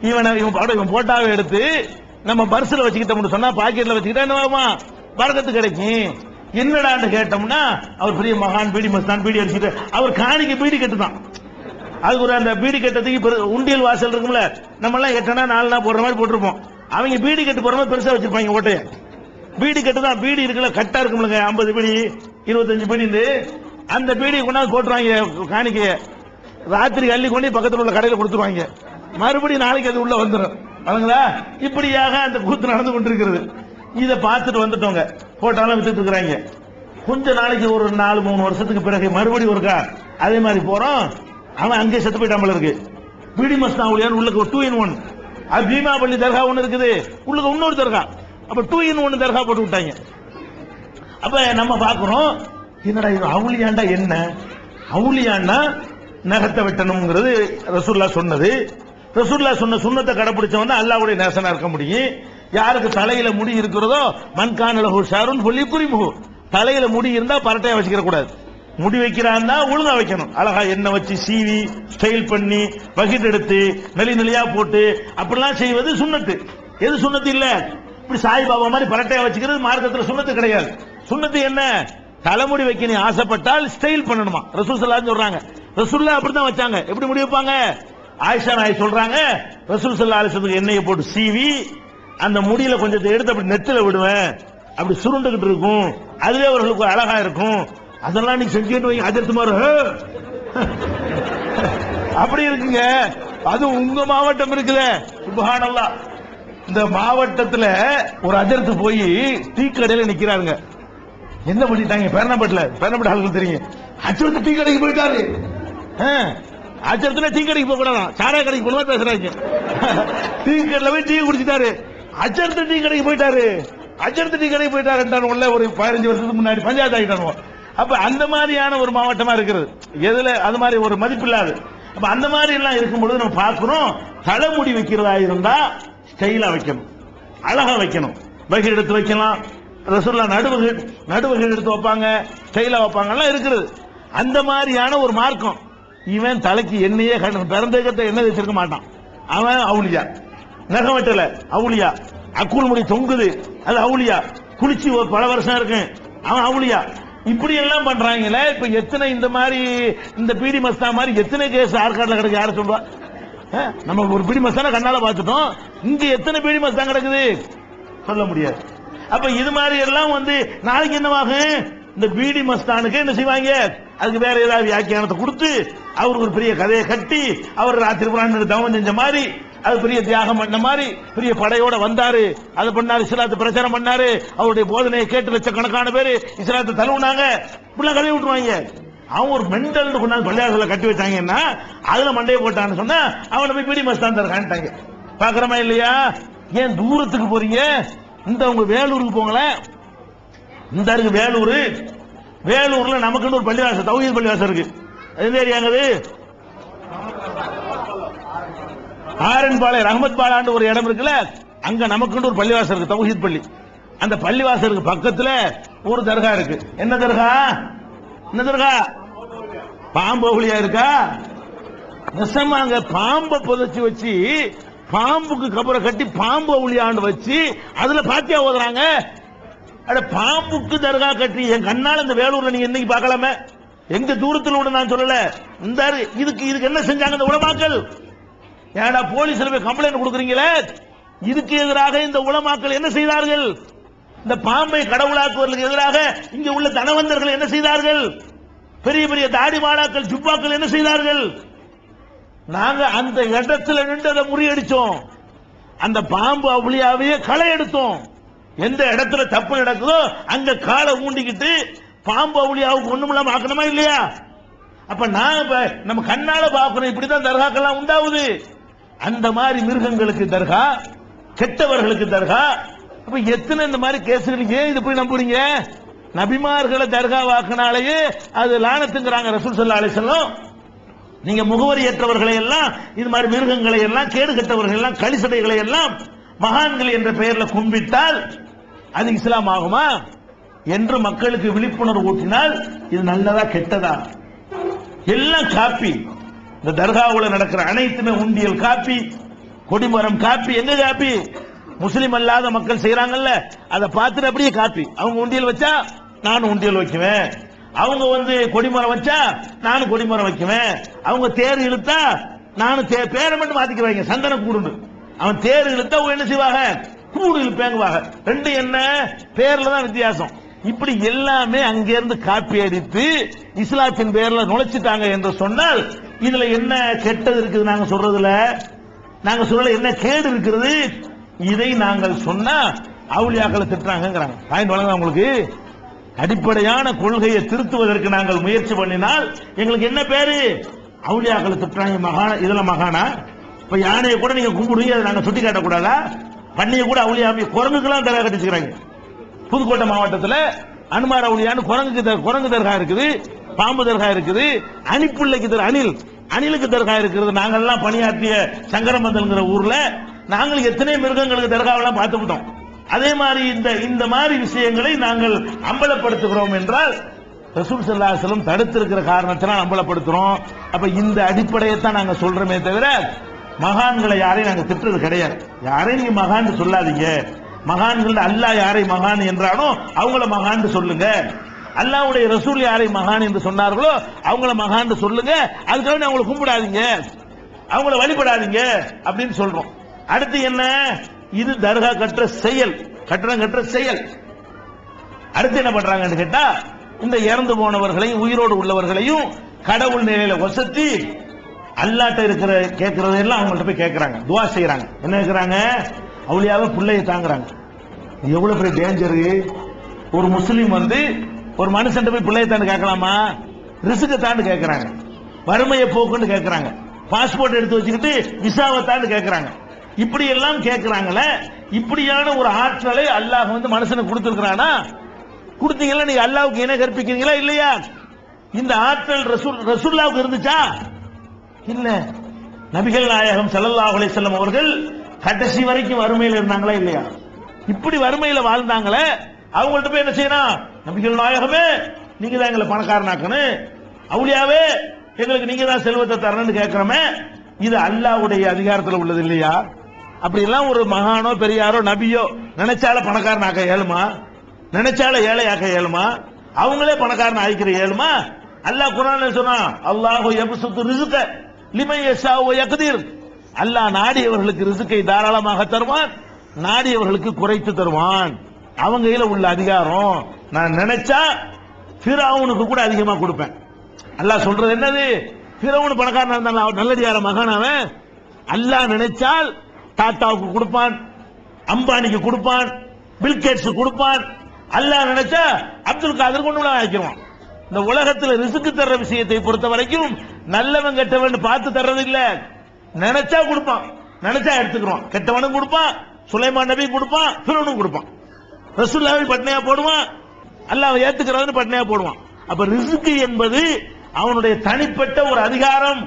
இவனை இவன் படம் இவன் போட்டாவை எடுத்து நம்ம பர்ஸ்ல வச்சுக்கிட்டோம்னு சொன்னா பாக்கெட்ல வச்சுக்கிட்டா என்னவாமா பறக்கத்து கிடைக்கும். என்னடான்னு கேட்டோம்னா அவர் பெரிய மகான் பீடி மஸ்தான் பீடி அடிச்சுட்டு அவர் காணிக்க பீடி கட்டுதான். அதுக்கு ஒரு அந்த பீடி கட்டத்துக்கு உண்டியல் வாசல் இருக்கும்ல நம்ம எல்லாம் எட்டனா நாள் போடுற மாதிரி போட்டிருப்போம். அவங்க பீடி கட்டு போற மாதிரி பெருசா வச்சிருப்பாங்க ஓட்டையை. பீடி கட்டுதான் பீடி இருக்குல்ல கட்டா இருக்கும்லங்க. ஐம்பது பீடி இருபத்தஞ்சு பீடி அந்த பீடி கொண்டாந்து போட்டுருவாங்க காணிக்கைய ராத்திரி அள்ளி கொண்டு பக்கத்தில் உள்ள கடையில் கொடுத்துருவாங்க. மறுபடியும் நாளைக்கு அது உள்ள வந்துடும் அவங்களா இப்படியாக அந்த கூத்து நடந்து கொண்டிருக்கிறது. இதை பார்த்துட்டு வந்துட்டோங்க போட்டாலும் வித்துட்டு இருக்கிறாங்க. கொஞ்ச நாளைக்கு ஒரு நாலு மூணு வருஷத்துக்கு பிறகு மறுபடியும் ஒருக்கா அதே மாதிரி போறோம். அவன் அங்கே செத்து போயிட்டாமல் இருக்கு. பீடி மஸ்தான் உளியான் உள்ளுக்கு டூ இன் ஒன் அது பீமாபள்ளி தர்கா ஒன்று இருக்குது. உள்ளுக்கு இன்னொரு தர்கா. அப்ப டூ இன் ஒன் தர்கா போட்டு விட்டாங்க. அப்ப நம்ம பாக்குறோம் என்னடா இது அவுளியாண்டா என்ன? அவுளியாண்டா நகத்தை வெட்டணுங்கிறது ரசூல்லா சொன்னது. ரசூல்லா சொன்ன சுண்ணத்தை கடைபிடிச்சவன் தான் அல்லாவுடைய நேசனா இருக்க முடியும். யாருக்கு தலையில முடி இருக்கிறதோ மண்கானல ஹுஷாருன்னு சொல்லி குறிமுகு தலையில முடி இருந்தா பரட்டையா வச்சுக்கிற கூடாது. முடி வைக்கிறான்னா ஒழுங்கா வைக்கணும். அழகா எண்ணெய் வச்சு சீவி ஸ்டைல் பண்ணி பக்கெட் எடுத்து நெளி நெளியா போட்டு அப்படிலாம் செய்வது சுண்ணத்து. எது சுண்ணத்து இல்ல? இப்படி சாய்பாபா மாதிரி பரட்டையா வச்சுக்கிறது மார்க்கத்தில் சுண்ணத்து கிடையாது. சுண்ணத்து என்ன? தலைமுடி வைக்க நீ ஆசைப்பட்டால் ஸ்டைல் பண்ணணுமா? ரசூல் சல்லான்னு சொல்றாங்க. ரசூல்லா அப்படிதான் வச்சாங்க. எப்படி முடி வைப்பாங்க? ஆயிஷா நாய் சொல்றாங்க. ரசூல் சல்லா அலிசத்துக்கு எண்ணெயை போட்டு சீவி அந்த முடியில கொஞ்சத்தை எடுத்து அப்படி நெத்தில விடுவேன். அப்படி சுருண்டுகிட்டு இருக்கும். அதுவே அவர்களுக்கு ஒரு அழகா இருக்கும். அதெல்லாம் நீ செஞ்சுட்டு வைங்க. அதிர்த்து மாறு அப்படி இருக்குங்க. அது உங்க மாவட்டம் இருக்குல்ல சுபஹானல்லாஹ். இந்த மாவட்டத்துல ஒரு அஜர்த்து போய் டீ கடையில நிக்கிறாருங்க. என்ன பண்ணிட்டாங்க? பேரணப்பட்டில் பேரணப்பட்ட ஆளுக்கு தெரியும். அஜர்த்து டீ கடைக்கு போயிட்டாரு. அஜர்த்துல டீ கடைக்கு போக கூடாது சாராய கடைக்கு போன பேசுறாங்க. டீ கடையில போய் டீ குடிச்சிட்டாரு. அஜர்த்து டீ கடைக்கு போயிட்டாரு. அஜர்த்து டீ கடைக்கு போயிட்டாருன்றான் உள்ள ஒரு பதினஞ்சு வருஷத்துக்கு முன்னாடி பஞ்சாயத்து ஆகிட்டானு அப்ப அந்த மாதிரியான ஒரு மாவட்டமா இருக்கிறது எதுல? அது மாதிரி ஒரு மதிப்பு இல்லாது அப்ப அந்த மாதிரி எல்லாம் இருக்கும் பொழுது நம்ம பார்க்கிறோம். தலைமுடி வைக்கிறதா இருந்தா ஸ்டைலா வைக்கணும். அழகா வைக்கணும். பகீர் எடுத்து வைக்கலாம். ரசூல்லா நடுவகு நடுவகு எடுத்து வைப்பாங்க. ஸ்டைலா வைப்பாங்க. எல்லாம் அந்த மாதிரியான ஒரு மார்க்கம். இவன் தலைக்கு எண்ணெயே கண்டு பிறந்தகத்தை எண்ணெய் வச்சிருக்க மாட்டான். அவன் அவுளியா. நகம் வெட்டல அவுளியா. அக்குள் முடி தொங்குது அது அவுளியா. குளிச்சு ஒரு பல வருஷம் இருக்கு அவன் அவுளியா. இப்படி எல்லாம் பண்றாங்களே. இப்ப எத்தனை இந்த மாதிரி இந்த பீடி மஸ்தா மாதிரி எத்தனை கேஸ் ஆற்காட்டில் கிடக்கு? யாரும் சொல்லுவா? நம்ம ஒரு பிடி மசாலா கண்ணால பார்த்துட்டோம். இங்க எத்தனை பீடி மசாலா கிடக்குது? சொல்ல முடியாது. அப்ப இது மாதிரி எல்லாம் வந்து நாளைக்கு என்னவாகும் இந்த பீடி மஸ்தானுக்கு என்ன செய்வாங்க? அதுக்கு வேற ஏதாவது வியாக்கியானத்தை கொடுத்து அவருக்கு ஒரு பெரிய கதையை கட்டி அவர் ராத்திரி புராணம் தவம் செஞ்ச மாதிரி அது பெரிய தியாகம் பண்ண மாதிரி பெரிய படையோட வந்தாரு. அது பண்ணாரு இஸ்லாத்து பிரச்சாரம் பண்ணாரு. அவருடைய போதனையை கேட்டு லட்சக்கணக்கான பேர் இஸ்லாத்தை தழுவுனாங்க. இப்படிலாம் கதையை விட்டுருவாங்க. அவன் ஒரு மென்டல் கொண்டாந்து பள்ளியாசல கட்டி வச்சாங்கன்னா அதுல மண்டையை போட்டான்னு சொன்னா அவனை போய் பிடி மஸ்தான் தரக்கான்ட்டாங்க. பாக்குறமா இல்லையா? ஏன் தூரத்துக்கு போறீங்க? இந்த உங்க வேலூருக்கு போங்களேன். இந்த இருக்கு வேலூர். வேலூர்ல நமக்குன்னு ஒரு பள்ளிவாசல் தௌஹீத் பள்ளிவாசல் இருக்கு. எந்த ஏரியாங்க அது ஆரன்பாளையம் ரஹமத் பாலாண்டு ஒரு இடம் இருக்குல்ல அங்க நமக்குன்னு ஒரு பள்ளிவாசல் இருக்கு தௌஹீத் பள்ளி. அந்த பள்ளிவாசலுக்கு பக்கத்துல ஒரு தர்கா இருக்கு. என்ன தர்கா? என்ன தர்கா? பாம்போகுலியா இருக்கா? நிசமாங்க பாம்பை புதைச்சு வச்சு பாம்புக்கு கபரை கட்டி பாம்பு ஒளியாண்டு வச்சு அதுல பாத்தியா ஓதுறாங்க? அட பாம்புக்கு தர்கா கட்டி என் கண்ணால் இந்த வேலூர்ல நீங்க இன்னைக்கு பார்க்கலாமே. எங்க தூரத்தில் விட நான் சொல்லல. இந்த இதுக்கு இதுக்கு என்ன செஞ்சாங்க இந்த உலமாக்கள் ஏடா போலீஸ்ல போய் கம்ப்ளைண்ட் கொடுக்குறீங்களே? இதுக்கு எதிராக இந்த உலமாக்கள் என்ன செய்தார்கள்? இந்த பாம்பை கடவுளாக்குவதற்கு எதிராக இங்க உள்ள தனவந்தர்கள் என்ன செய்தார்கள்? பெரிய பெரிய தாடி மாலாக்கள் ஜுப்பாக்கள் என்ன செய்தார்கள்? நாங்க அந்த இடத்துல நின்று அதை முறியடிச்சோம் அந்த பாம்பு அவளியாவே களை எடுத்தோம். எந்த இடத்துல தப்பு நடக்குதோ அங்க காலை ஊண்டிக்கிட்டு பாம்பு அவளியாவுக்கு ஒண்ணும் இல்லாம ஆக்கணுமா இல்லையா? அப்ப நான் இப்ப நம்ம கண்ணால பாக்கணும் இப்படிதான் தர்காக்கெல்லாம் உண்டாவுது. அந்த மாதிரி மிருகங்களுக்கு தர்கா கெட்டவர்களுக்கு தர்கா. அப்ப எத்தனை இந்த மாதிரி கேசுகள் ஏன் இது போய் நம்புறீங்க? நபிமார்களை தர்கா வாக்குனாலேயே அது லானத்துங்கிறாங்க ரசூல் சல்லா அலிசல்லம் நீங்க முகவரி ஏற்றவர்களை எல்லாம் இது மாதிரி மிருகங்களை எல்லாம் கேடு கெட்டவர்கள் எல்லாம் களிசடைகளை எல்லாம் மகான்கள் என்ற பெயர்ல கும்பிட்டால் அது இஸ்லாம் ஆகுமா? என்று மக்களுக்கு விழிப்புணர்வு ஊட்டினால் இது நல்லதா கெட்டதா? எல்லாம் காப்பி. இந்த தர்காவுல நடக்கிற அனைத்துமே உண்டியல் காப்பி கொடிமரம் காப்பி எங்க காப்பி? முஸ்லீம் அல்லாத மக்கள் செய்யறாங்கல்ல அதை பார்த்துட்டு அப்படியே காப்பி. அவங்க உண்டியல் வச்சா நானும் உண்டியல் வைக்குவேன். அவங்க வந்து கொடிமரம் வச்சா நானும் கொடிமரம் வைக்குவேன். அவங்க தேர் இழுத்தா நானும் தே- பேரை மட்டும் மாத்திக்குவாங்க சந்தன கூடுன்னு. அவன் தேர் இழுத்தா அவங்க என்ன செய்வாங்க? கூடு இழுப்பேங்குவாங்க ரெண்டு என்ன? பேர்ல தான் வித்தியாசம். இப்படி எல்லாமே அங்கிருந்து காப்பி அடித்து இஸ்லாத்தின் பேர்ல நுழைச்சிட்டாங்க என்று சொன்னால் இதுல என்ன கெட்டது இருக்குது நாங்க சொல்றதுல? நாங்க சொல்ல என்ன கேடு இருக்கிறது இதை நாங்கள் சொன்னா அவுளியாக்களை திட்டுறாங்கிறாங்க பாயிண்ட் வழங்க உங்களுக்கு? அடிப்படையான கொள்கையை திருத்துவதற்கு நாங்கள் முயற்சி பண்ணினால் எங்களுக்கு என்ன பேரு? அவுளியாக்களை திட்டுறாங்க மகான இதுல மகானா? இப்ப யானையை கூட நீங்க கும்பிடுவீங்க அதை நாங்க சுட்டி காட்டக்கூடாதா? பண்ணிய கூட அவுளியாமி குரங்குக்கெல்லாம் தலை கட்டிச்சுக்கிறாங்க. புதுக்கோட்டை மாவட்டத்தில் அனுமார் அவுளியான்னு குரங்குக்கு தர்- குரங்கு தர்கா இருக்குது பாம்பு தர்கா இருக்குது அணிப்புள்ளைக்கு தர் அணில் அணிலுக்கு தர்கா இருக்கிறது. நாங்கள்லாம் பணியாற்றிய சங்கரமந்தல்ங்கிற ஊர்ல நாங்கள் எத்தனை மிருகங்களுக்கு தர்காவெல்லாம் பார்த்துவிட்டோம் அதே மாதிரி இந்த இந்த மாதிரி விஷயங்களை நாங்கள் அம்பலப்படுத்துகிறோம் என்றால் ரசூல் ஸல்லல்லாஹு தடுத்திருக்கிற காரணத்தினால் அம்பலப்படுத்துறோம். அப்ப இந்த அடிப்படையை தான் நாங்க சொல்றோமே தவிர மகான்களை யாரையும் நாங்க திட்டுறது கிடையாது. யாரையும் நீங்க மகான் சொல்லாதீங்க. மகான்கள் அல்லாஹ் யாரை மகான் என்றானோ அவங்கள மகான் சொல்லுங்க. அல்லாவுடைய ரசூல் யாரை மகான் என்று சொன்னார்களோ அவங்கள மகான் சொல்லுங்க. அதுக்காக அவங்கள கும்பிடாதீங்க. அவங்கள வழிபடாதீங்க அப்படின்னு சொல்றோம். அடுத்து என்ன? இது தர்கா கட்டுற செயல். கட்டணம் கட்டுற செயல். அடுத்து என்ன பண்றாங்கன்னு கேட்டா இந்த இறந்து போனவர்களையும் உயிரோடு உள்ளவர்களையும் கடவுள் நிலையில வசத்தி அல்லாட்ட இருக்கிற கேட்கறது எல்லாம் அவங்கள்ட்ட போய் கேட்கறாங்க. துவா செய்யறாங்க என்ன கேட்கறாங்க? அவளியாவே பிள்ளைய தாங்குறாங்க. எவ்வளவு பெரிய டேஞ்சரு ஒரு முஸ்லீம் வந்து ஒரு மனுஷன் போய் பிள்ளைய தாண்டு கேட்கலாமா? ரிசுக்க தாண்டு கேட்கறாங்க. வறுமையை போக்குன்னு கேட்கறாங்க. பாஸ்போர்ட் எடுத்து வச்சுக்கிட்டு விசாவை தாண்டு கேட்கறாங்க. இப்படி எல்லாம் கேட்கறாங்களே இப்படியான ஒரு ஆற்றலை அல்லாஹ் வந்து மனுஷனுக்கு கொடுத்துருக்கிறானா? கொடுத்தீங்களா? நீங்க அல்லாவுக்கு இணை கற்பிக்கிறீங்களா? இல்லையா? இந்த ஆற்றல் ரசூல் ரசூல்லாவுக்கு இருந்துச்சா? இல்ல. நபிகள் நாயகம் ஸல்லல்லாஹு அலிசல்லம் அவர்கள் கடைசி வரைக்கும் வறுமையில் இருந்தாங்களா இல்லையா? இப்படி வறுமையில வாழ்ந்தாங்களே அவங்கள்ட்ட போய் என்ன செய்யணும்? நபிகள் நாயகமே நீங்க தான் எங்களை பணக்காரனாக்கணும். அவுளியாவே எங்களுக்கு நீங்க தான் செல்வத்தை தரணும்னு கேட்கிறோமே இது அல்லாஹ்வுடைய அதிகாரத்தில் உள்ளது இல்லையா? அப்படி எல்லாம் ஒரு மகானோ பெரியாரோ நபியோ நினைச்சால பணக்காரனாக்க ஏழுமா? நினைச்சால ஏழையாக்க ஏழுமா? அவங்களே பணக்காரன் ஆயிக்கிற ஏழுமா? அல்லாஹ் குரான் சொன்னா அல்லாஹோ யப்சுத்து ரிஸ்க லிமன் யஷாஉ வ அல்லாஹ் நாடியவர்களுக்கு ரிசுக்கை தாராளமாக தருவான் நாடியவர்களுக்கு குறைத்து தருவான். அவங்க கையில உள்ள அதிகாரம். நான் நினைச்சா ஃபிரௌனுக்கு கூட அதிகமா கொடுப்பேன். அல்லாஹ் சொல்றது என்னது? ஃபிரௌன் பணக்காரனா இருந்தான்? அவன் நல்லடியார மகன் அவன். அல்லாஹ் நினைச்சால் டாட்டாவுக்கு கொடுப்பான் அம்பானிக்கு கொடுப்பான் பில்கேட்ஸ் கொடுப்பான். அல்லாஹ் நினைச்சா அப்துல் காதர் கொண்டு விட இந்த உலகத்துல ரிசுக்கு தர்ற விஷயத்தை பொறுத்த வரைக்கும் நல்லவன் கெட்டவன் பார்த்து தர்றது இல்ல. நினைச்சா கொடுப்பான். நினைச்சா எடுத்துக்கிறோம் கெட்டவனும் கொடுப்பான் சுலைமான் நபி கொடுப்பான் பிறனும் கொடுப்பான். ரசூல்லாவை பட்னையா போடுவான் அல்லாஹ் ஏத்துக்கிறவன் பட்னையா போடுவான். அப்ப ரிசுக்கு என்பது அவனுடைய தனிப்பட்ட ஒரு அதிகாரம்.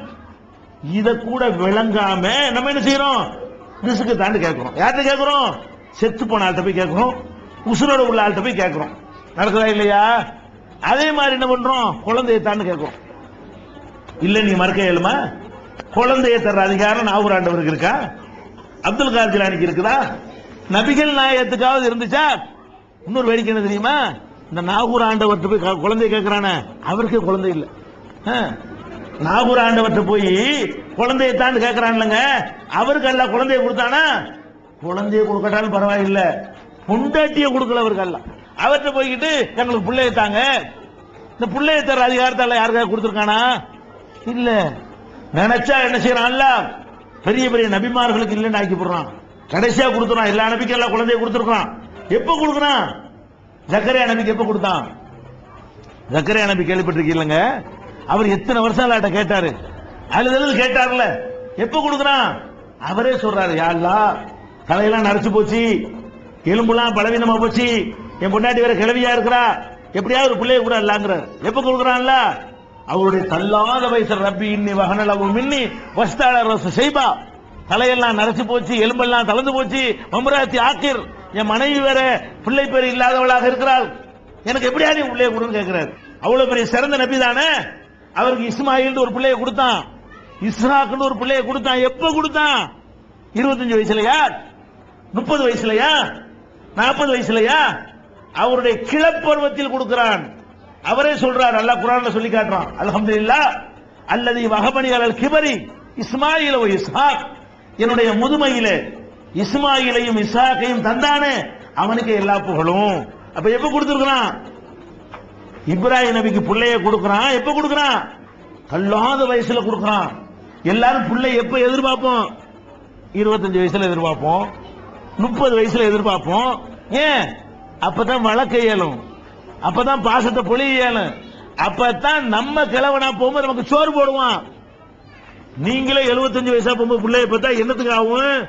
இத கூட விளங்காம நம்ம என்ன செய்யறோம்? ரிசுக்கு தாண்டி கேட்கிறோம். யார்கிட்ட கேட்கிறோம்? செத்து போன ஆள்கிட்ட போய் கேட்கிறோம். உசுரோட உள்ள ஆள்கிட்ட போய் கேட்கிறோம். நடக்குதா இல்லையா? அதே மாதிரி என்ன பண்றோம்? குழந்தையை தாண்டு கேட்கிறோம். இல்ல நீ மறக்க இயலுமா குழந்தையை தர்ற அதிகாரம் நாகூர் ஆண்டவருக்கு இருக்கா? அப்துல் கார் ஜிலானிக்கு இருக்குதா? நபிகள் நாயகத்துக்காவது இருந்துச்சா? இன்னொரு வேடிக்கை என்ன தெரியுமா? இந்த நாகூர் ஆண்டவர்கிட்ட போய் குழந்தைய குழந்தை கேட்கிறானே. அவருக்கே குழந்தை இல்லை. ஆ. நாகூர் ஆண்டவர்கிட்ட போய் குழந்தையை தாண்டு கேட்கிறான்லங்க அவருக்கு அல்ல குழந்தைய கொடுத்தானா? குழந்தையை கொடுக்கட்டாலும் பரவாயில்லை. பொண்டாட்டிய கொடுக்கல அவருக்கு அல்ல. அவர்கிட்ட போய்கிட்டு எங்களுக்கு பிள்ளையை தாங்க. இந்த பிள்ளையை தர அதிகாரத்தால யாருக்காவது கொடுத்துருக்கானா? இல்ல. நினைச்சா என்ன செய்யறான்ல? பெரிய பெரிய நபிமார்களுக்கு இல்லைன்னு ஆக்கி போடுறான் கடைசியா கொடுத்துறான். எல்லா நபிக்கும் எல்லாம் குழந்தைய கொடுத்துருக்கான் எப்ப கொடுக்குறான்? ஜக்கரையா நபிக்கு எப்ப கொடுத்தான்? ஜக்கரையா நபி கேள்விப்பட்டிருக்கீங்களங்க அவர் எத்தனை வருஷம் அல்லாட்ட கேட்டாரு? அழுதழுது கேட்டார்ல. எப்ப கொடுக்குறான் அவரே சொல்றாரு யாழ்லா தலையெல்லாம் நரைச்சு போச்சு. எலும்புலாம் பலவீனமா போச்சு. என் பொண்டாட்டி வேற கிழவியா இருக்கிறா. எப்படியாவது ஒரு பிள்ளைய கூட இல்லாங்கிறார் எப்ப கொடுக்குறான்ல அவருடைய தள்ளாத வயசு ரப்பி இன்னி வகனலவும் மின்னி வஸ்தாளர் செய்பா தலையெல்லாம் நரைச்சு போச்சு எலும்பெல்லாம் தளர்ந்து போச்சு. மம்ராத்தி ஆக்கிர் என் மனைவி வேற பிள்ளை பேர் இல்லாதவளாக இருக்கிறாள். எனக்கு எப்படியா நீ பிள்ளைய கொடுன்னு கேட்கிறார். அவ்வளவு பெரிய சிறந்த நபி தானே? அவருக்கு இஸ்மாயில் ஒரு பிள்ளைய கொடுத்தான். இஸ்ராக்குன்னு ஒரு பிள்ளைய கொடுத்தான். எப்ப கொடுத்தான்? இருபத்தஞ்சு வயசுலயா? முப்பது வயசுலயா? நாற்பது வயசுலயா? அவருடைய கிளப்பருவத்தில் கொடுக்கிறான். அவரே சொல்றார் நல்லா குரான்ல சொல்லி காட்டுறான். அல்ஹம்துலில்லாஹ் அல்லது வகபனி கிபரி இஸ்மாயில் ஓ இஸ்ஹாக். என்னுடைய முதுமையிலே இஸ்மாயிலையும் இஸ்ஹாக்கையும் தந்தானே. அவனுக்கு எல்லா புகழும். அப்ப எப்ப கொடுத்திருக்கிறான்? இப்ராஹிம் நபிக்கு பிள்ளைய கொடுக்கறான். எப்ப கொடுக்கறான்? கல்லாத வயசுல கொடுக்கறான். எல்லாரும் பிள்ளை எப்ப எதிர்பார்ப்போம்? இருபத்தஞ்சு வயசுல எதிர்பார்ப்போம். முப்பது வயசுல எதிர்பார்ப்போம். ஏன்? அப்பதான் வழக்க இயலும். அப்பதான் பாசத்தை பொழி இயலும். அப்பதான் நம்ம கிழவனா போகும்போது நமக்கு சோறு போடுவான். நீங்களே 75 வயசா போகும்போது பிள்ளைய பார்த்தா என்னத்துக்கு ஆகும்?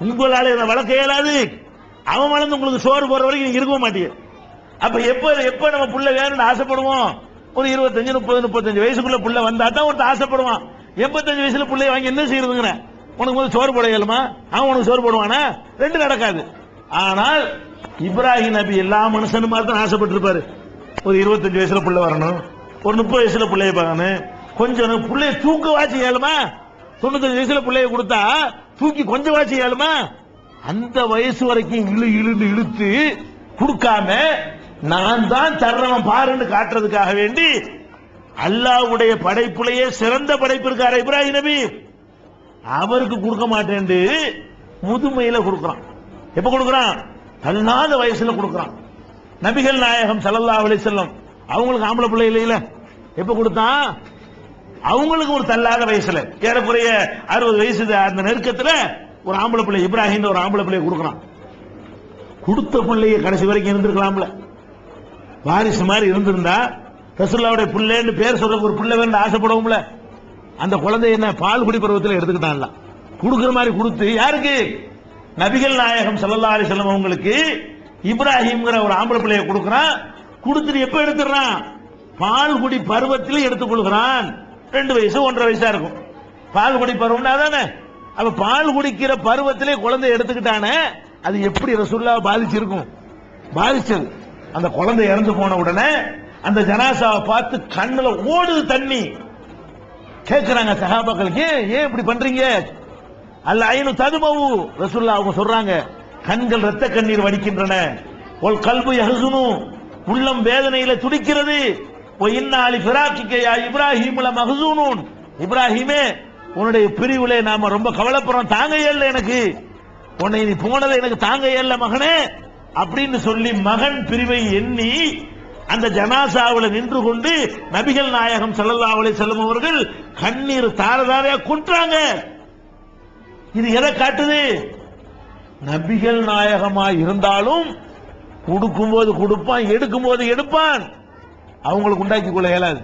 உங்களால இதை வளர்க்க இயலாது. அவன் வளர்ந்து உங்களுக்கு சோறு போற வரைக்கும் இருக்க மாட்டேங்குது அப்ப எப்ப எப்ப நம்ம புள்ள வேணும்னு ஆசைப்படுவோம்? ஒரு இருபத்தஞ்சு முப்பது முப்பத்தஞ்சு வயசுக்குள்ள புள்ள வந்தா தான் ஒருத்தர் ஆசைப்படுவான். எண்பத்தஞ்சு வயசுல புள்ளைய வாங்கி என்ன செய்யறதுங்கிற? உனக்கு வந்து சோறு போட இயலுமா அவன் உனக்கு சோறு போடுவானா? ரெண்டு நடக்காது. ஆனால் இப்ராஹிம் நபி எல்லா மனுஷனும் மாதிரி தான் ஆசைப்பட்டிருப்பாரு. ஒரு இருபத்தஞ்சு வயசுல புள்ள வரணும் ஒரு முப்பது வயசுல பிள்ளைய பார்க்கணும். கொஞ்சம் பிள்ளைய தூக்க வாட்சி ஏழுமா? தொண்ணூத்தஞ்சு வயசுல பிள்ளைய கொடுத்தா தூக்கி கொஞ்சம் வாட்சி ஏழுமா? அந்த வயசு வரைக்கும் இழு இழுன்னு இழுத்து கொடுக்காம நான் தான் தர்றவன் பாருன்னு காட்டுறதுக்காக வேண்டி அல்லாவுடைய படைப்புலையே சிறந்த படைப்பு இருக்காரு இப்ராஹிம் நபி. அவருக்கு கொடுக்க மாட்டேன் முதுமையில கொடுக்கறான். எப்ப கொடுக்கறான்? தள்ளாத வயசுல கொடுக்கறான். நபிகள் நாயகம் ஸல்லல்லாஹு அலி செல்லம் அவங்களுக்கு ஆம்பளை பிள்ளை இல்லையில? எப்ப கொடுத்தான்? அவங்களுக்கு ஒரு தள்ளாத வயசுல. ஏறக்குறைய அறுபது வயசு அந்த நெருக்கத்துல ஒரு ஆம்பளை பிள்ளை இப்ராஹிம் ஒரு ஆம்பளை பிள்ளைய கொடுக்கறான். கொடுத்த பிள்ளைய கடைசி வரைக்கும் இருந்திருக்கலாம்ல. வாரிசு மாதிரி இருந்திருந்தா ரசுல்லாவுடைய பிள்ளைன்னு பேர் சொல்ற ஒரு பிள்ளை வேணும் ஆசைப்படுவோம்ல. அந்த குழந்தை என்ன பால் குடி பருவத்தில் எடுத்துக்கிட்டான்ல கொடுக்குற மாதிரி கொடுத்து யாருக்கு? நபிகள் நாயகம் ஸல்லல்லாஹு அலி செல்லம் அவங்களுக்கு இப்ராஹிம்ங்கிற ஒரு ஆம்பளை பிள்ளைய கொடுக்குறான். கொடுத்துட்டு எப்ப எடுத்துடுறான்? பால் குடி பருவத்தில் எடுத்துக்கொள்கிறான். ரெண்டு வயசு ஒன்றரை வயசா இருக்கும். பால் குடி பருவம்னா தானே அப்ப பால் குடிக்கிற பருவத்திலே குழந்தை எடுத்துக்கிட்டானே அது எப்படி ரசுல்லா பாதிச்சிருக்கும்? பாதிச்சது. அந்த குழந்தை இறந்து போன உடனே அந்த ஜனாசாவை பார்த்து கண்ணுல ஓடுது தண்ணி. கேட்கிறாங்க சகாபாக்களுக்கு ஏன் ஏன் இப்படி பண்றீங்க? அல்ல ஐநு ததுமவு ரசுல்லா அவங்க சொல்றாங்க. கண்கள் ரத்த கண்ணீர் வடிக்கின்றன. ஒரு கல்பு யஹசுனு உள்ளம் வேதனையில துடிக்கிறது. ஓ இன்னாலி பிராக்கிக்கையா இப்ராஹிமுல மஹசூனூன். இப்ராஹிமே உன்னுடைய பிரிவுல நாம ரொம்ப கவலைப்படுறோம். தாங்க இல்லை எனக்கு. உன்னை நீ போனதை எனக்கு தாங்க இல்லை மகனே. அப்படின்னு சொல்லி மகன் பிரிவை எண்ணி அந்த ஜனாசாவில் நின்று கொண்டு நபிகள் நாயகம் செல்லல்லா அவளை செல்லும் அவர்கள் கண்ணீர் தாரதாரையா குன்றாங்க. இது எதை காட்டுது? நபிகள் நாயகமா இருந்தாலும் கொடுக்கும் போது கொடுப்பான் எடுக்கும் போது எடுப்பான். அவங்களுக்கு உண்டாக்கி கொள்ள இயலாது.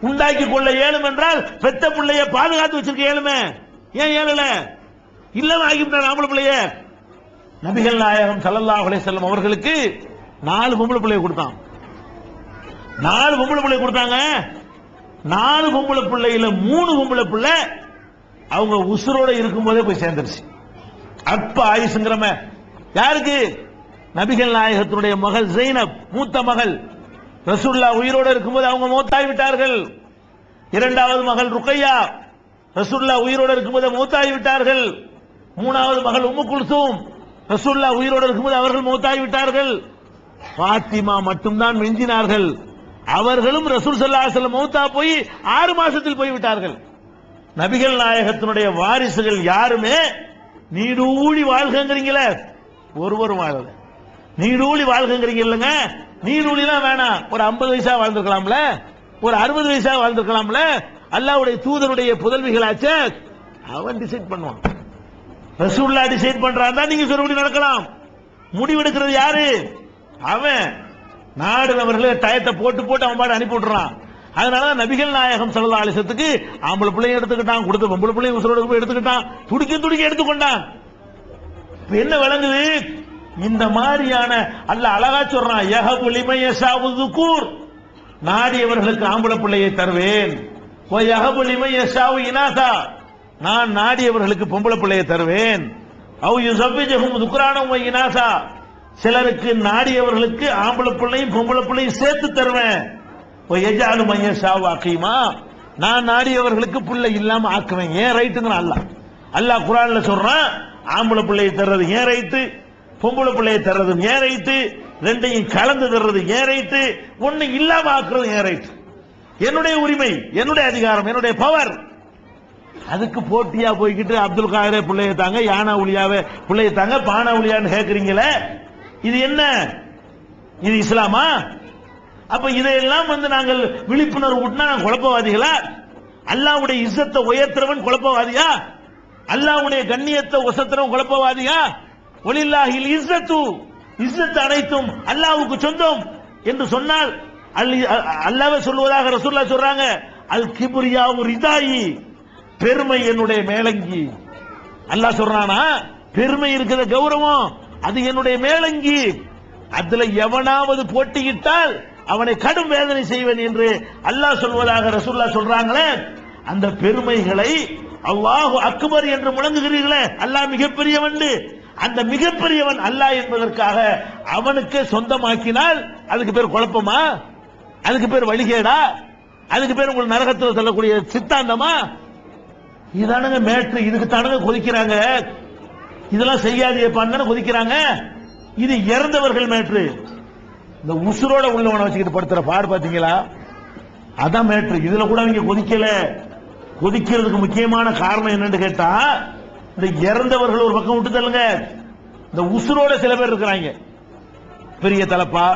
உண்டாக்கி கொள்ள இயலும் என்றால் பெத்த பிள்ளைய பாதுகாத்து வச்சிருக்க இயலுமே. ஏன் ஏழல இல்லவன் ஆகிவிட்டான் ஆம்பளை பிள்ளைய. நபிகள் நாயகம் சல்லல்லா அலே செல்லம் அவர்களுக்கு நாலு பொம்பளை பிள்ளைய கொடுத்தான். நாலு பொம்பளை பிள்ளை கொடுத்தாங்க. நாலு பொம்பளை பிள்ளையில மூணு பொம்பளை பிள்ளை அவங்க உசுரோட இருக்கும்போதே போய் சேர்ந்துருச்சு. அற்ப ஆயுசுங்கிறம யாருக்கு? நபிகள் நாயகத்தினுடைய மகள் ஜெயினப் மூத்த மகள். ரசூல்லா உயிரோட இருக்கும்போது அவங்க மூத்தாய் விட்டார்கள் இரண்டாவது மகள் ருக்கையா ரசூல்லா உயிரோட இருக்கும்போது மூத்தாய் விட்டார்கள் மூணாவது மகள் உம்மு குல்சூம். ரசூல்லா உயிரோட இருக்கும்போது அவர்கள் மூத்தாகி விட்டார்கள் பாத்திமா மட்டும்தான் மிஞ்சினார்கள். அவர்களும் ரசூல் சல்லா மௌத்தா போய் ஆறு மாசத்தில் போய் விட்டார்கள் நபிகள் நாயகத்தினுடைய வாரிசுகள் யாருமே நீடூழி வாழ்கங்கிறீங்களே ஒருவரும் வாழல. நீடூழி வாழ்கங்கிறீங்க இல்லைங்க? நீடூழிலாம் வேணாம். ஒரு ஐம்பது வயசா வாழ்ந்திருக்கலாம்ல? ஒரு அறுபது வயசா வாழ்ந்திருக்கலாம்ல? அல்லாவுடைய தூதருடைய புதல்விகளாச்ச அவன் டிசைட் பண்ணுவான். ரசூல்லா டிசைட் பண்றான் தான் நீங்க சொல்றபடி நடக்கலாம். முடிவெடுக்கிறது யாரு? அவன். நாடுனவர்களே டயத்தை போட்டு போட்டு அவன் பாட்டு அனுப்பி விட்டுறான். அதனால நபிகள் நாயகம் ஸல்லல்லாஹு அலைஹி ஆம்பளை பிள்ளையும் எடுத்துக்கிட்டான் கொடுத்த பொம்பளை பிள்ளையும் உசுரோட போய் எடுத்துக்கிட்டான். துடிக்க துடிக்க எடுத்துக்கொண்டான். என்ன விளங்குது? இந்த மாதிரியான அல்ல அழகா சொல்றான் யஹபு லிமன் கூர் நாடியவர்களுக்கு ஆம்பளை பிள்ளையை தருவேன். ஓ யஹபு லிமன் இனாசா. நான் நாடியவர்களுக்கு பொம்பளை பிள்ளையை தருவேன். அவ் யுசப்பிஜஹும் துக்ரானும் வ சிலருக்கு நாடியவர்களுக்கு ஆம்பளை பிள்ளையும் பொம்பளை பிள்ளையும் சேர்த்து தருவேன். வ யஜாலு மைய நான் நாடியவர்களுக்கு பிள்ளை இல்லாம ஆக்குவேன். ஏன் ரைட்டுங்கிறான் அல்லாஹ். அல்லாஹ் குரான்ல சொல்றான் ஆம்பளை பிள்ளையை தர்றது ஏன் ரைட்டு? பொம்பளை பிள்ளையை தர்றது ஏன் ரைட்டு? ரெண்டையும் கலந்து தர்றது ஏன் ரைட்டு? ஒன்னு இல்லாம ஆக்குறது ஏன் ரைட்டு? என்னுடைய உரிமை என்னுடைய அதிகாரம் என்னுடைய பவர் அதுக்கு போட்டியா போய்கிட்டு அப்துல் காதரே பிள்ளைய தாங்க யானா உளியாவே பிள்ளைய தாங்க பானா உளியான்னு கேக்குறீங்களே? இது என்ன? இது இஸ்லாமா? அப்ப இதையெல்லாம் வந்து நாங்கள் விழிப்புணர்வு ஊட்டினா நான் குழப்பவாதிகளா? அல்லாவுடைய இசத்தை உயர்த்துறவன் குழப்பவாதியா? அல்லாவுடைய கண்ணியத்தை உசத்துறவன் குழப்பவாதியா? ஒலில்லாஹில் இஸ்ஸத்து இஸ்ஸத் அனைத்தும் அல்லாவுக்கு சொந்தம் என்று சொன்னால் அல்- சொல்லுவதாக ரசூல்லா சொல்றாங்க அல் கிபுரியாவு ரிதாயி. பெருமை என்னுடைய மேலங்கி. அல்லாஹ் சொல்றானா பெருமை இருக்கிற கௌரவம் அது என்னுடைய மேலங்கி. அதுல எவனாவது போட்டியிட்டால் அவனை கடும் வேதனை செய்வேன் என்று அல்லாஹ் சொல்வதாக ரசூல்லா சொல்றாங்களே அந்த பெருமைகளை அல்லாஹு அக்பர் என்று முழங்குகிறீர்களே அல்லாஹ் மிகப்பெரியவன். அந்த மிகப்பெரியவன் அல்லாஹ் என்பதற்காக அவனுக்கே சொந்தமாக்கினால் அதுக்கு பேர் குழப்பமா? அதுக்கு பேர் வழிகேடா? அதுக்கு பேர் உங்களுக்கு நரகத்தில் சொல்லக்கூடிய சித்தாந்தமா? இதானுங்க மேட்ரு இதுக்கு தானுங்க கொதிக்கிறாங்க. இதெல்லாம் செய்யாதேப்பான்னு கொதிக்கிறாங்க? இது இறந்தவர்கள் மேட்ரு. இந்த உசுரோட உள்ளவனை வச்சுக்கிட்டு படுத்துற பாடு பாத்தீங்களா? அதான் மேட்ரு. இதுல கூட அவங்க கொதிக்கல. கொதிக்கிறதுக்கு முக்கியமான காரணம் என்னன்னு கேட்டா இந்த இறந்தவர்கள் ஒரு பக்கம் விட்டு தள்ளுங்க. இந்த உசுரோட சில பேர் இருக்கிறாங்க. பெரிய தலப்பா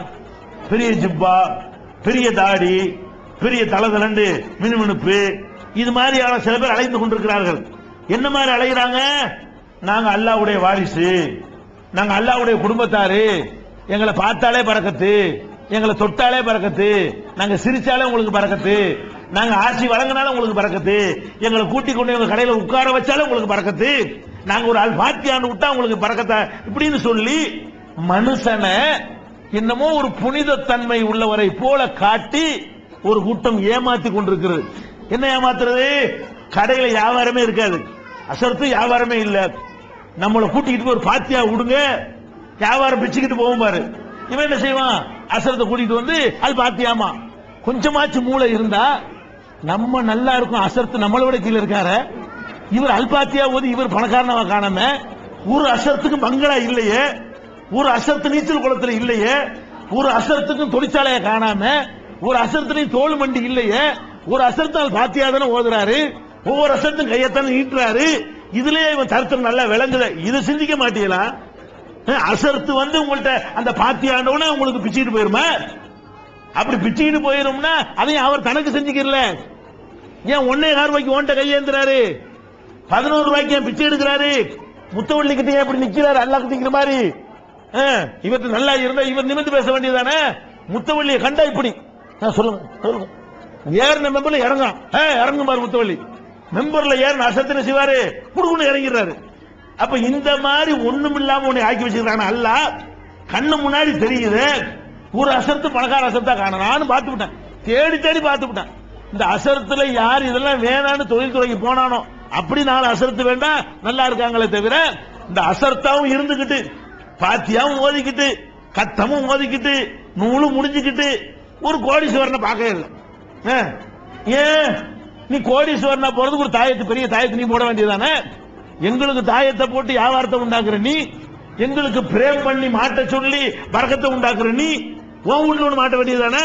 பெரிய ஜிப்பா பெரிய தாடி பெரிய தலை தலண்டு மினுமினுப்பு இது மாதிரியான சில பேர் அலைந்து கொண்டிருக்கிறார்கள். என்ன மாதிரி அலைகிறாங்க நாங்க அல்லாவுடைய வாரிசு. நாங்க அல்லாவுடைய குடும்பத்தாரு. எங்களை பார்த்தாலே பறக்கத்து. எங்களை தொட்டாலே பறக்கத்து. நாங்க சிரிச்சாலே உங்களுக்கு பறக்கத்து. நாங்க ஆட்சி வழங்கினாலும் உங்களுக்கு பறக்கத்து. எங்களை கூட்டி கொண்டு எங்க கடையில உட்கார வச்சாலும் உங்களுக்கு பறக்கத்து. நாங்க ஒரு ஆள் பாத்தியான்னு விட்டா உங்களுக்கு பறக்கத்தா? இப்படின்னு சொல்லி மனுஷனை என்னமோ ஒரு புனித தன்மை உள்ளவரை போல காட்டி ஒரு கூட்டம் ஏமாத்தி கொண்டிருக்கிறது. என்ன ஏமாத்துறது? கடையில வியாபாரமே இருக்காது. அசர்த்து வியாபாரமே இல்ல. நம்மளை கூட்டிக்கிட்டு போய் ஒரு பாத்தியா விடுங்க. வியாபாரம் பிச்சுக்கிட்டு போகும் பாரு. இவன் என்ன செய்வான்? அசரத்தை கூட்டிகிட்டு வந்து அது பாத்தியாமா? கொஞ்சமாச்சும் மூளை இருந்தா நம்ம நல்லா இருக்கும். அசரத்து நம்மளை விட கீழே இருக்காரு. இவர் அல்பாத்தியா போது இவர் பணக்காரனவா காணாம ஒரு அசரத்துக்கு பங்களா இல்லையே. ஒரு அசரத்து நீச்சல் குளத்துல இல்லையே. ஒரு அசரத்துக்கும் தொழிற்சாலையை காணாம ஒரு அசரத்துலையும் தோல் மண்டி இல்லையே. ஒரு அசரத்தால் பாத்தியா தானே ஓதுறாரு. ஒவ்வொரு அசரத்தும் கையத்தான ஈட்டுறாரு. இதுலயே இவன் தரத்தில் நல்லா விளங்குது. இதை சிந்திக்க மாட்டீங்களா? அசர்த்து வந்து உங்கள்ட்ட அந்த பாத்தியாண்டவன உங்களுக்கு பிச்சுக்கிட்டு போயிருமா? அப்படி பிச்சுக்கிட்டு போயிரும்னா அதையும் அவர் தனக்கு செஞ்சுக்கிறல. ஏன் ஒன்னே கார் ரூபாய்க்கு ஓண்ட கையேந்துறாரு? பதினோரு ரூபாய்க்கு ஏன் பிச்சை எடுக்கிறாரு? முத்தவள்ளி கிட்ட ஏன் அப்படி நிக்கிறாரு? அல்லாஹ் நிக்கிற மாதிரி. அஹ், நல்லா இருந்தா இவர் நிமிர்ந்து பேச வேண்டியதானே முத்தவள்ளியை கண்டா இப்படி. சொல்லுங்க சொல்லுங்க. ஏறின மெம்பர்ல இறங்கும் இறங்கும் பாரு முத்துவள்ளி. மெம்பர்ல ஏறின அசத்தின செய்வாரு குடுக்குன்னு இறங்கிடுறாரு. அப்ப இந்த மாதிரி ஒண்ணும் இல்லாம உன்னை ஆக்கி வச்சிருக்கான அல்ல. கண்ணு முன்னாடி தெரியுது. ஒரு அசரத்து பணக்கார அசரத்தா காணும் நானும் பார்த்து விட்டேன். தேடி தேடி பார்த்து விட்டேன். இந்த அசரத்துல யார் இதெல்லாம் வேணான்னு தொழில்துறைக்கு போனானோ அப்படி நாலு அசரத்து வேண்டாம் நல்லா இருக்காங்களே தவிர இந்த அசர்த்தாவும் இருந்துகிட்டு பாத்தியாவும் ஓதிக்கிட்டு கத்தமும் ஓதிக்கிட்டு நூலும் முடிஞ்சுக்கிட்டு ஒரு கோடீஸ்வரனை பார்க்கவே இல்லை. ஏன்? நீ கோடீஸ்வரனா போறதுக்கு ஒரு தாயத்து பெரிய தாயத்து நீ போட வேண்டியதானே எங்களுக்கு தாயத்தை போட்டு வியாபாரத்தை உண்டாக்குற நீ எங்களுக்கு பிரேம் பண்ணி மாட்ட சொல்லி பறக்கத்தை உண்டாக்குற நீ உன் உள்ள ஒண்ணு மாட்ட வேண்டியதானே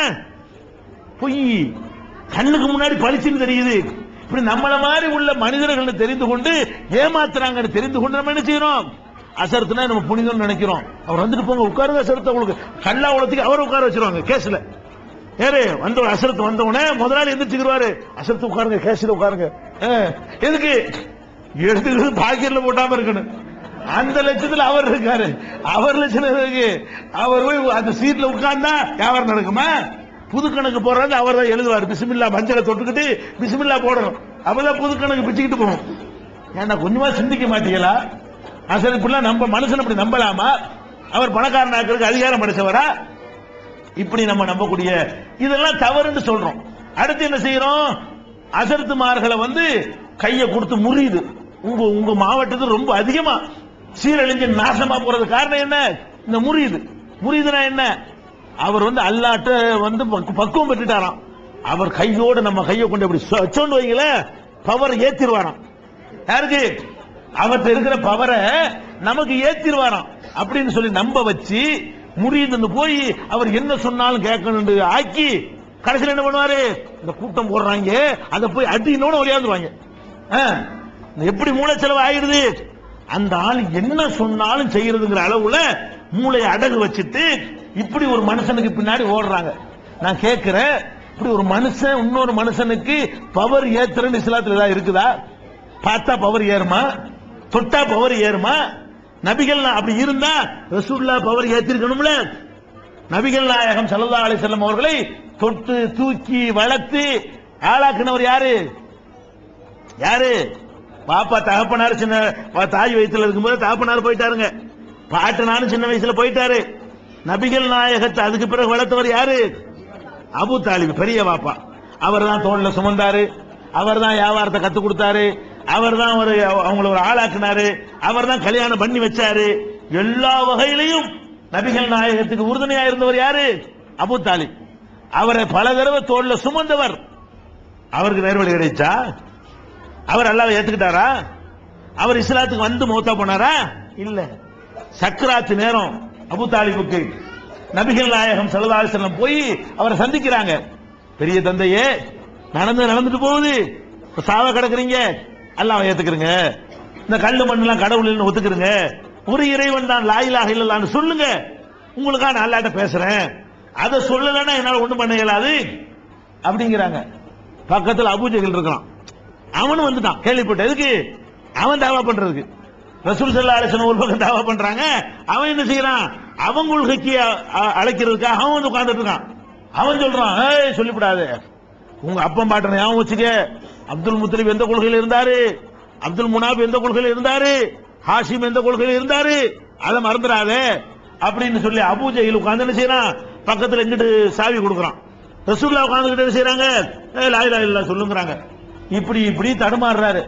பொய். கண்ணுக்கு முன்னாடி பளிச்சுன்னு தெரியுது. இப்படி நம்மள மாதிரி உள்ள மனிதர்கள் தெரிந்து கொண்டு ஏமாத்துறாங்கன்னு தெரிந்து கொண்டு நம்ம என்ன செய்யறோம்? அசரத்துனா நம்ம புனிதம் நினைக்கிறோம். அவர் வந்துட்டு போங்க உட்காருங்க அசரத்தை உங்களுக்கு. கல்லா உலகத்துக்கு அவர் உட்கார வச்சிருவாங்க கேஸ்ல. ஏறு வந்த ஒரு அசரத்து வந்தவனே முதலாளி எந்திரிச்சுக்கிறாரு அசரத்து உட்காருங்க கேசில உட்காருங்க. எதுக்கு? எடுத்துக்கிறது பாக்கெட்ல போட்டாம இருக்கணும். அந்த லட்சத்துல அவர் இருக்காரு. அவர் லட்சம் இருக்கு அவர் போய் அந்த சீட்ல உட்கார்ந்தா வியாபாரம் நடக்குமா? புது கணக்கு போடுறது அவர் தான் எழுதுவார். பிசுமில்லா மஞ்சளை தொட்டுக்கிட்டு பிசுமில்லா போடணும். அப்பதான் புது கணக்கு பிச்சுக்கிட்டு போகும் ஏன்னா கொஞ்சமா சிந்திக்க மாட்டீங்களா? அசல் இப்படிலாம் நம்ம மனுஷன் அப்படி நம்பலாமா? அவர் பணக்காரன் ஆக்கிறதுக்கு அதிகாரம் படைச்சவரா? இப்படி நம்ம நம்பக்கூடிய இதெல்லாம் தவறுன்னு சொல்றோம். அடுத்து என்ன செய்யறோம்? அசரத்துமார்களை வந்து கையை கொடுத்து முறியுது. உங்க உங்க மாவட்டத்தில் ரொம்ப அதிகமா சீரழிஞ்சு நாசமா போறது காரணம் என்ன? இந்த முறியுது. முறியுதுன்னா என்ன? அவர் வந்து அல்லாட்ட வந்து பக்கு- பக்குவம் பெற்றுட்டாராம். அவர் கையோடு நம்ம கையை கொண்டு இப்படி சொ- வைங்கள வைங்களேன் பவர் ஏத்திருவாராம். யாருக்கு? அவர்கிட்ட இருக்கிற பவரை நமக்கு ஏத்திருவாராம். அப்படின்னு சொல்லி நம்ப வச்சு முடியுதுன்னு போய் அவர் என்ன சொன்னாலும் கேட்கணும் ஆக்கி கடைசியில் என்ன பண்ணுவாரு? இந்த கூட்டம் போடுறாங்க. அதை போய் அடினோட ஒளியாந்துருவாங்க எப்படி மூளை செலவு ஆயிடுது அந்த ஆள் என்ன சொன்னாலும் செய்யறதுங்கிற அளவுல மூளையை அடகு வச்சுட்டு இப்படி ஒரு மனுஷனுக்கு பின்னாடி ஓடுறாங்க. நான் கேட்கிறேன் இப்படி ஒரு மனுஷன் இன்னொரு மனுஷனுக்கு பவர் ஏத்துறன்னு இஸ்லாத்துல ஏதாவது இருக்குதா? பார்த்தா பவர் ஏறுமா? தொட்டா பவர் ஏறுமா? நபிகள் அப்படி இருந்தா ரசூல்லா பவர் ஏத்திருக்கணும்ல. நபிகள் நாயகம் சல்லா அலி செல்லம் அவர்களை தொட்டு தூக்கி வளர்த்து ஆளாக்குனவர் யாரு? யாரு? பாப்பா தகப்பனார் சின்ன தாய் வயிற்றுல இருக்கும்போது தகப்பனார் போயிட்டாருங்க. பாட்டனாரும் சின்ன வயசுல போயிட்டாரு. நபிகள் நாயகத்தை அதுக்கு பிறகு வளர்த்தவர் யாரு? அபு தாலிப் பெரிய பாப்பா. அவர் தான் தோல்ல சுமந்தாரு. அவர் தான் வியாபாரத்தை கத்து கொடுத்தாரு. அவர் தான் ஒரு அவங்கள ஒரு ஆளாக்குனாரு. அவர் தான் கல்யாணம் பண்ணி வச்சாரு. எல்லா வகையிலையும் நபிகள் நாயகத்துக்கு உறுதுணையா இருந்தவர் யாரு? அபு தாலிப். அவரை பல தடவை தோல்ல சுமந்தவர். அவருக்கு நேர்வழி கிடைச்சா? அவர் அல்லாவை ஏத்துக்கிட்டாரா? அவர் இஸ்லாத்துக்கு வந்து மௌத்தா போனாரா? இல்ல. சக்கராத்து நேரம் அபு தாலிபுக்கு நபிகள் நாயகம் வஸல்லம் போய் அவரை சந்திக்கிறாங்க. பெரிய தந்தையே நடந்து நடந்துட்டு போகுது. சாவ கிடக்குறீங்க. அல்லாஹ் ஏத்துக்கிறங்க. இந்த கல் மண்ணெல்லாம் கடவுள் ஒத்துக்கிறங்க. ஒரு இறைவன் தான் லாயிலாக இல்லலான்னு சொல்லுங்க. உங்களுக்காக நான் அல்லாட்ட பேசுறேன். அதை சொல்லலைன்னா என்னால் ஒண்ணும் பண்ண இயலாது. அப்படிங்கிறாங்க. பக்கத்தில் அபூஜைகள் இருக்கலாம் அவனும் வந்துட்டான். கேள்விப்பட்ட எதுக்கு? அவன் தாவா பண்றதுக்கு. ரசூல் சல்லா அலிஸ்லாம் ஒரு பக்கம் தாவா பண்றாங்க. அவன் என்ன செய்யறான்? அவன் கொள்கைக்கு அ- அழைக்கிறதுக்காக அவன் வந்து உட்கார்ந்துட்டு இருக்கான். அவன் சொல்றான் ஏய் சொல்லிவிடாது. உங்க அப்பன் பாட்டனை ஞாபகம் வச்சுக்க. அப்துல் முத்தலிப் எந்த கொள்கையில் இருந்தாரு? அப்துல் முனாப் எந்த கொள்கையில் இருந்தாரு? ஹாஷிம் எந்த கொள்கையில் இருந்தாரு? அதை மறந்துடாதே அப்படின்னு சொல்லி அபூ உட்கார்ந்து என்ன செய்யறான்? பக்கத்துல எங்கிட்டு சாவி கொடுக்குறான். ரசூல்லா உட்கார்ந்துகிட்டு என்ன செய்யறாங்க? ஏய் லாய் இலாஹ சொல்லுங்கிறாங்க. இப்படி இப்படி தடுமாறுறாரு.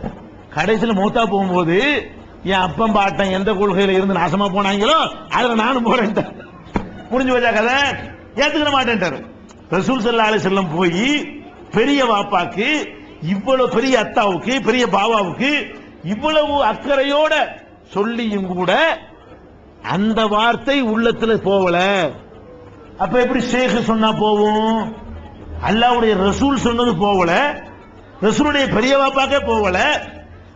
கடைசியில் மூத்தா போகும்போது என் அப்பன் பாட்டன் எந்த கொள்கையில இருந்து நாசமா போனாங்களோ அதுல நானும் போறேன் முடிஞ்சு வச்சா கதை? ஏத்துக்கிற மாட்டேன்ட்டாரு. ரசூல் சல்லா அலி செல்லம் போய் பெரிய வாப்பாக்கு இவ்வளவு பெரிய அத்தாவுக்கு பெரிய பாபாவுக்கு இவ்வளவு அக்கறையோட சொல்லியும் கூட அந்த வார்த்தை உள்ளத்துல போகல அப்ப எப்படி ஷேக் சொன்னா போகும் அல்லாவுடைய ரசூல் சொன்னது போகல ரசூலுடைய பெரிய வாப்பாக்கே போகல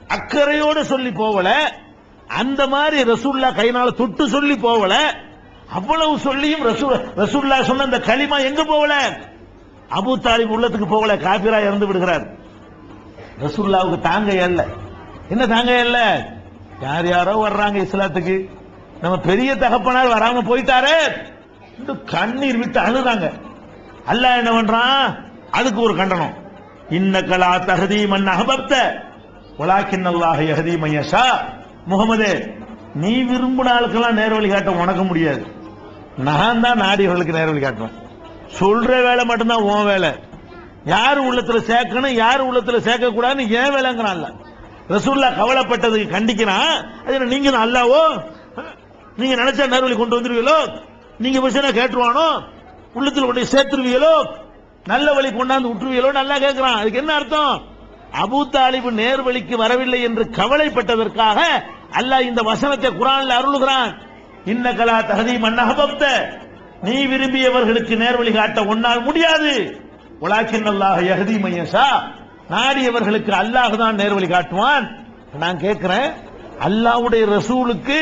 அக்கறையோட சொல்லி போகல அந்த மாதிரி ரசூல்லா கைனால தொட்டு சொல்லி போகல அவ்வளவு சொல்லியும் ரசூல் ரசூல்லா சொன்ன அந்த களிமா எங்க போகல அபு தாலிப் உள்ளத்துக்கு போகல. காபிரா இறந்து விடுகிறார். ரசூல்லாவுக்கு தாங்க இல்ல. என்ன தாங்க இல்ல? யார் யாரோ வர்றாங்க இஸ்லாத்துக்கு. நம்ம பெரிய தகப்பனார் வராம போயிட்டாரே. கண்ணீர் விட்டு அழுதாங்க. அல்ல என்ன பண்றான்? அதுக்கு ஒரு கண்டனம். இன்னக்கலா தகுதி மண் அகபப்த உலாக்கின் அல்லாஹ் யஹதி மையஷா முகமதே நீ விரும்பின ஆளுக்கெல்லாம் நேர்வழி காட்ட உனக்கு முடியாது. நான் தான் நாடிகளுக்கு நேர்வழி காட்டுவேன். சொல்ற வேலை மட்டும்தான் உன் வேலை. யார் உள்ளத்துல சேர்க்கணும் யார் உள்ளத்துல சேர்க்க கூடாதுன்னு ஏன் இல்லை ரசூல்லா கவலைப்பட்டதுக்கு கண்டிக்கிறான் அது நீங்க தான் அல்லாவோ? நீங்க நினைச்சா நேர்வழி கொண்டு வந்துருவீங்களோ? நீங்க விஷயம் கேட்டுருவானோ? உள்ளத்தில் கொண்டு சேர்த்துருவீங்களோ? நல்ல வழி கொண்டாந்து விட்டுருவீங்களோ? நல்லா கேட்கிறான் அதுக்கு என்ன அர்த்தம்? அபூ தாலிபு நேர்வழிக்கு வரவில்லை என்று கவலைப்பட்டதற்காக அல்லாஹ் இந்த வசனத்தை குரான்ல அருளுகிறான். இன்னகலா தகதி மன்னகபப்த நீ விரும்பியவர்களுக்கு நேர்வழி காட்ட உன்னால் முடியாது. உலாக்கின் அல்லாஹ் யஹதி மையசா நாடியவர்களுக்கு அல்லாஹ் தான் நேர்வழி காட்டுவான். நான் கேட்கிறேன் அல்லாஹ்வுடைய ரசூலுக்கு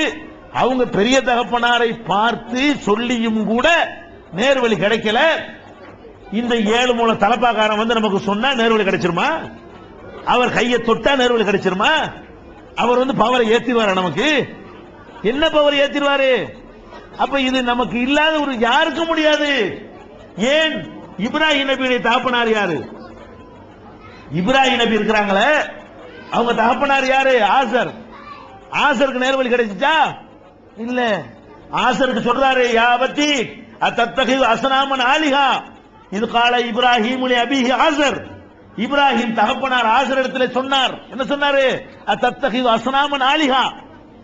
அவங்க பெரிய தகப்பனாரை பார்த்து சொல்லியும் கூட நேர்வழி கிடைக்கல. இந்த ஏழு மூல தலப்பாக்காரன் வந்து நமக்கு சொன்னா நேர்வழி கிடைச்சிருமா? அவர் கையை தொட்டா நேர்வழி கிடைச்சிருமா? அவர் வந்து பவரை ஏத்திடுவாரா நமக்கு? என்ன பவர் ஏத்திடுவாரு? அப்ப இது நமக்கு இல்லாத ஒரு யாருக்கும் முடியாது. ஏன்? இப்ராஹிம் நபியுடைய தகப்பனார் யாரு? இப்ராஹிம் நபி இருக்கிறாங்களே. அவங்க தகப்பனார் யாரு? ஆசர். ஆசருக்கு நேர்வழி கிடைச்சிச்சா? இல்ல. ஆசருக்கு சொல்றாரு யா பத்தி அசனாமன் ஆலிஹா. இது கால இப்ராஹிம் அபிஹி ஆசர். இப்ராஹிம் தகப்பனார் ஆசர் இடத்துல சொன்னார். என்ன சொன்னாரு? அத்தத்தகி அசனாமன் ஆலிஹா.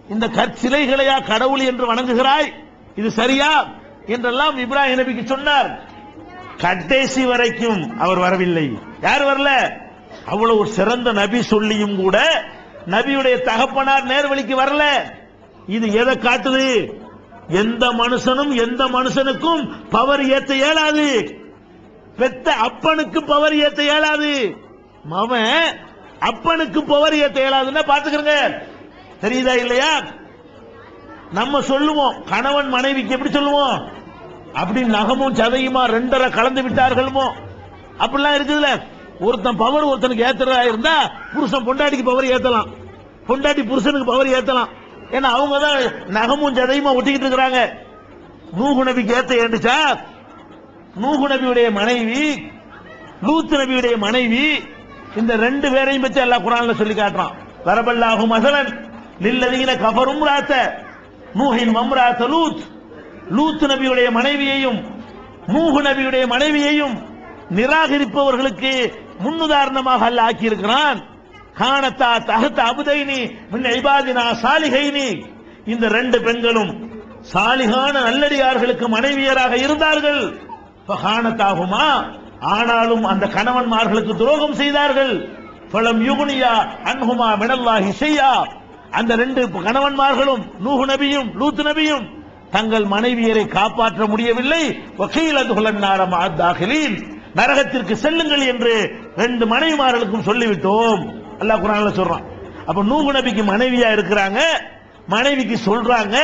இந்த கற்சிலைகளையா கடவுள் என்று வணங்குகிறாய்? இது சரியா? என்றெல்லாம் இப்ராஹிம் நபிக்கு சொன்னார். கடைசி வரைக்கும் அவர் வரவில்லை. யார் வரல? அவ்வளவு சிறந்த நபி சொல்லியும் கூட நபியுடைய தகப்பனார் நேர்வழிக்கு வரல. இது எதை காட்டுது? எந்த மனுஷனும் எந்த மனுஷனுக்கும் பவர் ஏத்த இயலாது. பெத்த அப்பனுக்கு பவர் ஏத்த இயலாது. மவன் அப்பனுக்கு பவர் ஏத்த இயலாதுன்னா பாத்துக்கிறங்க தெரியுதா இல்லையா? நம்ம சொல்லுவோம். கணவன் மனைவிக்கு எப்படி சொல்லுவோம்? அப்படி நகமும் சதையுமா ரெண்டரை கலந்து விட்டார்களுமோ? அப்படிலாம் இருக்குதுல்ல. ஒருத்தன் பவர் ஒருத்தனுக்கு ஏத்துறதா இருந்தா புருஷன் பொண்டாட்டிக்கு பவர் ஏத்தலாம். பொண்டாட்டி புருஷனுக்கு பவர் ஏத்தலாம். ஏன்னா அவங்க தான் நகமும் சதையுமா ஒட்டிக்கிட்டு இருக்கிறாங்க. நூகு நபிக்கு ஏத்த ஏண்டுச்சா? நூகு நபியுடைய மனைவி லூத் நபியுடைய மனைவி இந்த ரெண்டு பேரையும் பத்தி எல்லா குரான்ல சொல்லி காட்டுறான். வரபல்லாகும் மசலன் லில்லதீன கபரும் ராத்த நூஹின் மம்ராத்த லூத். லூத் நபியுடைய மனைவியையும் நூகு நபியுடைய மனைவியையும் நிராகரிப்பவர்களுக்கு முன்னுதாரணமாக அல்ல ஆக்கியிருக்கிறான். காணத்தா தகத்த அபுதைனி மின் ஐபாதினா சாலிகைனி இந்த ரெண்டு பெண்களும் சாலிகான நல்லடியார்களுக்கு மனைவியராக இருந்தார்கள். காணத்தாகுமா? ஆனாலும் அந்த கணவன்மார்களுக்கு துரோகம் செய்தார்கள். பலம் யுகுனியா அன்ஹுமா மினல்லாஹி செய்யா அந்த ரெண்டு கணவன்மார்களும் நூஹு நபியும் லூத் நபியும் தங்கள் மனைவியரை காப்பாற்ற முடியவில்லை. வக்கீல் அதுகுலன்னாரம் தாகிலில் நரகத்திற்கு செல்லுங்கள் என்று ரெண்டு மனைவிமார்களுக்கும் சொல்லிவிட்டோம். அல்லாஹ் குரான்ல சொல்றான். அப்ப நூகு நபிக்கு மனைவியா இருக்கிறாங்க. மனைவிக்கு சொல்றாங்க.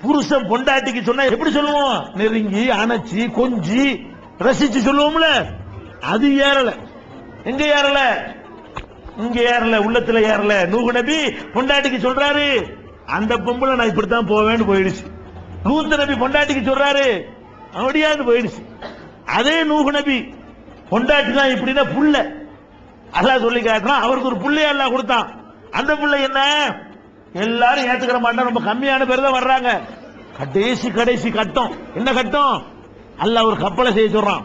புருஷன் பொண்டாட்டிக்கு சொன்னா எப்படி சொல்லுவோம்? நெருங்கி அணைச்சி கொஞ்சி ரசிச்சு சொல்லுவோம்ல. அது ஏறல. எங்க ஏறல? இங்க ஏறல உள்ளத்துல ஏறல. நூகு நபி பொண்டாட்டிக்கு சொல்றாரு. அந்த பொம்பளை நான் இப்படித்தான் போவேன்னு போயிடுச்சு. நூத்து நபி பொண்டாட்டிக்கு சொல்றாரு. அப்படியாது போயிடுச்சு. அதே நூகு நபி பொண்டாட்டி தான் இப்படின்னா புள்ள. அல்லாஹ் சொல்லி காட்டுறான் அவருக்கு ஒரு புள்ளைய எல்லாம் கொடுத்தான். அந்த பிள்ளை என்ன? எல்லாரும் ஏத்துக்கிற மாட்டோம் ரொம்ப கம்மியான பேர் தான் வர்றாங்க. கடைசி கடைசி கட்டம். என்ன கட்டம்? அல்ல ஒரு கப்பலை செய்ய சொல்றான்.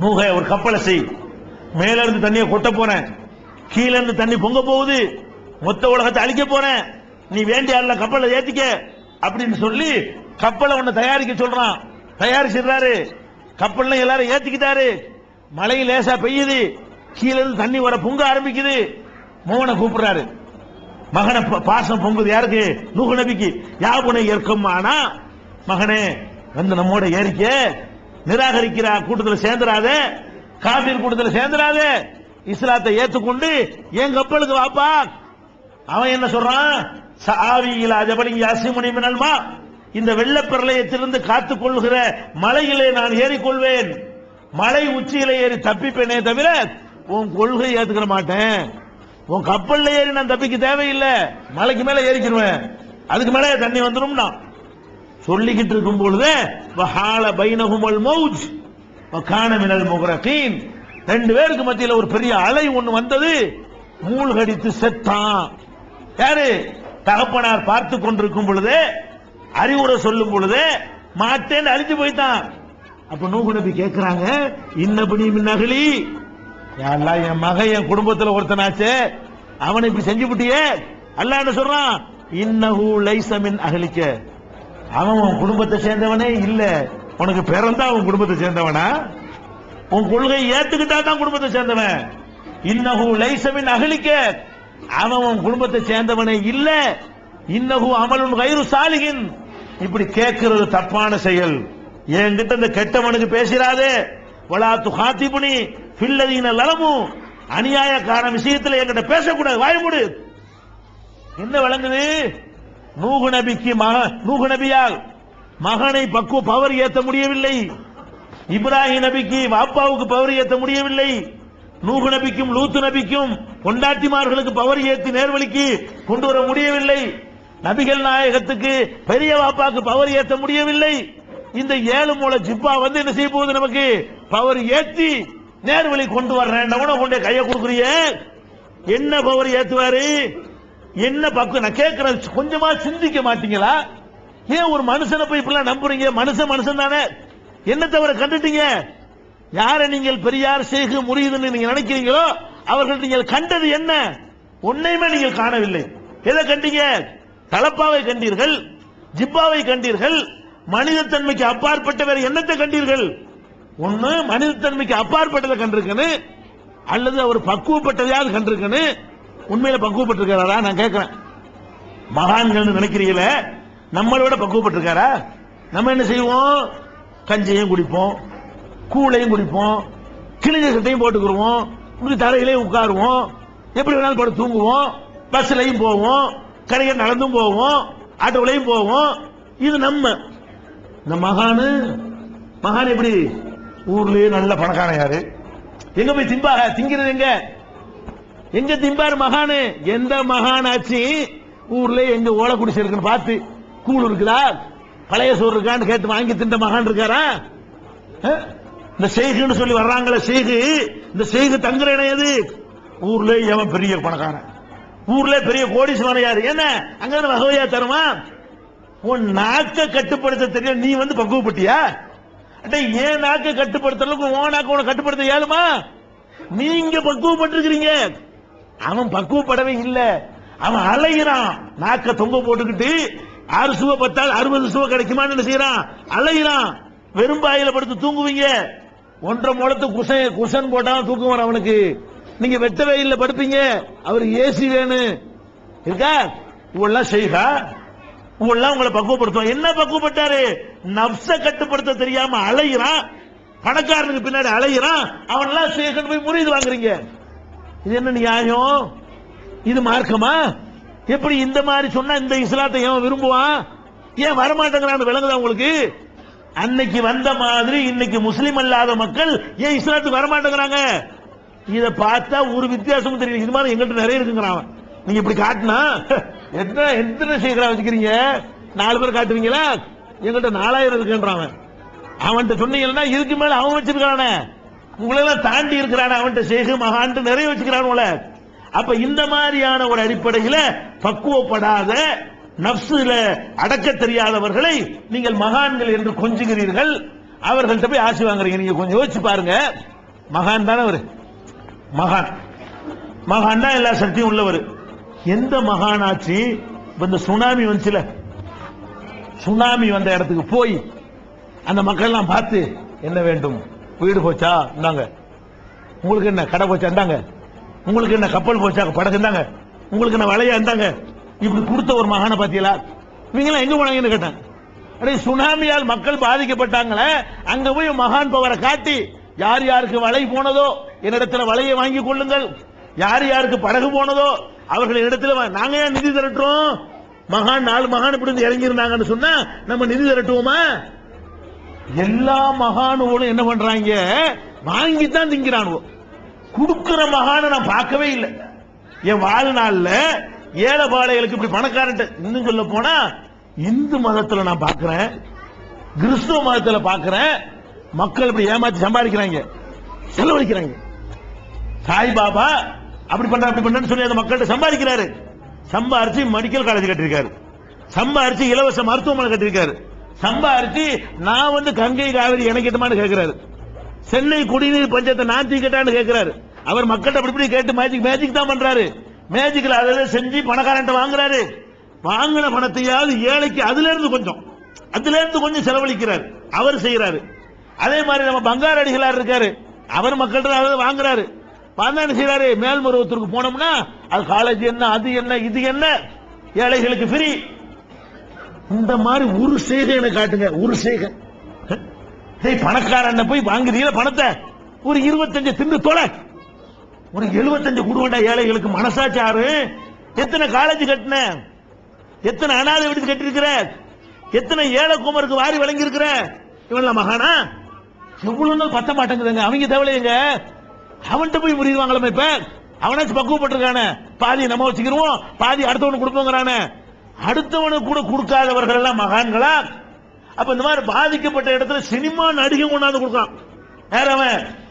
நூக ஒரு கப்பலை செய். மேல இருந்து தண்ணியை கொட்ட போறேன். கீழே இருந்து தண்ணி பொங்க போகுது. மொத்த உலகத்தை அழிக்க போறேன். நீ வேண்டிய அல்ல கப்பலை ஏத்திக்க. அப்படின்னு சொல்லி கப்பலை ஒண்ணு தயாரிக்க சொல்றான். தயாரிச்சிடுறாரு. கப்பல்ல எல்லாரும் ஏத்திக்கிட்டாரு. மழை லேசா பெய்யுது. கீழே இருந்து தண்ணி வர பொங்க ஆரம்பிக்குது. மோகனை கூப்பிடுறாரு. மகனை பா- பாசம் பொங்குது. யாருக்கு? நூகு நபிக்கு. யாபனை ஏற்கும் ஆனா மகனே வந்து நம்மோட ஏறிக்க நிராகரிக்கிறா கூட்டத்தில் சேர்ந்துடாத காபீர் கூட்டத்தில் சேர்ந்துடாத இஸ்லாத்தை ஏத்துக்கொண்டு என் கப்பலுக்கு வாப்பா? அவன் என்ன சொல்றான்? சாவியில் அஜபலி யாசிமுனி மினல்மா இந்த வெள்ளப்பிரளயத்திலிருந்து காத்துக் கொள்கிற மலையிலே நான் ஏறிக்கொள்வேன். மலை உச்சியில ஏறி தப்பிப்பேனே தவிர உன் கொள்கை ஏத்துக்கிற மாட்டேன். உன் கப்பல்ல ஏறி நான் தப்பிக்க தேவையில்லை. மலைக்கு மேல ஏறிக்கிடுவேன் அதுக்கு மேல தண்ணி வந்துடும் நான் சொல்லிக்கிட்டு இருக்கும் பொழுது வஹால பைனஹுமல் மௌஜ் வகான மினல் முகரகீன் ரெண்டு பேருக்கு மத்தியில் ஒரு பெரிய அலை ஒன்று வந்தது. மூழ்கடித்து செத்தான். யாரு? தகப்பனார் பார்த்து கொண்டிருக்கும் பொழுது அறிவுரை சொல்லும் பொழுது மாட்டேன்னு அழிஞ்சு போயிட்டான். அப்ப நூகு நபி கேட்கிறாங்க இன்னபடி நகலி. யாரெல்லாம் என் மகன் என் குடும்பத்துல ஒருத்தனாச்சே அவனை இப்படி செஞ்சு விட்டியே அல்ல என்ன சொல்றான்? இன்னஹு லைசமின் அகலிக்க. அவன் உன் குடும்பத்தை சேர்ந்தவனே இல்ல. உனக்கு பிறந்தா உன் குடும்பத்தை சேர்ந்தவனா? உன் கொள்கையை ஏத்துக்கிட்டா தான் குடும்பத்தை சேர்ந்தவன். இன்னஹு லைசமின் அகலிக்க. அவன் குடும்பத்தை சேர்ந்தவனே இல்ல. இன்னகு அமலும் கயிறு சாலிகின் இப்படி கேட்கிறது தப்பான செயல். என்கிட்ட இந்த கெட்டவனுக்கு பேசிடாதே வலா துஹாத்திபுனி பில்லதீன லலமும் அநியாயக்காரன் விஷயத்துல என்கிட்ட பேசக்கூடாது. வாய் மூடு. என்ன விளங்குது நூகு நபிக்கு மக நூகு நபியால் மகனை பக்குவ பவர் ஏத்த முடியவில்லை. இப்ராஹிம் நபிக்கு வாப்பாவுக்கு பவர் ஏத்த முடியவில்லை. நூகு நபிக்கும் லூத்து நபிக்கும் கொண்டாட்டிமார்களுக்கு பவர் ஏற்றி நேர்வழிக்கு கொண்டு வர முடியவில்லை. நபிகள் நாயகத்துக்கு பெரிய வாப்பாக்கு பவர் ஏற்ற முடியவில்லை. இந்த ஏழு மூல ஜிப்பா வந்து என்ன செய்ய போகுது நமக்கு? பவர் ஏற்றி நேர்வழி கொண்டு வர்றேன் கொண்டு கையை கொடுக்குறிய. என்ன பவர் ஏத்துவாரு? என்ன பக்கம் நான் கேட்கிறேன் கொஞ்சமா சிந்திக்க மாட்டீங்களா? ஏன் ஒரு மனுஷனை போய் இப்பெல்லாம் நம்புறீங்க? மனுஷன் மனுஷன் தானே. என்ன தவிர கண்டுட்டீங்க? யாரை நீங்கள் பெரியார் செய்க முடியுதுன்னு நீங்க நினைக்கிறீங்களோ அவர்கள் நீங்கள் கண்டது என்ன? ஒன்னையுமே நீங்கள் காணவில்லை. எதை கண்டீங்க? தலப்பாவை கண்டீர்கள் ஜிப்பாவை கண்டீர்கள் மனிதத்தன்மைக்கு அப்பாற்பட்ட வேற என்னத்தை கண்டீர்கள்? ஒண்ணு மனிதத்தன்மைக்கு அப்பாற்பட்டதை கண்டிருக்கனு அல்லது அவர் பக்குவப்பட்டதையாவது கண்டிருக்கனு உண்மையில பக்குவப்பட்டிருக்காரா நான் கேட்கிறேன். மகான்கள் நினைக்கிறீங்களே நம்மளோட பக்குவப்பட்டிருக்காரா? நம்ம என்ன செய்வோம்? கஞ்சியும் குடிப்போம். கூழையும் குடிப்போம் கிழிஞ்ச சட்டையும் போட்டுக்கிருவோம் இப்படி தரையிலையும் உட்காருவோம் எப்படி வேணாலும் படம் தூங்குவோம் பஸ்லையும் போவோம் கடைகள் நடந்தும் போவோம் ஆட்டோலையும் போவோம். இது நம்ம. இந்த மகானு மகான் எப்படி? ஊர்லயே நல்ல பணக்கான யாரு? எங்க போய் திம்பாக திங்கிறது எங்க? எங்க திம்பாரு மகானு? எந்த மகானாச்சு? ஊர்ல எங்க ஓலை குடிசை இருக்குன்னு பார்த்து கூழ் இருக்குதா? பழைய சோறு இருக்கான்னு கேட்டு வாங்கி தின்ற மகான் இருக்காரா? இந்த செய்குன்னு சொல்லி வர்றாங்களே செய்கு இந்த செய்கு தங்குற இடம் எது? ஊர்ல எவன் பெரிய பணக்காரன். ஊர்ல பெரிய கோடீஸ்வரன் யாரு? என்ன? அங்க இருந்து வகையா தருமா? உன் நாக்க கட்டுப்படுத்த தெரியும் நீ வந்து பக்குவப்பட்டியா? அட்டை ஏன் நாக்க கட்டுப்படுத்துற அளவுக்கு உன் நாக்க உன கட்டுப்படுத்த ஏழுமா நீங்க பக்குவப்பட்டிருக்கிறீங்க. அவன் பக்குவப்படவே இல்ல. அவன் அலைகிறான் நாக்க தொங்க போட்டுக்கிட்டு ஆறு சுவை பத்தால் அறுபது சுவை கிடைக்குமான்னு என்ன செய்யறான்? அலைகிறான் வெறும் பாயில படுத்து தூங்குவீங்க. ஒன்றரை முழத்து குசன் குஷன் போட்டாலும் தூக்கம் வரும் அவனுக்கு. நீங்க வெட்ட வெயில்ல படுப்பீங்க. அவர் ஏசி வேணும் இருக்கா? இவெல்லாம் செய்கா இவெல்லாம் உங்களை பக்குவப்படுத்துவோம் என்ன பக்குவப்பட்டாரு? நப்ச கட்டுப்படுத்த தெரியாம அலைகிறான் பணக்காரனுக்கு பின்னாடி அலைகிறான் அவன்லாம் எல்லாம் செய்கன்னு போய் முறியது வாங்குறீங்க. இது என்ன நியாயம்? இது மார்க்கமா? எப்படி இந்த மாதிரி சொன்னா இந்த இஸ்லாத்தை ஏன் விரும்புவான்? ஏன் வரமாட்டேங்கிறான்னு விளங்குதா உங்களுக்கு? அன்னைக்கு வந்த மாதிரி இன்னைக்கு முஸ்லீம் அல்லாத மக்கள் ஏன் இஸ்லாத்துக்கு வரமாட்டேங்கிறாங்க? இதை பார்த்தா ஒரு வித்தியாசமும் தெரியல. இது மாதிரி எங்கிட்ட நிறைய இருக்குங்கிறான் நீங்க இப்படி காட்டினா எத்தனை எத்தனை சீக்கிரம் வச்சுக்கிறீங்க? நாலு பேர் காட்டுவீங்களா? எங்கிட்ட நாலாயிரம் இருக்குன்றான் அவன்கிட்ட சொன்னீங்கன்னா இதுக்கு மேல அவன் வச்சிருக்கானே உங்களெல்லாம் தாண்டி இருக்கிறான அவன்கிட்ட சேகு மகான்ட்டு நிறைய வச்சுக்கிறானுல அப்ப இந்த மாதிரியான ஒரு அடிப்படையில பக்குவப்படாத நப்சுல அடக்க தெரியாதவர்களை நீங்கள் மகான்கள் என்று கொஞ்சுகிறீர்கள். அவர்கள்ட்ட போய் ஆசி வாங்குறீங்க. நீங்க கொஞ்சம் யோசிச்சு பாருங்க. மகான் தானே அவரு? மகான். மகான் தான் எல்லா சக்தியும் உள்ளவர். எந்த மகானாச்சு இந்த சுனாமி வந்துச்சுல. சுனாமி வந்த இடத்துக்கு போய் அந்த மக்கள் எல்லாம் பார்த்து என்ன வேண்டும்? வீடு போச்சா? இருந்தாங்க உங்களுக்கு என்ன கடை போச்சா? இருந்தாங்க உங்களுக்கு என்ன கப்பல் போச்சா? படகு இருந்தாங்க உங்களுக்கு என்ன வளையா இருந்தாங்க இப்படி கொடுத்த ஒரு மகானை பாத்தீங்களா? இவங்க எங்க போனாங்கன்னு கேட்டேன். அடே சுனாமியால் மக்கள் பாதிக்கப்பட்டாங்களே அங்க போய் மகான் பவரை காட்டி யார் யாருக்கு வலை போனதோ என்னிடத்துல வலையை வாங்கி கொள்ளுங்கள். யார் யாருக்கு படகு போனதோ அவர்கள் இடத்துல நாங்க ஏன் நிதி திரட்டுறோம்? மகான் நாலு மகான் இப்படி இருந்து இறங்கி இருந்தாங்கன்னு சொன்னா நம்ம நிதி திரட்டுவோமா? எல்லா மகானுகளும் என்ன பண்றாங்க? வாங்கித்தான் திங்கிறானுவோ. கொடுக்கிற மகானை நான் பார்க்கவே இல்லை. என் வாழ்நாள்ல ஏழைபாளைகளுக்கு இப்படி பணக்காரன்ட்டு இன்னும் சொல்ல போனா இந்து மதத்துல நான் பாக்குறேன் கிறிஸ்துவ மதத்துல பாக்குறேன் மக்கள் இப்படி ஏமாத்தி சம்பாதிக்கிறாங்க செலவழிக்கிறாங்க. சாய்பாபா அப்படி பண்ற அப்படி பண்றேன்னு சொல்லி அந்த மக்கள்கிட்ட சம்பாதிக்கிறாரு. சம்பாரிச்சு மெடிக்கல் காலேஜ் கட்டிருக்காரு சம்பாரிச்சு இலவச மருத்துவமனை கட்டிருக்காரு சம்பாரிச்சு நான் வந்து கங்கை காவிரி எனக்கிட்டமான்னு கேட்கிறாரு சென்னை குடிநீர் பஞ்சத்தை நான் தீக்கட்டான்னு கேட்கிறாரு அவர் மக்கள்கிட்ட அப்படி இப்படி கேட்டு மேஜிக் மேஜிக் தான் பண்றாரு. மேஜிக்கில் அதில் செஞ்சு பணக்காரன்ட்ட வாங்குறாரு. வாங்கின பணத்தையாவது ஏழைக்கு அதுல இருந்து கொஞ்சம். அதுல இருந்து கொஞ்சம் செலவழிக்கிறார். அவர் செய்யறாரு அதே மாதிரி நம்ம பங்கார அடிகளார் இருக்காரு. அவர் மக்கள்கிட்ட வாங்குறாரு. வந்தா என்ன செய்யறாரு மேல்மருவத்திற்கு போனோம்னா அது காலேஜ் என்ன அது என்ன இது என்ன? ஏழைகளுக்கு ஃப்ரீ இந்த மாதிரி ஒரு செய்கை எனக்கு காட்டுங்க. ஒரு செய்கை. பணக்காரன் போய் வாங்குறீங்களா பணத்தை? ஒரு இருபத்தஞ்சு திண்டு தொலை. ஒரு எழுபத்தஞ்சு குடும்பண்டா ஏழைகளுக்கு மனசாச்சாரு எத்தனை காலேஜ் கட்டின? எத்தனை அனாதை விடுத்து கட்டிருக்கிற எத்தனை ஏழை குமருக்கு வாரி வழங்கி இருக்கிற இவன் மகானா? எவ்வளவு பத்த மாட்டேங்குதுங்க. அவங்க தேவையில்லைங்க. அவன்கிட்ட போய் முறிவாங்களே இப்ப. அவனாச்சும் பக்குவப்பட்டிருக்கானே. பாதி நம்ம வச்சுக்கிருவோம். பாதி அடுத்தவனுக்கு கொடுப்போங்கிறானே. அடுத்தவனுக்கு கூட கொடுக்காதவர்கள் எல்லாம் மகான்களா? அப்ப இந்த மாதிரி பாதிக்கப்பட்ட இடத்துல சினிமா நடிகை கொண்டாந்து கொடுக்கான் வேற அவன்?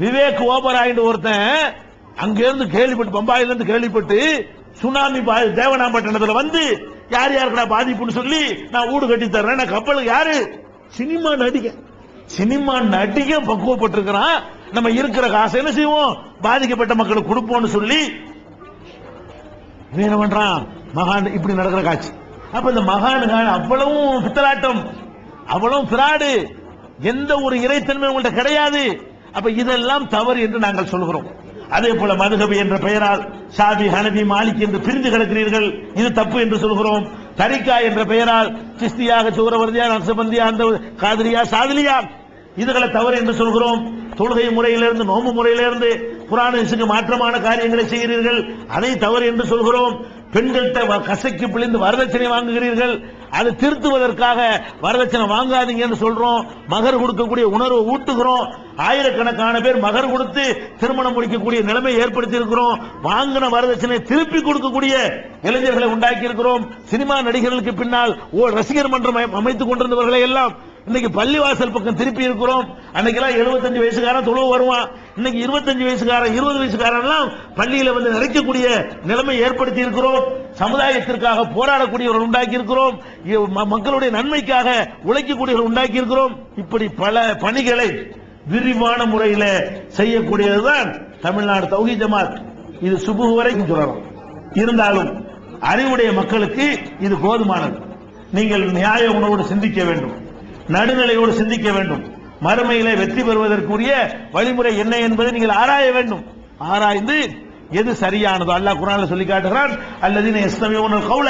விவேக் ஓபராயின்னு ஒருத்தன் அங்கிருந்து கேள்விப்பட்டு பம்பாயில இருந்து கேள்விப்பட்டு சுனாமி பா- தேவனாம்பட்டினத்துல வந்து யார் யாருக்குடா பாதிப்புன்னு சொல்லி நான் வீடு கட்டி தர்றேன். கப்பல் யாரு? சினிமா நடிகை சினிமா நடிகை பக்குவப்பட்டிருக்கிறான். நம்ம இருக்கிற காசை என்ன செய்வோம்? பாதிக்கப்பட்ட மக்களுக்கு கொடுப்போம்னு சொல்லி என்ன பண்றான். மகான் இப்படி நடக்கிற காட்சி. அப்ப இந்த மகானுங்க அவ்வளவும் பித்தலாட்டம் அவ்வளவும் பிராடு எந்த ஒரு இறைத்தன்மை உங்கள்கிட்ட கிடையாது. அப்ப இதெல்லாம் தவறு என்று நாங்கள் சொல்கிறோம். அதே போல மதுகபி என்ற பெயரால் சாதி ஹனபி மாலிக் என்று பிரிந்து கிடக்கிறீர்கள். இது தப்பு என்று சொல்கிறோம். தரிகா என்ற பெயரால் கிறிஸ்தியாக சூரவர்தியா நக்சபந்தியா அந்த காதிரியா சாதிலியா. இதுகளை தவறு என்று சொல்கிறோம். தொழுகை முறையிலிருந்து நோம்பு முறையிலிருந்து குரானுக்கு மாற்றமான காரியங்களை செய்கிறீர்கள். அதை தவறு என்று சொல்கிறோம். பெண்கள்கிட்ட கசைக்கு கசக்கி பிழிந்து வரதட்சணை வாங்குகிறீர்கள். அதை திருத்துவதற்காக வரதட்சணை வாங்காதீங்க என்று சொல்றோம். மகர் கொடுக்கக்கூடிய உணர்வை ஊட்டுகிறோம். ஆயிரக்கணக்கான பேர் மகர் கொடுத்து திருமணம் முடிக்கக்கூடிய நிலைமை ஏற்படுத்தி இருக்கிறோம் வாங்கின வரதட்சணை திருப்பி கொடுக்கக்கூடிய இளைஞர்களை உண்டாக்கி இருக்கிறோம் சினிமா நடிகர்களுக்கு பின்னால் ஓ ரசிகர் மன்றம் அமை- அமைத்துக் கொண்டிருந்தவர்களை எல்லாம் இன்னைக்கு பள்ளிவாசல் பக்கம் திருப்பி இருக்கிறோம். அன்னைக்கெல்லாம் 75 வயசுக்காரன் தொழுவு வருவான். இன்னைக்கு 25 வயசுக்காரன் இருபது வயசுக்காரன்லாம் பள்ளியில வந்து நிறைக்கக்கூடிய நிலைமை ஏற்படுத்தி இருக்கிறோம். சமுதாயத்திற்காக போராடக்கூடியவர்கள் உண்டாக்கி இருக்கிறோம். இ- மக்களுடைய நன்மைக்காக உழைக்கக்கூடியவர்கள் உண்டாக்கி இருக்கிறோம். இப்படி பல பணிகளை விரிவான முறையில செய்யக்கூடியதுதான் தமிழ்நாடு தௌஹி ஜமாத். இது சுபு வரைக்கும் சொல்லணும். இருந்தாலும் அறிவுடைய மக்களுக்கு இது போதுமானது. நீங்கள் நியாய உணவோடு சிந்திக்க வேண்டும். நடுநிலையோடு சிந்திக்க வேண்டும். மறுமையிலே வெற்றி பெறுவதற்குரிய வழிமுறை என்ன என்பதை நீங்கள் ஆராய வேண்டும். ஆராய்ந்து எது சரியானதோ? அல்லாஹ் குர்ஆன்ல சொல்லி காட்டுகிறான் அல்லது யஸ்தமியூன கவுல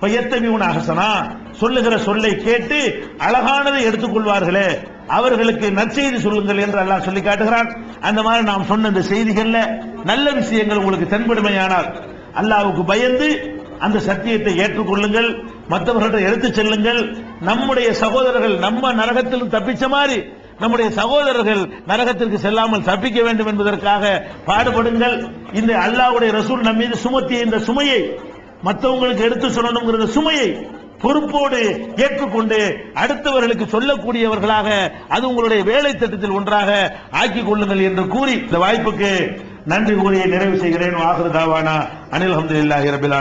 ஃபயத்தமியூன அஹ்சனா. சொல்லுகிற சொல்லை கேட்டு அழகானதை எடுத்துக்கொள்வார்களே. அவர்களுக்கு நற்செய்தி சொல்லுங்கள் என்று அல்லாஹ் சொல்லி காட்டுகிறான். அந்த மாதிரி நாம் சொன்ன இந்த செய்திகள்ல நல்ல விஷயங்கள் உங்களுக்கு தென்படுமையானால் அல்லாவுக்கு பயந்து அந்த சத்தியத்தை ஏற்றுக்கொள்ளுங்கள். மற்றவர்களிடம் எடுத்துச் செல்லுங்கள். நம்முடைய சகோதரர்கள் நம்ம நரகத்தில் தப்பிச்ச மாதிரி நம்முடைய சகோதரர்கள் நரகத்திற்கு செல்லாமல் தப்பிக்க வேண்டும் என்பதற்காக பாடுபடுங்கள். இந்த அல்லாவுடைய ரசூல் நம் மீது சுமத்திய இந்த சுமையை மற்றவங்களுக்கு எடுத்து சொல்லணுங்கிற சுமையை பொறுப்போடு ஏற்றுக்கொண்டு அடுத்தவர்களுக்கு சொல்லக்கூடியவர்களாக அது உங்களுடைய வேலை திட்டத்தில் ஒன்றாக ஆக்கிக் கொள்ளுங்கள் என்று கூறி இந்த வாய்ப்புக்கு நன்றி கூறியை நிறைவு செய்கிறேன். ஆகிருதாவானா அனில் அஹமதுல்லாஹி ரபில்